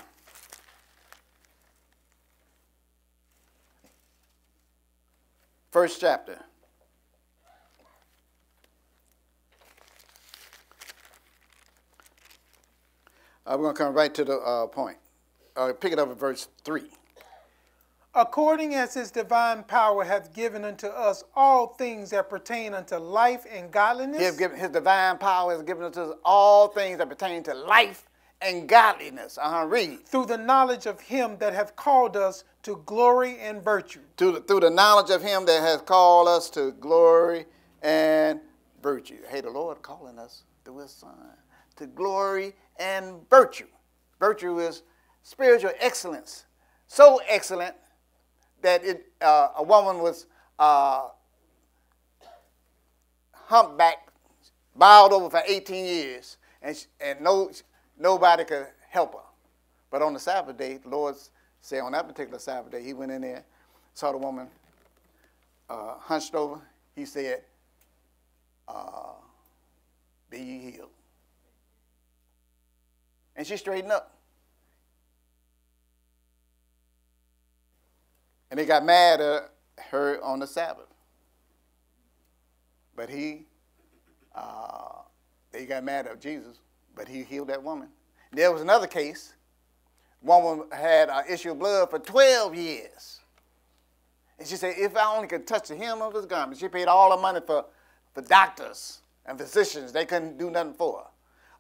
First chapter. Uh, we're going to come right to the uh, point. Uh, pick it up at verse 3 according as his divine power hath given unto us all things that pertain unto life and godliness. He has given, his divine power has given unto us all things that pertain to life and godliness. Uh-huh, read. Through the knowledge of him that hath called us to glory and virtue. Through the, through the knowledge of him that hath called us to glory and virtue. Hey, the Lord calling us through his son to glory and virtue. Virtue is spiritual excellence. So excellent that it, uh, a woman was uh, humpbacked, bowed over for 18 years, and, she, and no, nobody could help her. But on the Sabbath day, the Lord said on that particular Sabbath day, he went in there, saw the woman uh, hunched over. He said, uh, Be ye healed. And she straightened up. And they got mad at her on the Sabbath. But he, uh, they got mad at Jesus, but he healed that woman. There was another case. One woman had an issue of blood for 12 years. And she said, if I only could touch the hem of his garment, she paid all the money for, for doctors and physicians. They couldn't do nothing for her.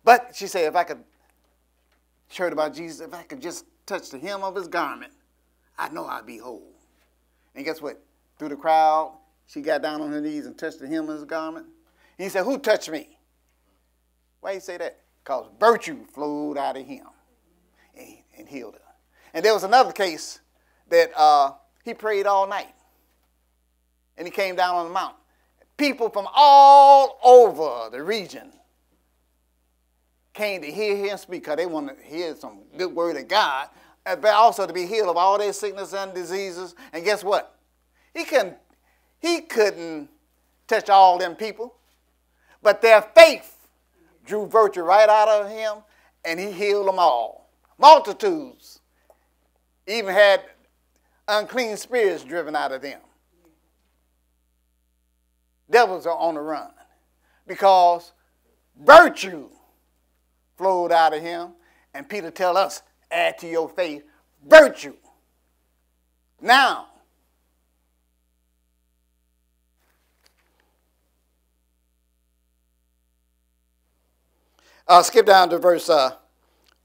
But she said, if I could, she heard about Jesus, if I could just touch the hem of his garment, I know I'd be whole. And guess what? Through the crowd, she got down on her knees and touched the hem of his garment. And he said, Who touched me? Why you say that? Because virtue flowed out of him and, and, healed her. And there was another case that uh, he prayed all night. And he came down on the mountain. People from all over the region came to hear him speak because they wanted to hear some good word of God but also to be healed of all their sickness and diseases. And guess what? He couldn't, he couldn't touch all them people, but their faith drew virtue right out of him, and he healed them all. Multitudes even had unclean spirits driven out of them. Devils are on the run because virtue flowed out of him. And Peter tell us add to your faith virtue. Now, uh, skip down to verse uh,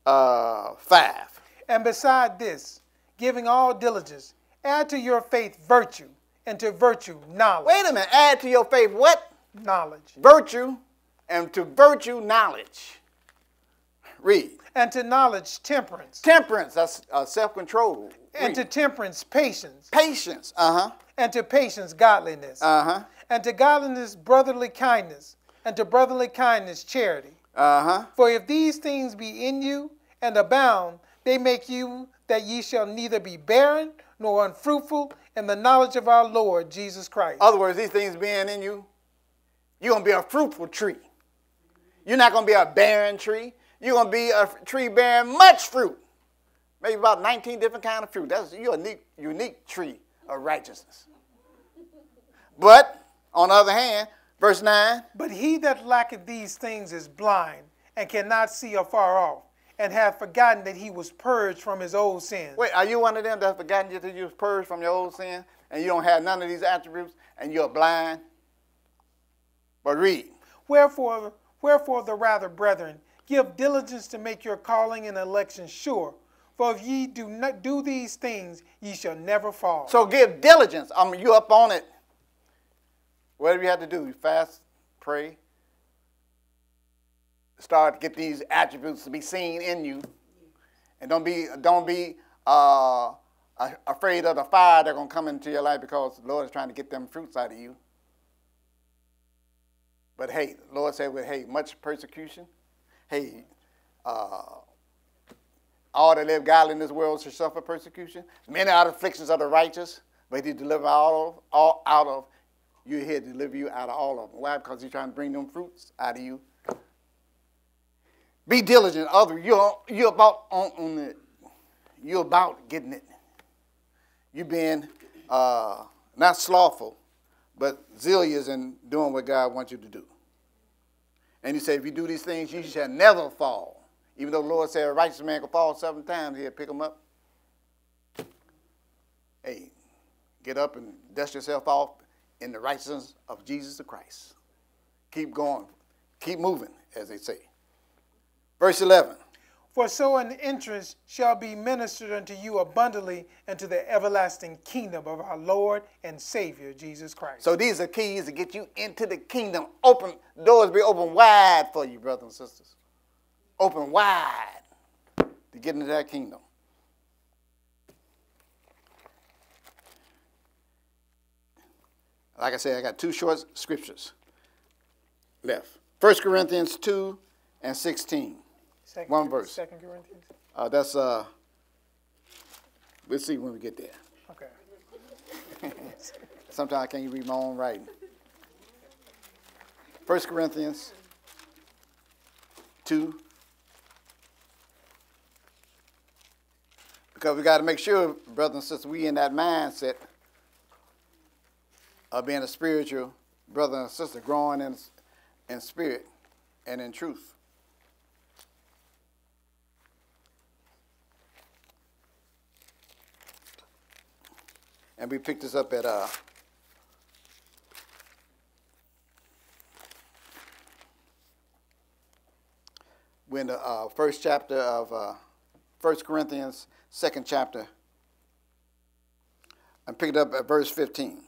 uh, 5. And beside this, giving all diligence, add to your faith virtue, and to virtue knowledge. Wait a minute, add to your faith what? Knowledge. Virtue, and to virtue knowledge. Read and to knowledge temperance. Temperance, that's uh, self-control. And to temperance patience. Patience, uh-huh. And to patience godliness. Uh-huh. And to godliness brotherly kindness. And to brotherly kindness charity. Uh-huh. For if these things be in you and abound, they make you that ye shall neither be barren nor unfruitful in the knowledge of our Lord Jesus Christ. Other words, these things being in you, you're going to be a fruitful tree. You're not going to be a barren tree. You're going to be a tree bearing much fruit. Maybe about 19 different kind of fruit. That's you're a unique, unique tree of righteousness. But on the other hand, verse 9. But he that lacketh these things is blind and cannot see afar off, and hath forgotten that he was purged from his old sins. Wait, are you one of them that have forgotten that you was purged from your old sin and you don't have none of these attributes and you're blind? But read. Wherefore, wherefore the rather, brethren, give diligence to make your calling and election sure. For if ye do not do these things, ye shall never fall. So give diligence. I mean, you up on it. Whatever you have to do, you fast, pray, start to get these attributes to be seen in you, and don't be don't be uh, afraid of the fire that's gonna come into your life because the Lord is trying to get them fruits out of you. But hey, Lord said, "Well, hey, much persecution. Hey, uh, all that live godly in this world shall suffer persecution. Many are the afflictions of the righteous, but He deliver all of, all out of you're here to deliver you out of all of them. Why? Because he's trying to bring them fruits out of you. Be diligent, other. You're you're about on, on the you're about getting it. You being uh, not slothful, but zealous in doing what God wants you to do. And he said, if you do these things, you shall never fall. Even though the Lord said a righteous man could fall seven times, he'll pick them up. Hey, get up and dust yourself off in the righteousness of Jesus Christ. Keep going. Keep moving, as they say. Verse 11. For so an entrance shall be ministered unto you abundantly into the everlasting kingdom of our Lord and Savior Jesus Christ. So these are keys to get you into the kingdom. Open doors be open wide for you, brothers and sisters. Open wide to get into that kingdom. Like I said, I got two short scriptures left. 1 Corinthians 2 and 16. Second, One verse. Second Corinthians. Uh, that's, uh, we'll see when we get there. Okay. Sometimes I can't read my own writing. 1 Corinthians 2. Because we got to make sure, brothers and sisters, we in that mindset of being a spiritual brother and sister, growing in, in spirit and in truth. And we picked this up at uh, when the uh, first chapter of uh, 1 Corinthians, second chapter, and picked up at verse 15.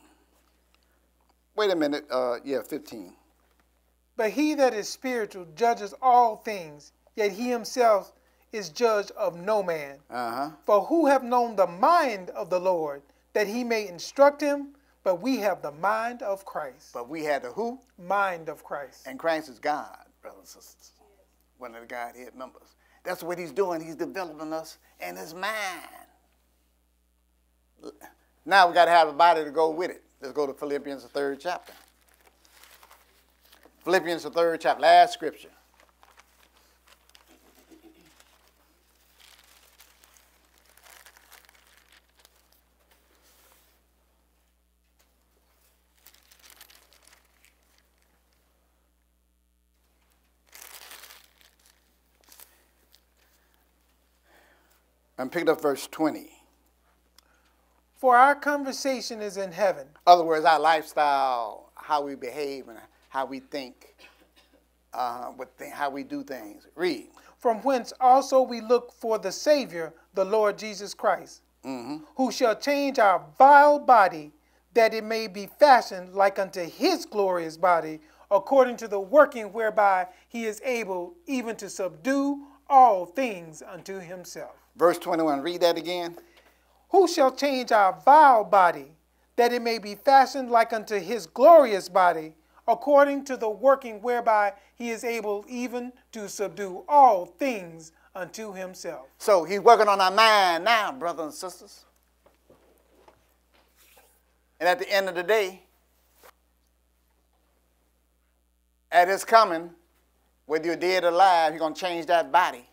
Wait a minute. Uh, yeah, 15. But he that is spiritual judges all things, yet he himself is judged of no man. Uh-huh. For who have known the mind of the Lord, that he may instruct him? But we have the mind of Christ. But we had the who? Mind of Christ. And Christ is God, brothers and sisters. One of the Godhead members. That's what he's doing. He's developing us in his mind. Now we got to have a body to go with it. Let's go to Philippians, the third chapter. Philippians, the third chapter, last scripture. And pick up verse 20. For our conversation is in heaven. other words, our lifestyle, how we behave, and how we think, uh, what th- how we do things. Read. From whence also we look for the Savior, the Lord Jesus Christ, who shall change our vile body, that it may be fashioned like unto his glorious body, according to the working whereby he is able even to subdue all things unto himself. Verse 21. Read that again. Who shall change our vile body, that it may be fashioned like unto his glorious body, according to the working whereby he is able even to subdue all things unto himself. So he's working on our mind now, brothers and sisters. And at the end of the day, at his coming, whether you're dead or alive, he's going to change that body.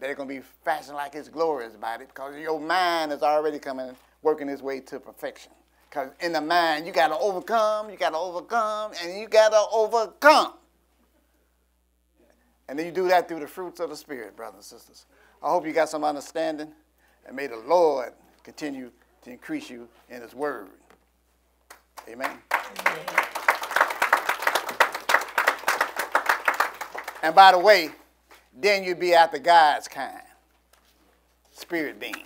That it's going to be fashioned like his glorious body because your mind is already coming, working its way to perfection. Because in the mind, you got to overcome, you got to overcome, and you got to overcome. And then you do that through the fruits of the Spirit, brothers and sisters. I hope you got some understanding, and may the Lord continue to increase you in His Word. Amen. Amen. And by the way, then you'd be after God's kind, spirit being.